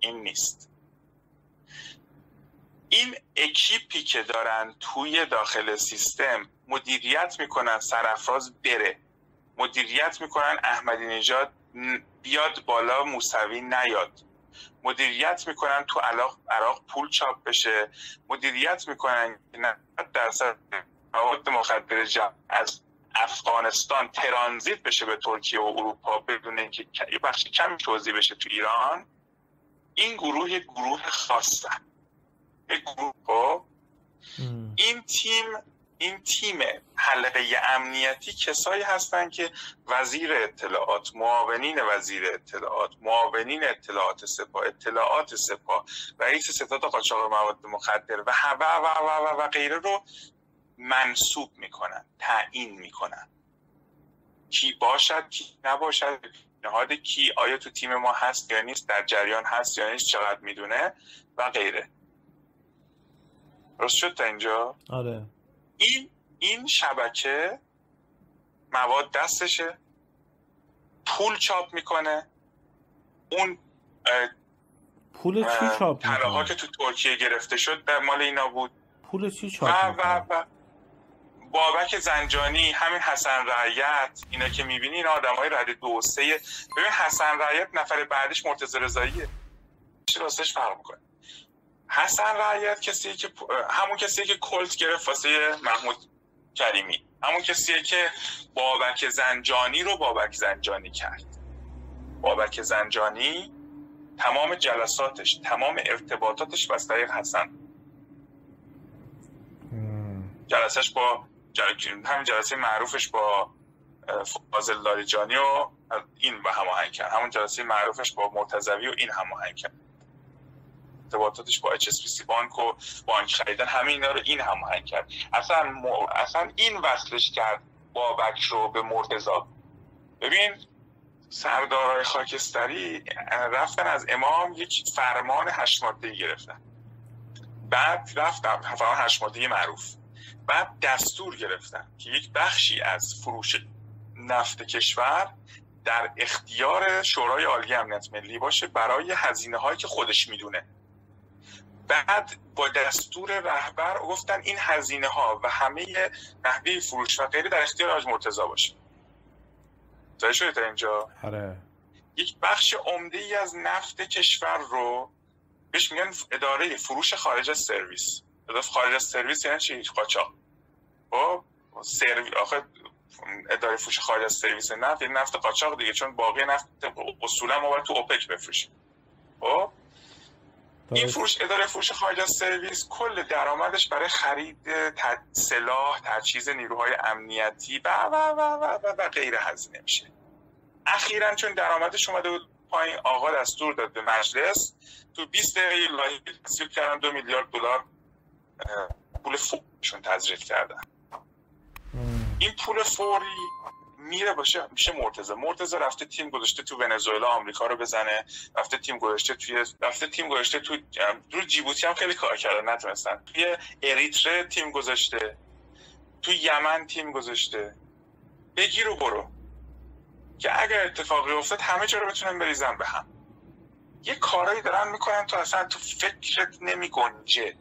این نیست. این اکیپی که دارن توی داخل سیستم مدیریت می‌کنن سرفراز بره. مدیریت می‌کنن. احمدی نژاد بیاد بالا موسوی نیاد. مدیریت می‌کنن تو عراق, عراق پول چاپ بشه. مدیریت می‌کنن که درصد مواد مخدر از افغانستان ترانزیت بشه به ترکیه و اروپا بدون اینکه یه بخش کمی توضیح بشه تو ایران. این گروه یک گروه خاصن یک گروه خب؟ این تیم این تیم حلقه امنیتی کسایی هستند که وزیر اطلاعات معاونین وزیر اطلاعات معاونین اطلاعات سپاه اطلاعات سپاه رئیس ستاد قاچاق مواد مخدر و و و و, و, غیره رو منصوب می‌کنن تعیین می‌کنن. کی باشد کی نباشد نهاد کی آیا تو تیم ما هست یا نیست در جریان هست یا نیست چقدر می‌دونه و غیره. درست شد تا اینجا؟ آره. این این شبکه مواد دستشه. پول چاپ می‌کنه. اون پول چی چاپ می‌کنه؟ که تو ترکیه گرفته شد در مال اینا بود. پول چی چاپ و, و, و. بابک زنجانی همین حسن رعیت اینا که می‌بینی این آدم های رده دو سه. ببین حسن رعیت نفر بعدش مرتضی رضاییه. چی راستش فرق می‌کنه؟ حسن رعیت کسی که همون کسی که کلت گرفت واسه محمود کریمی. همون کسیه که بابک زنجانی رو بابک زنجانی کرد. بابک زنجانی تمام جلساتش تمام ارتباطاتش بس طریق حسن. جلسش با همین جلسه معروفش با فاضل لاریجانی و این به هماهنگ کرد. همون جلسه معروفش با مرتضوی و این هماهنگ کرد. ارتباطاتش با HSBC بانک و بانک خریدن همه اینا رو این هماهنگ کرد. اصلا اصلا این وصلش کرد بابک رو به مرتضا ببین سردارای خاکستری رفتن از امام یک فرمان هشت گرفتن. بعد رفتن فرمان هشت معروف. بعد دستور گرفتن که یک بخشی از فروش نفت کشور در اختیار شورای عالی امنیت ملی باشه برای هزینه هایی که خودش می‌دونه. بعد با دستور رهبر گفتن این هزینه ها و همه نحوه فروش و غیره در اختیار آج مرتضا باشه. زای شده تا اینجا؟ آره. یک بخش عمده ای از نفت کشور رو بهش میگن اداره فروش خارج از سرویس. اداره خارج از سرویس یعنی چی؟ قاچاق. خب سرویس آخه اداره فروش خارج از سرویس نفت این نفت قاچاق دیگه چون باقی نفت اصولا ما باید تو اوپک بفروشیم. خب این فروش اداره فروش خارج از سرویس کل درآمدش برای خرید سلاح تجهیز نیروهای امنیتی و و و و و, و غیره هزینه میشه. اخیرا چون درآمدش اومده بود پایین آقا دستور داد به مجلس. تو 20 دقیقه لایحه تصویب کردن دو میلیارد دلار پول فوریشون تزریق کردن. این پول فوری میره باشه میشه مرتضی. مرتضی رفته تیم گذاشته تو ونزوئلا آمریکا رو بزنه رفته تیم گذاشته توی رفته تیم گذاشته تو رو جیبوتی هم خیلی کار کرده نتونستن. توی اریتره تیم گذاشته تو یمن تیم گذاشته. بگیر و برو. که اگر اتفاقی افتاد همه جا رو بتونن بریزن به هم. یه کارایی دارن می‌کنن تو اصلا تو فکرت نمی گنجه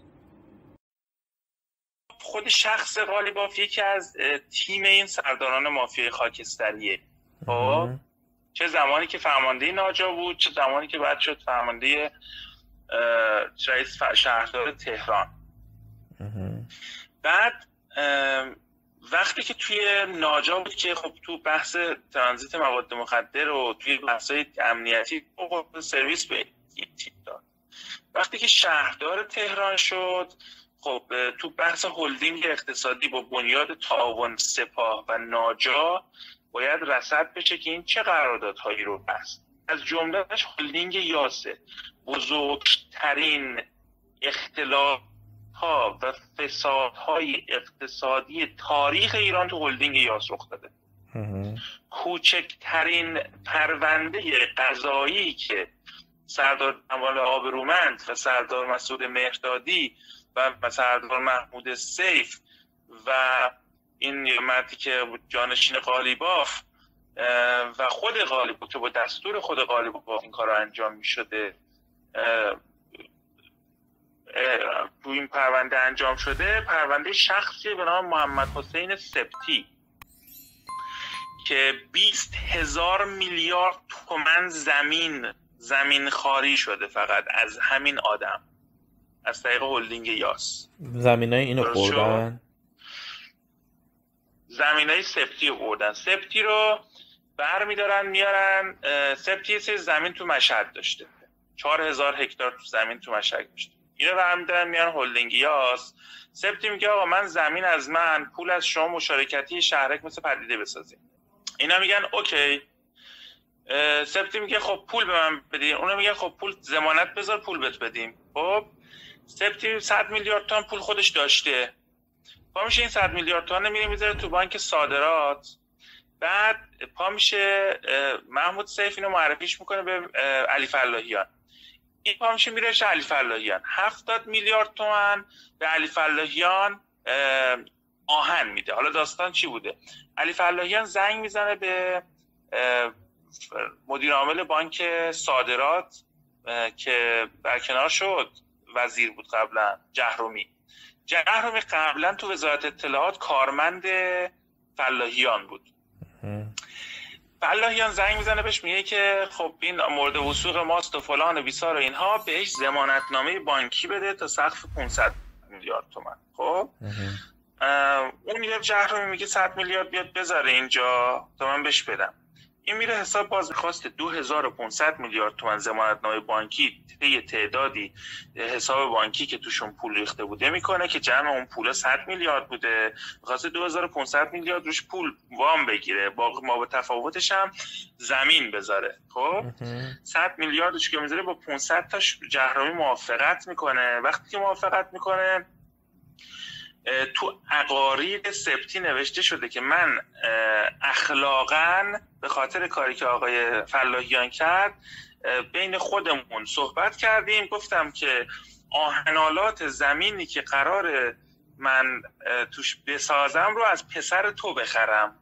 خود شخص غالیباف یکی از تیم این سرداران مافیای خاکستریه. خب؟ چه زمانی که فرمانده ناجا بود چه زمانی که بعد شد فرمانده رئیس شهردار تهران. بعد وقتی که توی ناجا بود که خب تو بحث ترانزیت مواد مخدر و توی بحث امنیتی سرویس به تیم داد. وقتی که شهردار تهران شد خب تو بحث هلدینگ اقتصادی با بنیاد تعاون سپاه و ناجا باید رسد بشه که این چه قراردادهایی رو بست. از جملهش هلدینگ یاسه. بزرگترین اختلاف ها و فسادهای اقتصادی تاریخ ایران تو هلدینگ یاس رخ داده. کوچکترین پرونده قضایی که سردار اموال آبرومند و سردار مسعود مهردادی و سردار محمود سیف و این مردی که جانشین قالیباف و خود قالیباف که با دستور خود قالیباف این کار انجام می شده تو این پرونده انجام شده پرونده شخصی به نام محمد حسین سبتی که 20 هزار میلیارد تومن زمین زمین خواری شده فقط از همین آدم. از طریق هلدینگ یاس. زمین های اینو خوردن؟ زمین های سپتی رو بردن سپتی رو بر میدارن میارن سپتی سه زمین تو مشهد داشته. چهار هزار هکتار تو زمین تو مشهد داشته. اینو بر میدارن میارن هلدینگ یاس. سپتی میگه آقا من زمین از من پول از شما مشارکتی شهرک مثل پدیده بسازیم. اینا میگن اوکی. سپتی میگه خب پول به من بدین. اونا میگن خب پول زمانت بذار پول بهت بدیم. خب سپتی 100 میلیارد تومان پول خودش داشته. پا میشه این 100 میلیارد تومان میره می‌ذاره تو بانک صادرات. بعد پا میشه محمود سیف اینو معرفیش می‌کنه به علی فلاحیان. این پا میشه میره علی فلاحیان. 70 میلیارد تومن به علی فلاحیان آهن میده. حالا داستان چی بوده؟ علی فلاحیان زنگ می‌زنه به مدیر عامل بانک صادرات که برکنار شد. وزیر بود قبلا جهرومی. جهرومی قبلا تو وزارت اطلاعات کارمند فلاحیان بود. فلاحیان زنگ می‌زنه بهش میگه که خب این مورد وسوق ماست و فلان و بیسار و اینها بهش زمانتنامه بانکی بده تا سقف 500 میلیارد تومن خب؟ اون میگه جهرومی میگه 100 میلیارد بیاد بذاره اینجا تا من بهش بدم. این میره حساب باز می‌خواست 2500 میلیارد تومن زمانتنامه بانکی طی تعدادی حساب بانکی که توشون پول ریخته بوده می‌کنه که جمع اون پول 100 میلیارد بوده. می‌خواسته 2500 میلیارد روش پول وام بگیره. با ما به تفاوتش هم زمین بذاره. خب؟ 100 میلیاردش که می‌ذاره با 500 تاش جهرامی موافقت می‌کنه. وقتی که موافقت می‌کنه تو عقاریر سبتی نوشته شده که من اخلاقا به خاطر کاری که آقای فلاحیان کرد بین خودمون صحبت کردیم. گفتم که آهنالات زمینی که قرار من توش بسازم رو از پسر تو بخرم.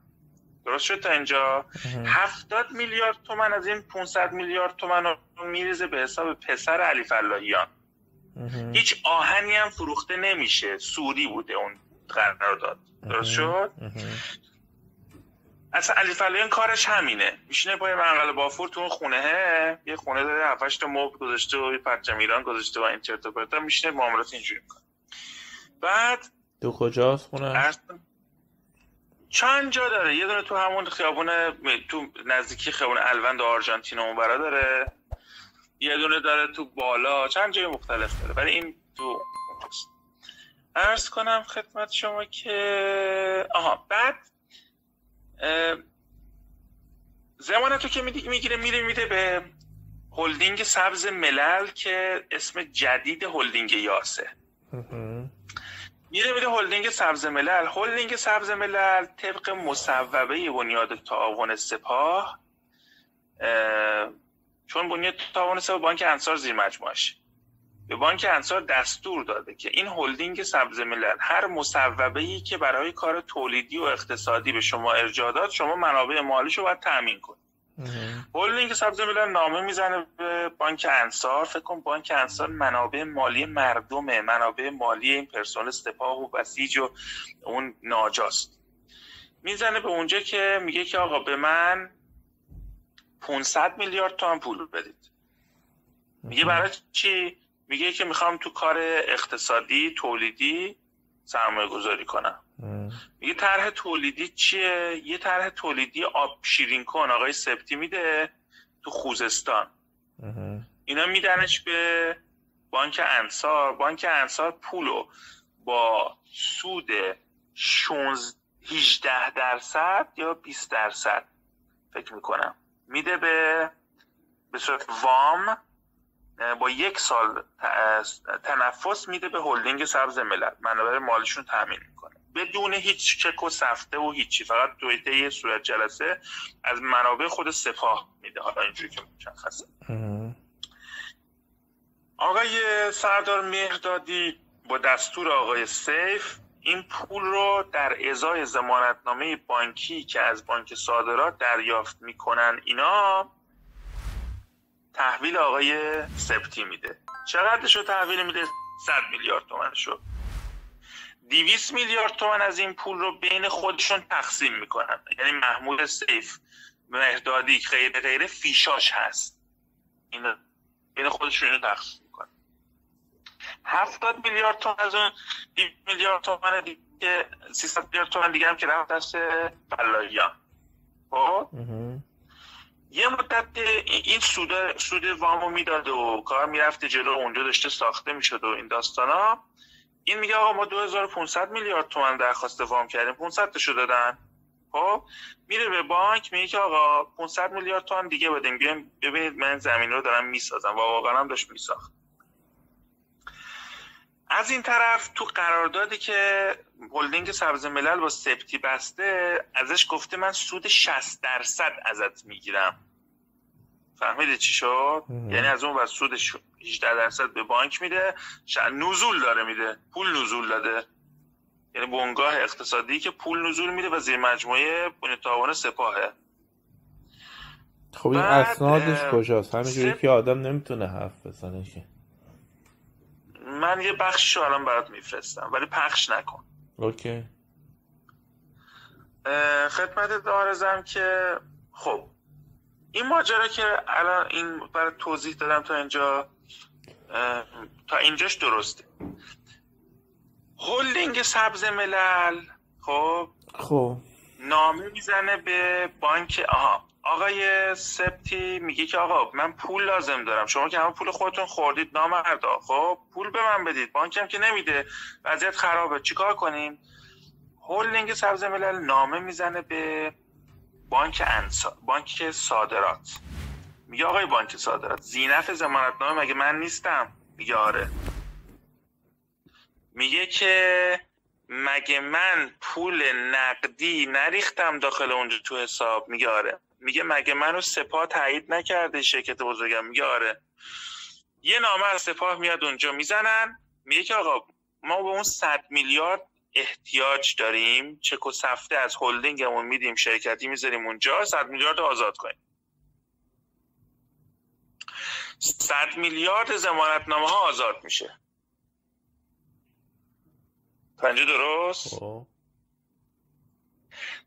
درست شد تا اینجا؟ هفتاد میلیارد تومن از این 500 میلیارد تومن رو میریزه به حساب پسر علی فلاحیان. هیچ آهنی هم فروخته نمیشه. سوری بوده اون قرار داد درست شد؟ اصلا علی فلاحیان کارش همینه. میشینه پای منقل بافور تو اون خونه یه خونه داره هفتش تا مبل گذاشته و پرچم ایران گذاشته و این چرت و پرتا میشینه معاملات اینجوری می‌کنه. بعد تو کجاست خونه؟ چند جا داره. یه دونه تو همون خیابون تو نزدیکی خیابون الوند و آرژانتین اون برا داره. یه دونه داره تو بالا چند جای مختلف داره ولی این تو عرض کنم خدمت شما که آها بعد زمانتو که می‌گیره میره میده به هلدینگ سبز ملل که اسم جدید هلدینگ یاسه. میره میده هلدینگ سبز ملل. هلدینگ سبز ملل طبق مصوبه بنیاد تعاون سپاه چون بنیاد تعاون سپاه بانک انصار زیر مجموعش. به بانک انصار دستور داده که این هلدینگ سبز ملل هر مصوبه ای که برای کار تولیدی و اقتصادی به شما ارجاع داد شما منابع مالیشو باید تامین کنید. هلدینگ سبز ملل نامه می‌زنه به بانک انصار. فکر کن بانک انصار منابع مالی مردمه. منابع مالی این پرسنل سپاه و بسیج و اون ناجاست. می‌زنه به اونجا که میگه که آقا به من 500 میلیارد تومن پول بدید. میگه برای چی؟ میگه که می‌خوام تو کار اقتصادی تولیدی سرمایه گذاری کنم. میگه طرح تولیدی چیه؟ یه طرح تولیدی آب شیرین کن آقای سبتی میده تو خوزستان. اینا میدنش به بانک انصار. بانک انصار پولو با سود 18 درصد یا 20 درصد فکر می‌کنم. میده به به صورت وام با یک سال تنفس میده به هلدینگ سبز ملل منابع مالیشون تامین می‌کنه. بدون هیچ چک و سفته و هیچی. فقط دویته یه صورت جلسه از منابع خود سپاه میده. حالا اینجوری که مشخصه. آقای سردار مهردادی با دستور آقای سیف این پول رو در ازای زمانتنامه بانکی که از بانک صادرات دریافت می‌کنن اینا تحویل آقای سبتی میده. چقدرشو تحویل میده؟ 100 میلیارد تومن شو 200 میلیارد تومن از این پول رو بین خودشون تقسیم می‌کنن. یعنی محمود سیف مهدادی غیر غیره فیشاش هست. این بین خودشون اینو تقسیم 70 میلیارد تومن از اون 200 میلیارد تومن دیگه 300 میلیارد تومن دیگه هم که رفت دست فلاحیان خب؟ یه مدت این سود سود وامو می‌داد و کار می‌رفته جلو اونجا داشته ساخته می‌شد و این داستانا. این میگه آقا ما 2500 میلیارد تومن درخواست وام کردیم 500 تاشو دادن. خب؟ میره به بانک میگه که آقا 500 میلیارد تومن دیگه بدیم بیاین ببینید من زمین رو دارم می‌سازم. و واقعا هم داشت میساخت. از این طرف تو قراردادی که هلدینگ سبز ملل با سپتی بسته ازش گفته من سود 60 درصد ازت می‌گیرم. فهمیده چی شد؟ یعنی از اون و سود 18 درصد به بانک میده نزول داره میده. پول نزول داده. یعنی بنگاه اقتصادی که پول نزول میده و زیر مجموعه بنیاد تعاون سپاهه. خب این اسنادش کجاست؟ همینجوری که آدم نمی‌تونه حرف بزنه که. من یه بخششو الان برات میفرستم ولی پخش نکن. اوکی. خدمت دارزم که خب این ماجرا که الان این برای توضیح دادم تا اینجا تا اینجاش درسته. هلدینگ سبز ملل خب خب. نامه می‌زنه به بانک آها. آقای سپتی میگه که آقا من پول لازم دارم. شما که همه پول خودتون خوردید نامردا. خب پول به من بدید. بانکم که نمیده. وضعیت خرابه. چیکار کنیم؟ هولدینگ سبز ملل نامه می‌زنه به بانک انسا... بانک صادرات. میگه آقای بانک صادرات زینف نامه مگه من نیستم؟ میگه آره. میگه که مگه من پول نقدی نریختم داخل اونجا تو حساب؟ میگه آره. میگه مگه منو سپاه تایید نکرده شرکت بزرگم؟ میگه آره. یه نامه از سپاه میاد اونجا می‌زنن میگه که آقا ما به اون صد میلیارد احتیاج داریم چک و سفته از هلدینگمون میدیم شرکتی می‌ذاریم اونجا صد میلیارد آزاد کنیم. صد میلیارد زمانتنامه ها آزاد میشه. پنجه درست؟ خب.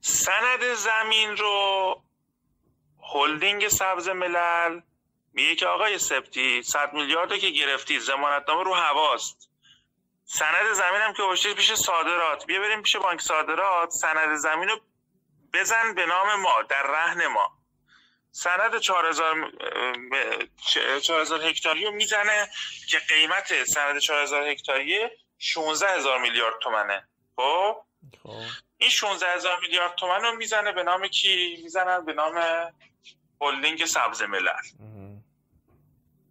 سند زمین رو هلدینگ سبز ملل. میگه که آقای سپتی صد میلیارد که گرفتی زمانتنامه رو هواست. سند زمین هم که باشه پیش صادرات. بیا بریم پیش بانک صادرات. سند زمین رو بزن به نام ما در رهن ما. سند 4000 4000 هکتاری رو می‌زنه که قیمت سند 4000 هکتاری 16000 میلیارد تومنه. خب؟, خب. این 16000 میلیارد تومن رو می‌زنه به نام کی؟ می‌زنن به نام هلدینگ سبز ملل.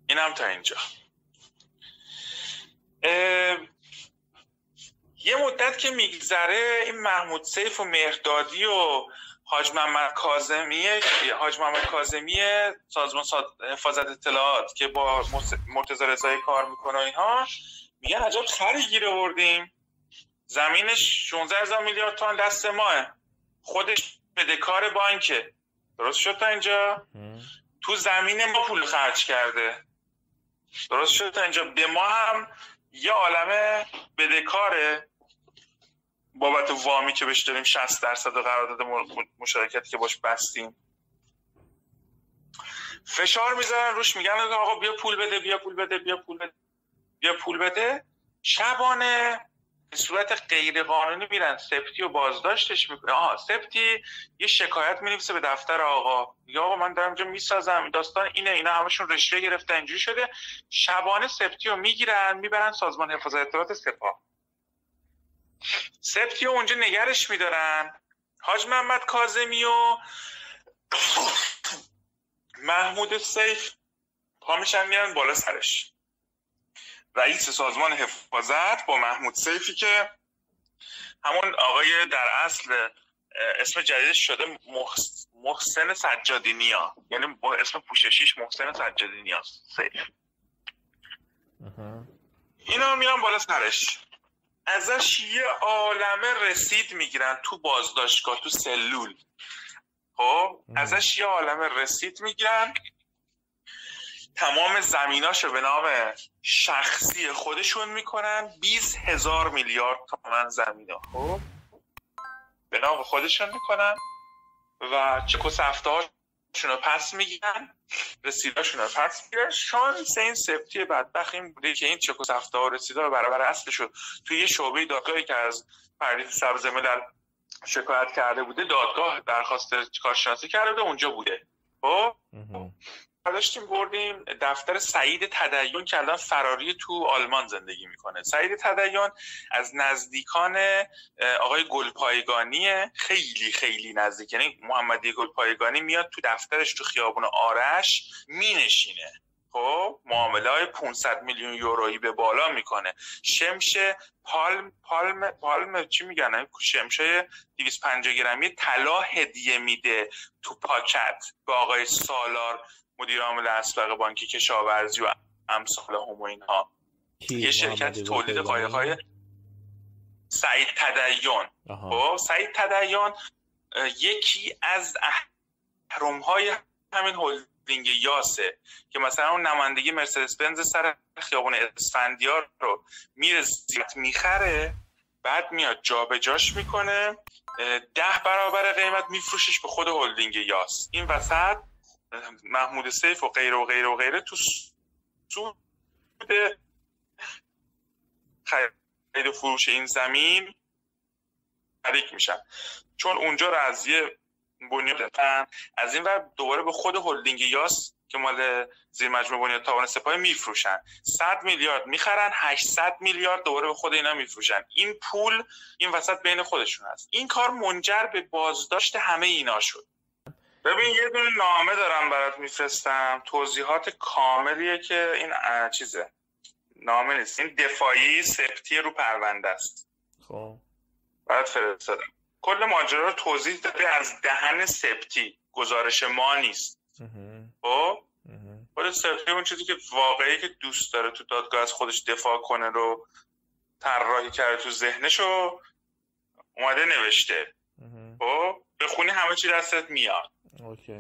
اینم تا اینجا. یه مدت که میگذره این محمود سیف و مهردادی و حاج محمد کاظمی حاج محمد کاظمی سازمان حفاظت اطلاعات که با مرتضی رضایی کار می‌کنه اینها میگن عجب خری گیر آوردیم. زمینش 16 هزار میلیارد تومان دست ماه. خودش بدهکار بانکه. درست شد تا اینجا؟ تو زمین ما پول خرج کرده. درست شد تا اینجا. به ما هم یه عالمه بدهکاره. بابت وامی که بهش داریم 60 درصد قرارداد مشارکتی که باش بستیم. فشار می‌ذارن روش میگن آقا بیا پول بده بیا پول بده بیا پول بده بیا پول بده. شبانه به صورت غیر قانونی میرن. سپتی و بازداشتش می‌کنه. آها سپتی یه شکایت می‌نویسه به دفتر آقا. یا آقا من دارم اینجا می‌سازم. داستان اینه اینا همشون رشوه گرفته اینجوری شده. شبانه سپتی رو می‌گیرن می‌برن سازمان حفاظت اطلاعات سپاه. سپتی اونجا نگرش میدارن. حاج محمد کازمی و محمود سیف پا میشن میرن بالا سرش. رئیس سازمان حفاظت با محمود سیفی که همون آقای در اصل اسم جدیدش شده محسن سجادی نیا. یعنی با اسم پوششیش محسن سجادی نیا. سیف. اینا میرن بالا سرش. ازش یه عالمه رسید می‌گیرن تو بازداشتگاه تو سلول. خب؟ ازش یه عالمه رسید می‌گیرن. تمام زمیناشو به نام شخصی خودشون می‌کنن. 20 هزار میلیارد تومن زمینا. خب؟ به نام خودشون می‌کنن و چکو سفته رو پس می‌گیرن. رسیداشون رو پس می‌گیرن. شانس این سفتی بدبخ این بوده که این چکو سفته ها رسیده رو برابر اصلش رو توی یه شعبه دادگاهی که از پردیس سبز ملل شکایت کرده بوده دادگاه درخواست کارشناسی کرده بوده اونجا بوده. خب؟ داشتیم بردیم دفتر سعید تدیون که الان فراری تو آلمان زندگی می‌کنه. سعید تدیون از نزدیکان آقای گلپایگانی خیلی خیلی نزدیک. یعنی محمدی گلپایگانی میاد تو دفترش تو خیابون آرش مینشینه. خب معامله های 500 میلیون یورویی به بالا می‌کنه. شمش پالم پالم پالم چی میگن؟ شمشه 250 گرمی طلا هدیه میده تو پاکت به آقای سالار. مدیر عامل اسبق بانکی کشاورزی و امثال هم و اینها. یه شرکت تولید قایق‌های سعید تدیون خب سعید تدیون یکی از اهرم های همین هلدینگ یاسه که مثلا اون نمایندگی مرسدس بنز سر خیابون اسفندیار رو میره می‌خره بعد میاد جابجاش می‌کنه ده برابر قیمت میفروشش به خود هلدینگ یاس. این وسط محمود سیف و غیره و غیره و غیره تو سود خرید و فروش این زمین شریک میشن. چون اونجا رو از یه بنیاد از این ور دوباره به خود هلدینگ یاس که مال زیر مجموعه بنیاد تاوان سپاه میفروشن. 100 میلیارد می‌خرن 800 میلیارد دوباره به خود اینا میفروشن. این پول این وسط بین خودشون هست. این کار منجر به بازداشت همه اینا شد. ببین یه دونه نامه دارم برات میفرستم. توضیحات کاملیه که این چیزه. نامه نیست. این دفاعی سپتی رو پرونده است. خب. برات فرستادم. کل ماجرا رو توضیح داده از دهن سپتی گزارش ما نیست. خب؟ خود سپتی اون چیزی که واقعی که دوست داره تو دادگاه از خودش دفاع کنه رو طراحی کرده تو ذهنشو اومده نوشته. خب؟ بخونی همه چی دستت میاد.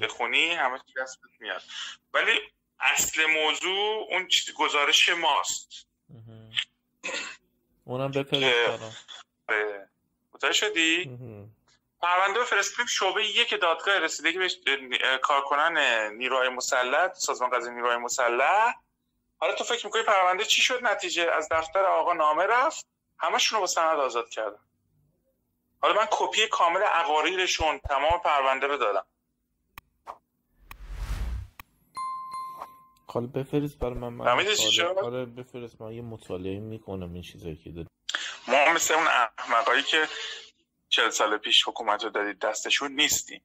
بخونی همه چی دستت میاد. ولی اصل موضوع اون گزارش ماست. اونم بپرست متوجه شدی؟ پرونده فرستیم شعبه یک دادگاه رسیدگی به کارکنان نیروهای مسلح سازمان قضایی نیروهای مسلح. حالا تو فکر می‌کنی پرونده چی شد نتیجه؟ از دفتر آقا نامه رفت همشون رو با سند آزاد کردم حالا من کپی کامل عقاریرشون تمام پرونده رو دادم. حالا بفرست برای من من آره بفرست. من یه مطالعه می‌کنم این چیزایی که داد ما مثل اون احمقایی که چل سال پیش حکومت رو دادید دستشون نیستیم.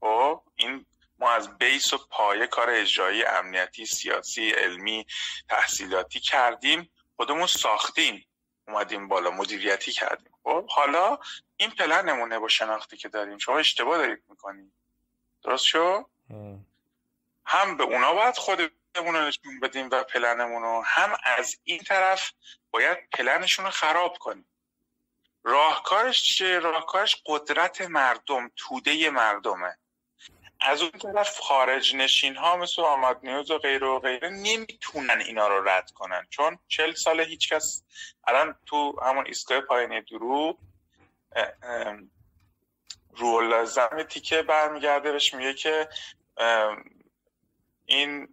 خب این ما از بیس و پایه کار اجرایی امنیتی سیاسی علمی تحصیلاتی کردیم. خودمون ساختیم. اومدیم بالا مدیریتی کردیم. خب حالا این پلن نمونه با شناختی که داریم. شما اشتباه دارید می‌کنیم درست شو هم به اونا باید خودمون رو نشون بدیم و پلنمون رو. هم از این طرف باید پلنشون رو خراب کنیم. راهکارش چیه؟ راهکارش قدرت مردم توده مردمه. از اون طرف خارج نشین ها مثل آمد نیوز و غیره و غیره نمی‌تونن اینا رو رد کنن. چون چل سال هیچکس الان تو همون ایستگاه پایینی درو رول زمین تیکه برمیگرده بهش میگه که این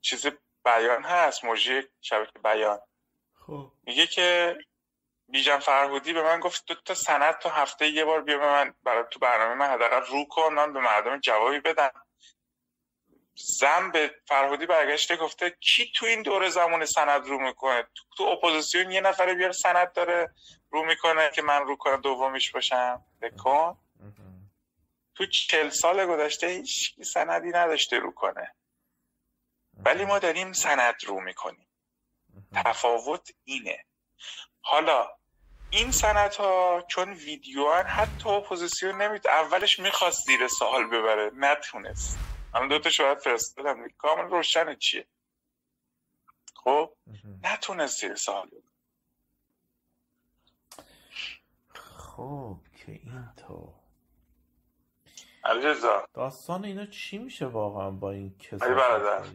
چیز بیان هست موجی شبکه بیان. خب. میگه که بیژن فرهودی به من گفت دو تا سند تو هفته یه بار بیا به من برای تو برنامه من حداقل رو کن من به مردم جوابی بدم. زم به فرهودی برگشته گفته کی تو این دوره زمان سند رو می‌کنه؟ تو, تو اپوزیسیون یه نفره بیار سند داره رو می‌کنه که من رو کنم دومیش باشم. بکن تو چل سال گذشته هیچ سندی نداشته رو کنه. ولی ما داریم سند رو می‌کنیم. تفاوت اینه. حالا این سند ها چون ویدیو هن حتی اپوزیسیون نمید اولش می‌خواست زیر سوال ببره نتونست. من دوتا شاید فرستادم کامل روشن چیه؟ خب نتونست زیر سوال ببره. خب که این تو علیرضا. داستان اینا چی میشه واقعا با این کسافت علی برادر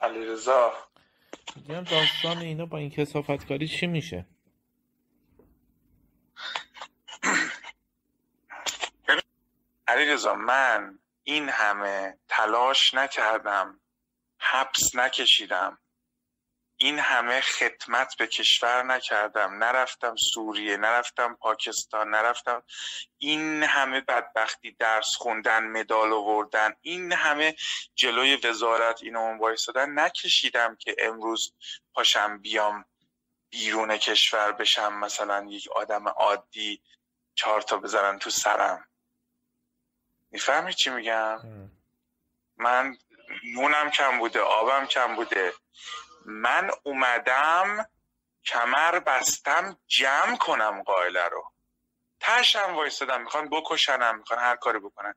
علیرضا. میگم داستان اینا با این کسافتکاری چی میشه؟ علی رضا من این همه تلاش نکردم حبس نکشیدم. این همه خدمت به کشور نکردم. نرفتم سوریه نرفتم پاکستان نرفتم این همه بدبختی درس خوندن مدال آوردن این همه جلوی وزارت اینو اون وایسادن. نکشیدم که امروز پاشم بیام بیرون کشور بشم مثلا یک آدم عادی چهار تا بزنن تو سرم. می‌فهمی چی میگم؟ من نونم کم بوده آبم کم بوده. من اومدم کمر بستم جمع کنم قائله رو. تشم وایستدم می‌خوان بکشنم می‌خوان هر کاری بکنن.